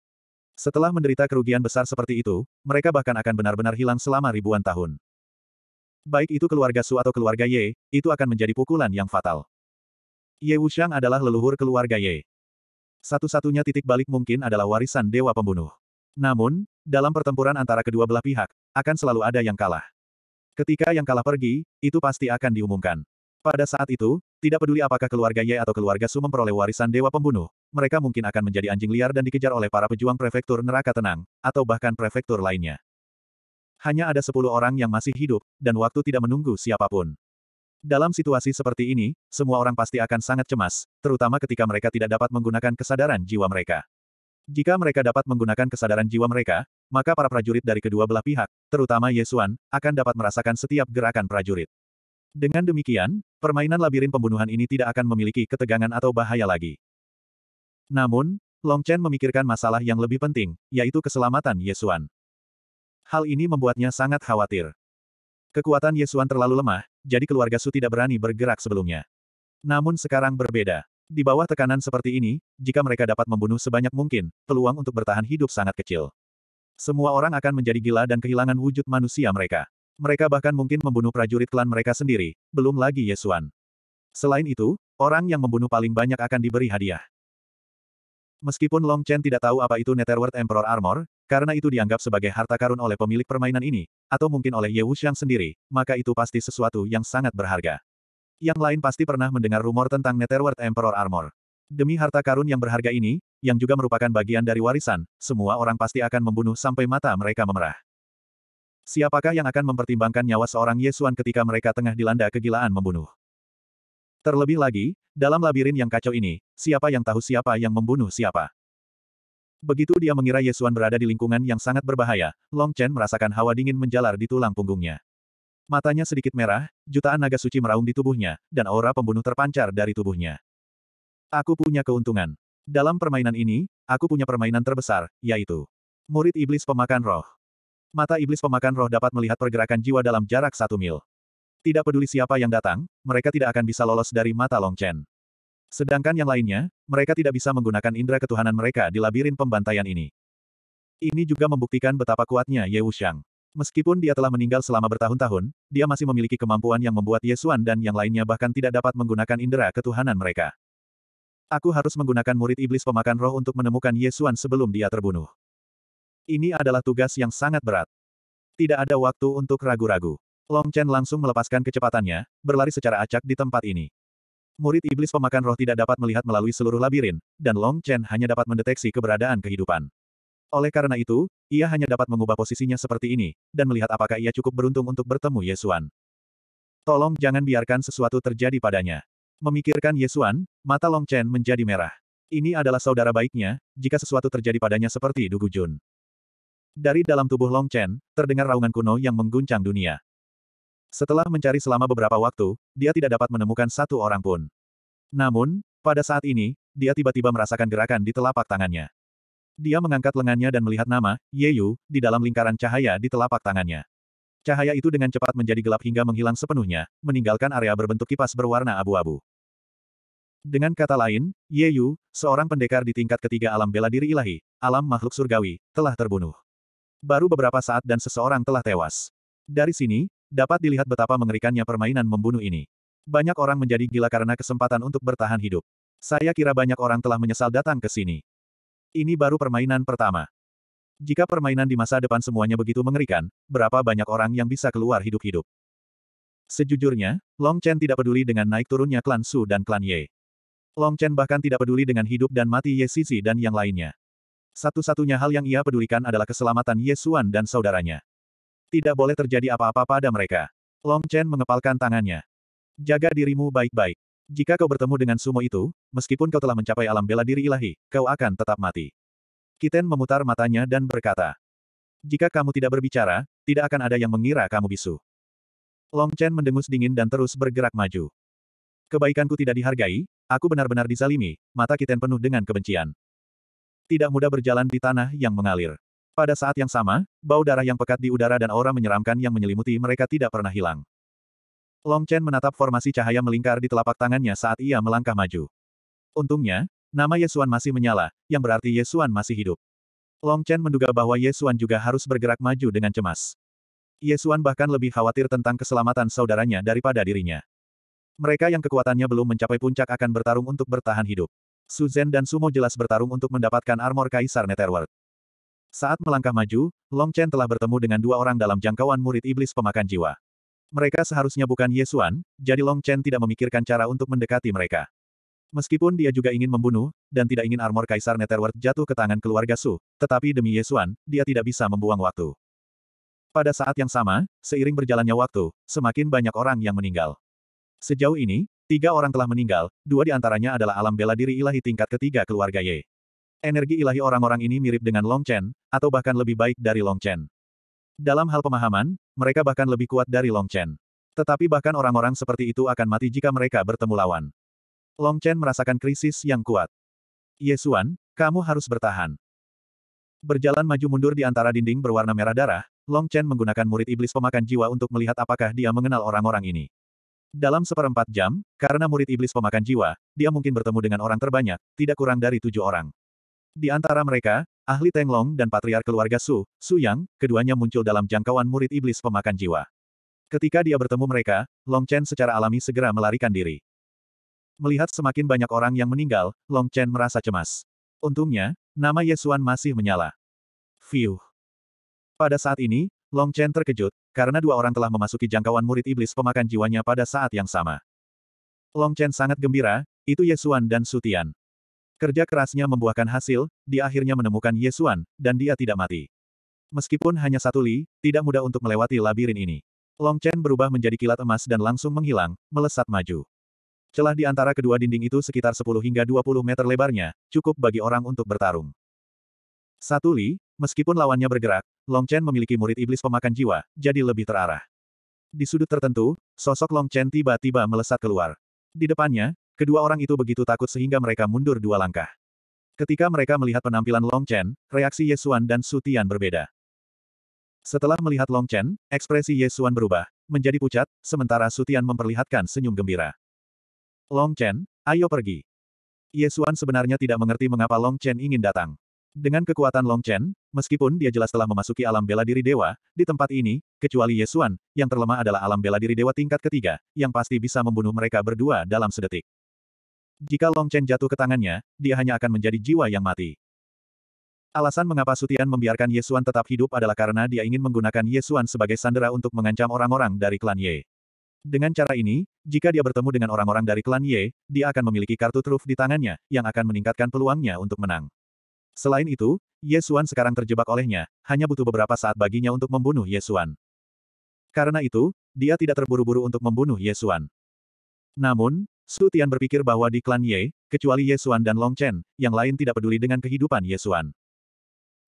Setelah menderita kerugian besar seperti itu, mereka bahkan akan benar-benar hilang selama ribuan tahun. Baik itu keluarga Su atau keluarga Ye, itu akan menjadi pukulan yang fatal. Ye Wuxiang adalah leluhur keluarga Ye. Satu-satunya titik balik mungkin adalah warisan dewa pembunuh. Namun, dalam pertempuran antara kedua belah pihak, akan selalu ada yang kalah. Ketika yang kalah pergi, itu pasti akan diumumkan. Pada saat itu, tidak peduli apakah keluarga Ye atau keluarga Su memperoleh warisan dewa pembunuh, mereka mungkin akan menjadi anjing liar dan dikejar oleh para pejuang prefektur neraka tenang, atau bahkan prefektur lainnya. Hanya ada sepuluh orang yang masih hidup, dan waktu tidak menunggu siapa pun. Dalam situasi seperti ini, semua orang pasti akan sangat cemas, terutama ketika mereka tidak dapat menggunakan kesadaran jiwa mereka. Jika mereka dapat menggunakan kesadaran jiwa mereka, maka para prajurit dari kedua belah pihak, terutama Yesuan, akan dapat merasakan setiap gerakan prajurit. Dengan demikian, permainan labirin pembunuhan ini tidak akan memiliki ketegangan atau bahaya lagi. Namun, Long Chen memikirkan masalah yang lebih penting, yaitu keselamatan Yesuan. Hal ini membuatnya sangat khawatir. Kekuatan Yesuan terlalu lemah, jadi keluarga Su tidak berani bergerak sebelumnya. Namun sekarang berbeda. Di bawah tekanan seperti ini, jika mereka dapat membunuh sebanyak mungkin, peluang untuk bertahan hidup sangat kecil. Semua orang akan menjadi gila dan kehilangan wujud manusia mereka. Mereka bahkan mungkin membunuh prajurit klan mereka sendiri, belum lagi Yesuan. Selain itu, orang yang membunuh paling banyak akan diberi hadiah. Meskipun Long Chen tidak tahu apa itu Netherworld Emperor Armor, karena itu dianggap sebagai harta karun oleh pemilik permainan ini, atau mungkin oleh Ye Wuxiang sendiri, maka itu pasti sesuatu yang sangat berharga. Yang lain pasti pernah mendengar rumor tentang Netherworld Emperor Armor. Demi harta karun yang berharga ini, yang juga merupakan bagian dari warisan, semua orang pasti akan membunuh sampai mata mereka memerah. Siapakah yang akan mempertimbangkan nyawa seorang Yesuan ketika mereka tengah dilanda kegilaan membunuh? Terlebih lagi, dalam labirin yang kacau ini, siapa yang tahu siapa yang membunuh siapa? Begitu dia mengira Yesuan berada di lingkungan yang sangat berbahaya, Long Chen merasakan hawa dingin menjalar di tulang punggungnya. Matanya sedikit merah, jutaan naga suci meraung di tubuhnya, dan aura pembunuh terpancar dari tubuhnya. Aku punya keuntungan. Dalam permainan ini, aku punya permainan terbesar, yaitu murid iblis pemakan roh. Mata iblis pemakan roh dapat melihat pergerakan jiwa dalam jarak satu mil. Tidak peduli siapa yang datang, mereka tidak akan bisa lolos dari mata Long Chen. Sedangkan yang lainnya, mereka tidak bisa menggunakan indera ketuhanan mereka di labirin pembantaian ini. Ini juga membuktikan betapa kuatnya Ye Wuxiang. Meskipun dia telah meninggal selama bertahun-tahun, dia masih memiliki kemampuan yang membuat Yesuan dan yang lainnya bahkan tidak dapat menggunakan indera ketuhanan mereka. Aku harus menggunakan murid iblis pemakan roh untuk menemukan Yesuan sebelum dia terbunuh. Ini adalah tugas yang sangat berat. Tidak ada waktu untuk ragu-ragu. Long Chen langsung melepaskan kecepatannya, berlari secara acak di tempat ini. Murid iblis pemakan roh tidak dapat melihat melalui seluruh labirin, dan Long Chen hanya dapat mendeteksi keberadaan kehidupan. Oleh karena itu, ia hanya dapat mengubah posisinya seperti ini, dan melihat apakah ia cukup beruntung untuk bertemu Yesuan. Tolong jangan biarkan sesuatu terjadi padanya. Memikirkan Yesuan, mata Long Chen menjadi merah. Ini adalah saudara baiknya, jika sesuatu terjadi padanya seperti Dugu Jun. Dari dalam tubuh Long Chen, terdengar raungan kuno yang mengguncang dunia. Setelah mencari selama beberapa waktu, dia tidak dapat menemukan satu orang pun. Namun, pada saat ini, dia tiba-tiba merasakan gerakan di telapak tangannya. Dia mengangkat lengannya dan melihat nama, Yeyu, di dalam lingkaran cahaya di telapak tangannya. Cahaya itu dengan cepat menjadi gelap hingga menghilang sepenuhnya, meninggalkan area berbentuk kipas berwarna abu-abu. Dengan kata lain, Yeyu, seorang pendekar di tingkat ketiga alam bela diri ilahi, alam makhluk surgawi, telah terbunuh. Baru beberapa saat dan seseorang telah tewas. Dari sini, dapat dilihat betapa mengerikannya permainan membunuh ini. Banyak orang menjadi gila karena kesempatan untuk bertahan hidup. Saya kira banyak orang telah menyesal datang ke sini. Ini baru permainan pertama. Jika permainan di masa depan semuanya begitu mengerikan, berapa banyak orang yang bisa keluar hidup-hidup? Sejujurnya, Long Chen tidak peduli dengan naik turunnya klan Su dan klan Ye. Long Chen bahkan tidak peduli dengan hidup dan mati Ye Sisi dan yang lainnya. Satu-satunya hal yang ia pedulikan adalah keselamatan Ye Xuan dan saudaranya. Tidak boleh terjadi apa-apa pada mereka. Long Chen mengepalkan tangannya. Jaga dirimu baik-baik. Jika kau bertemu dengan sumo itu, meskipun kau telah mencapai alam bela diri ilahi, kau akan tetap mati. Kiten memutar matanya dan berkata, Jika kamu tidak berbicara, tidak akan ada yang mengira kamu bisu. Long Chen mendengus dingin dan terus bergerak maju. Kebaikanku tidak dihargai, aku benar-benar dizalimi, mata Kiten penuh dengan kebencian tidak mudah berjalan di tanah yang mengalir. Pada saat yang sama, bau darah yang pekat di udara dan aura menyeramkan yang menyelimuti mereka tidak pernah hilang. Long Chen menatap formasi cahaya melingkar di telapak tangannya saat ia melangkah maju. Untungnya, nama Yesuan masih menyala, yang berarti Yesuan masih hidup. Long Chen menduga bahwa Yesuan juga harus bergerak maju dengan cemas. Yesuan bahkan lebih khawatir tentang keselamatan saudaranya daripada dirinya. Mereka yang kekuatannya belum mencapai puncak akan bertarung untuk bertahan hidup. Su Zhen dan Sumo jelas bertarung untuk mendapatkan armor Kaisar Netherworld. Saat melangkah maju, Long Chen telah bertemu dengan dua orang dalam jangkauan murid iblis pemakan jiwa. Mereka seharusnya bukan Yesuan, jadi Long Chen tidak memikirkan cara untuk mendekati mereka. Meskipun dia juga ingin membunuh, dan tidak ingin armor Kaisar Netherworld jatuh ke tangan keluarga Su, tetapi demi Yesuan, dia tidak bisa membuang waktu. Pada saat yang sama, seiring berjalannya waktu, semakin banyak orang yang meninggal. Sejauh ini, Tiga orang telah meninggal, dua di antaranya adalah alam bela diri ilahi tingkat ketiga keluarga Ye. Energi ilahi orang-orang ini mirip dengan Long Chen, atau bahkan lebih baik dari Long Chen. Dalam hal pemahaman, mereka bahkan lebih kuat dari Long Chen. Tetapi bahkan orang-orang seperti itu akan mati jika mereka bertemu lawan. Long Chen merasakan krisis yang kuat. Ye Xuan, kamu harus bertahan. Berjalan maju mundur di antara dinding berwarna merah darah, Long Chen menggunakan murid iblis pemakan jiwa untuk melihat apakah dia mengenal orang-orang ini. Dalam seperempat jam, karena murid iblis pemakan jiwa, dia mungkin bertemu dengan orang terbanyak, tidak kurang dari tujuh orang. Di antara mereka, ahli Tenglong dan patriar keluarga Su, Su Yang, keduanya muncul dalam jangkauan murid iblis pemakan jiwa. Ketika dia bertemu mereka, Long Chen secara alami segera melarikan diri. Melihat semakin banyak orang yang meninggal, Long Chen merasa cemas. Untungnya, nama Yesuan masih menyala. Fiuh. Pada saat ini, Long Chen terkejut, karena dua orang telah memasuki jangkauan murid iblis pemakan jiwanya pada saat yang sama. Long Chen sangat gembira, itu Yesuan dan Sutian. Kerja kerasnya membuahkan hasil, dia akhirnya menemukan Yesuan, dan dia tidak mati. Meskipun hanya satu li, tidak mudah untuk melewati labirin ini. Long Chen berubah menjadi kilat emas dan langsung menghilang, melesat maju. Celah di antara kedua dinding itu sekitar 10 hingga 20 meter lebarnya, cukup bagi orang untuk bertarung. Satu li, meskipun lawannya bergerak, Long Chen memiliki murid iblis pemakan jiwa, jadi lebih terarah. Di sudut tertentu, sosok Long Chen tiba-tiba melesat keluar. Di depannya, kedua orang itu begitu takut sehingga mereka mundur dua langkah. Ketika mereka melihat penampilan Long Chen, reaksi Yesuan dan Su Tian berbeda. Setelah melihat Long Chen, ekspresi Yesuan berubah, menjadi pucat, sementara Su Tian memperlihatkan senyum gembira. Long Chen, ayo pergi. Yesuan sebenarnya tidak mengerti mengapa Long Chen ingin datang. Dengan kekuatan Long Chen, meskipun dia jelas telah memasuki alam bela diri dewa, di tempat ini, kecuali Yesuan, yang terlemah adalah alam bela diri dewa tingkat ketiga, yang pasti bisa membunuh mereka berdua dalam sedetik. Jika Long Chen jatuh ke tangannya, dia hanya akan menjadi jiwa yang mati. Alasan mengapa Sutian membiarkan Yesuan tetap hidup adalah karena dia ingin menggunakan Yesuan sebagai sandera untuk mengancam orang-orang dari klan Ye. Dengan cara ini, jika dia bertemu dengan orang-orang dari klan Ye, dia akan memiliki kartu truf di tangannya, yang akan meningkatkan peluangnya untuk menang. Selain itu, Yesuan sekarang terjebak olehnya, hanya butuh beberapa saat baginya untuk membunuh Yesuan. Karena itu, dia tidak terburu-buru untuk membunuh Yesuan. Namun, Su Tian berpikir bahwa di klan Ye, kecuali Yesuan dan Long Chen, yang lain tidak peduli dengan kehidupan Yesuan.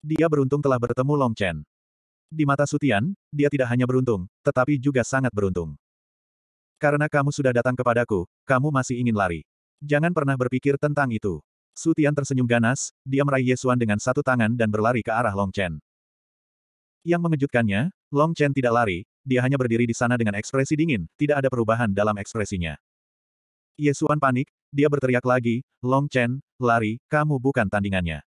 Dia beruntung telah bertemu Long Chen. Di mata Su Tian, dia tidak hanya beruntung, tetapi juga sangat beruntung. Karena kamu sudah datang kepadaku, kamu masih ingin lari. Jangan pernah berpikir tentang itu. Su Tian tersenyum ganas, dia meraih Yesuan dengan satu tangan dan berlari ke arah Long Chen. Yang mengejutkannya, Long Chen tidak lari, dia hanya berdiri di sana dengan ekspresi dingin, tidak ada perubahan dalam ekspresinya. Yesuan panik, dia berteriak lagi, Long Chen, lari, kamu bukan tandingannya.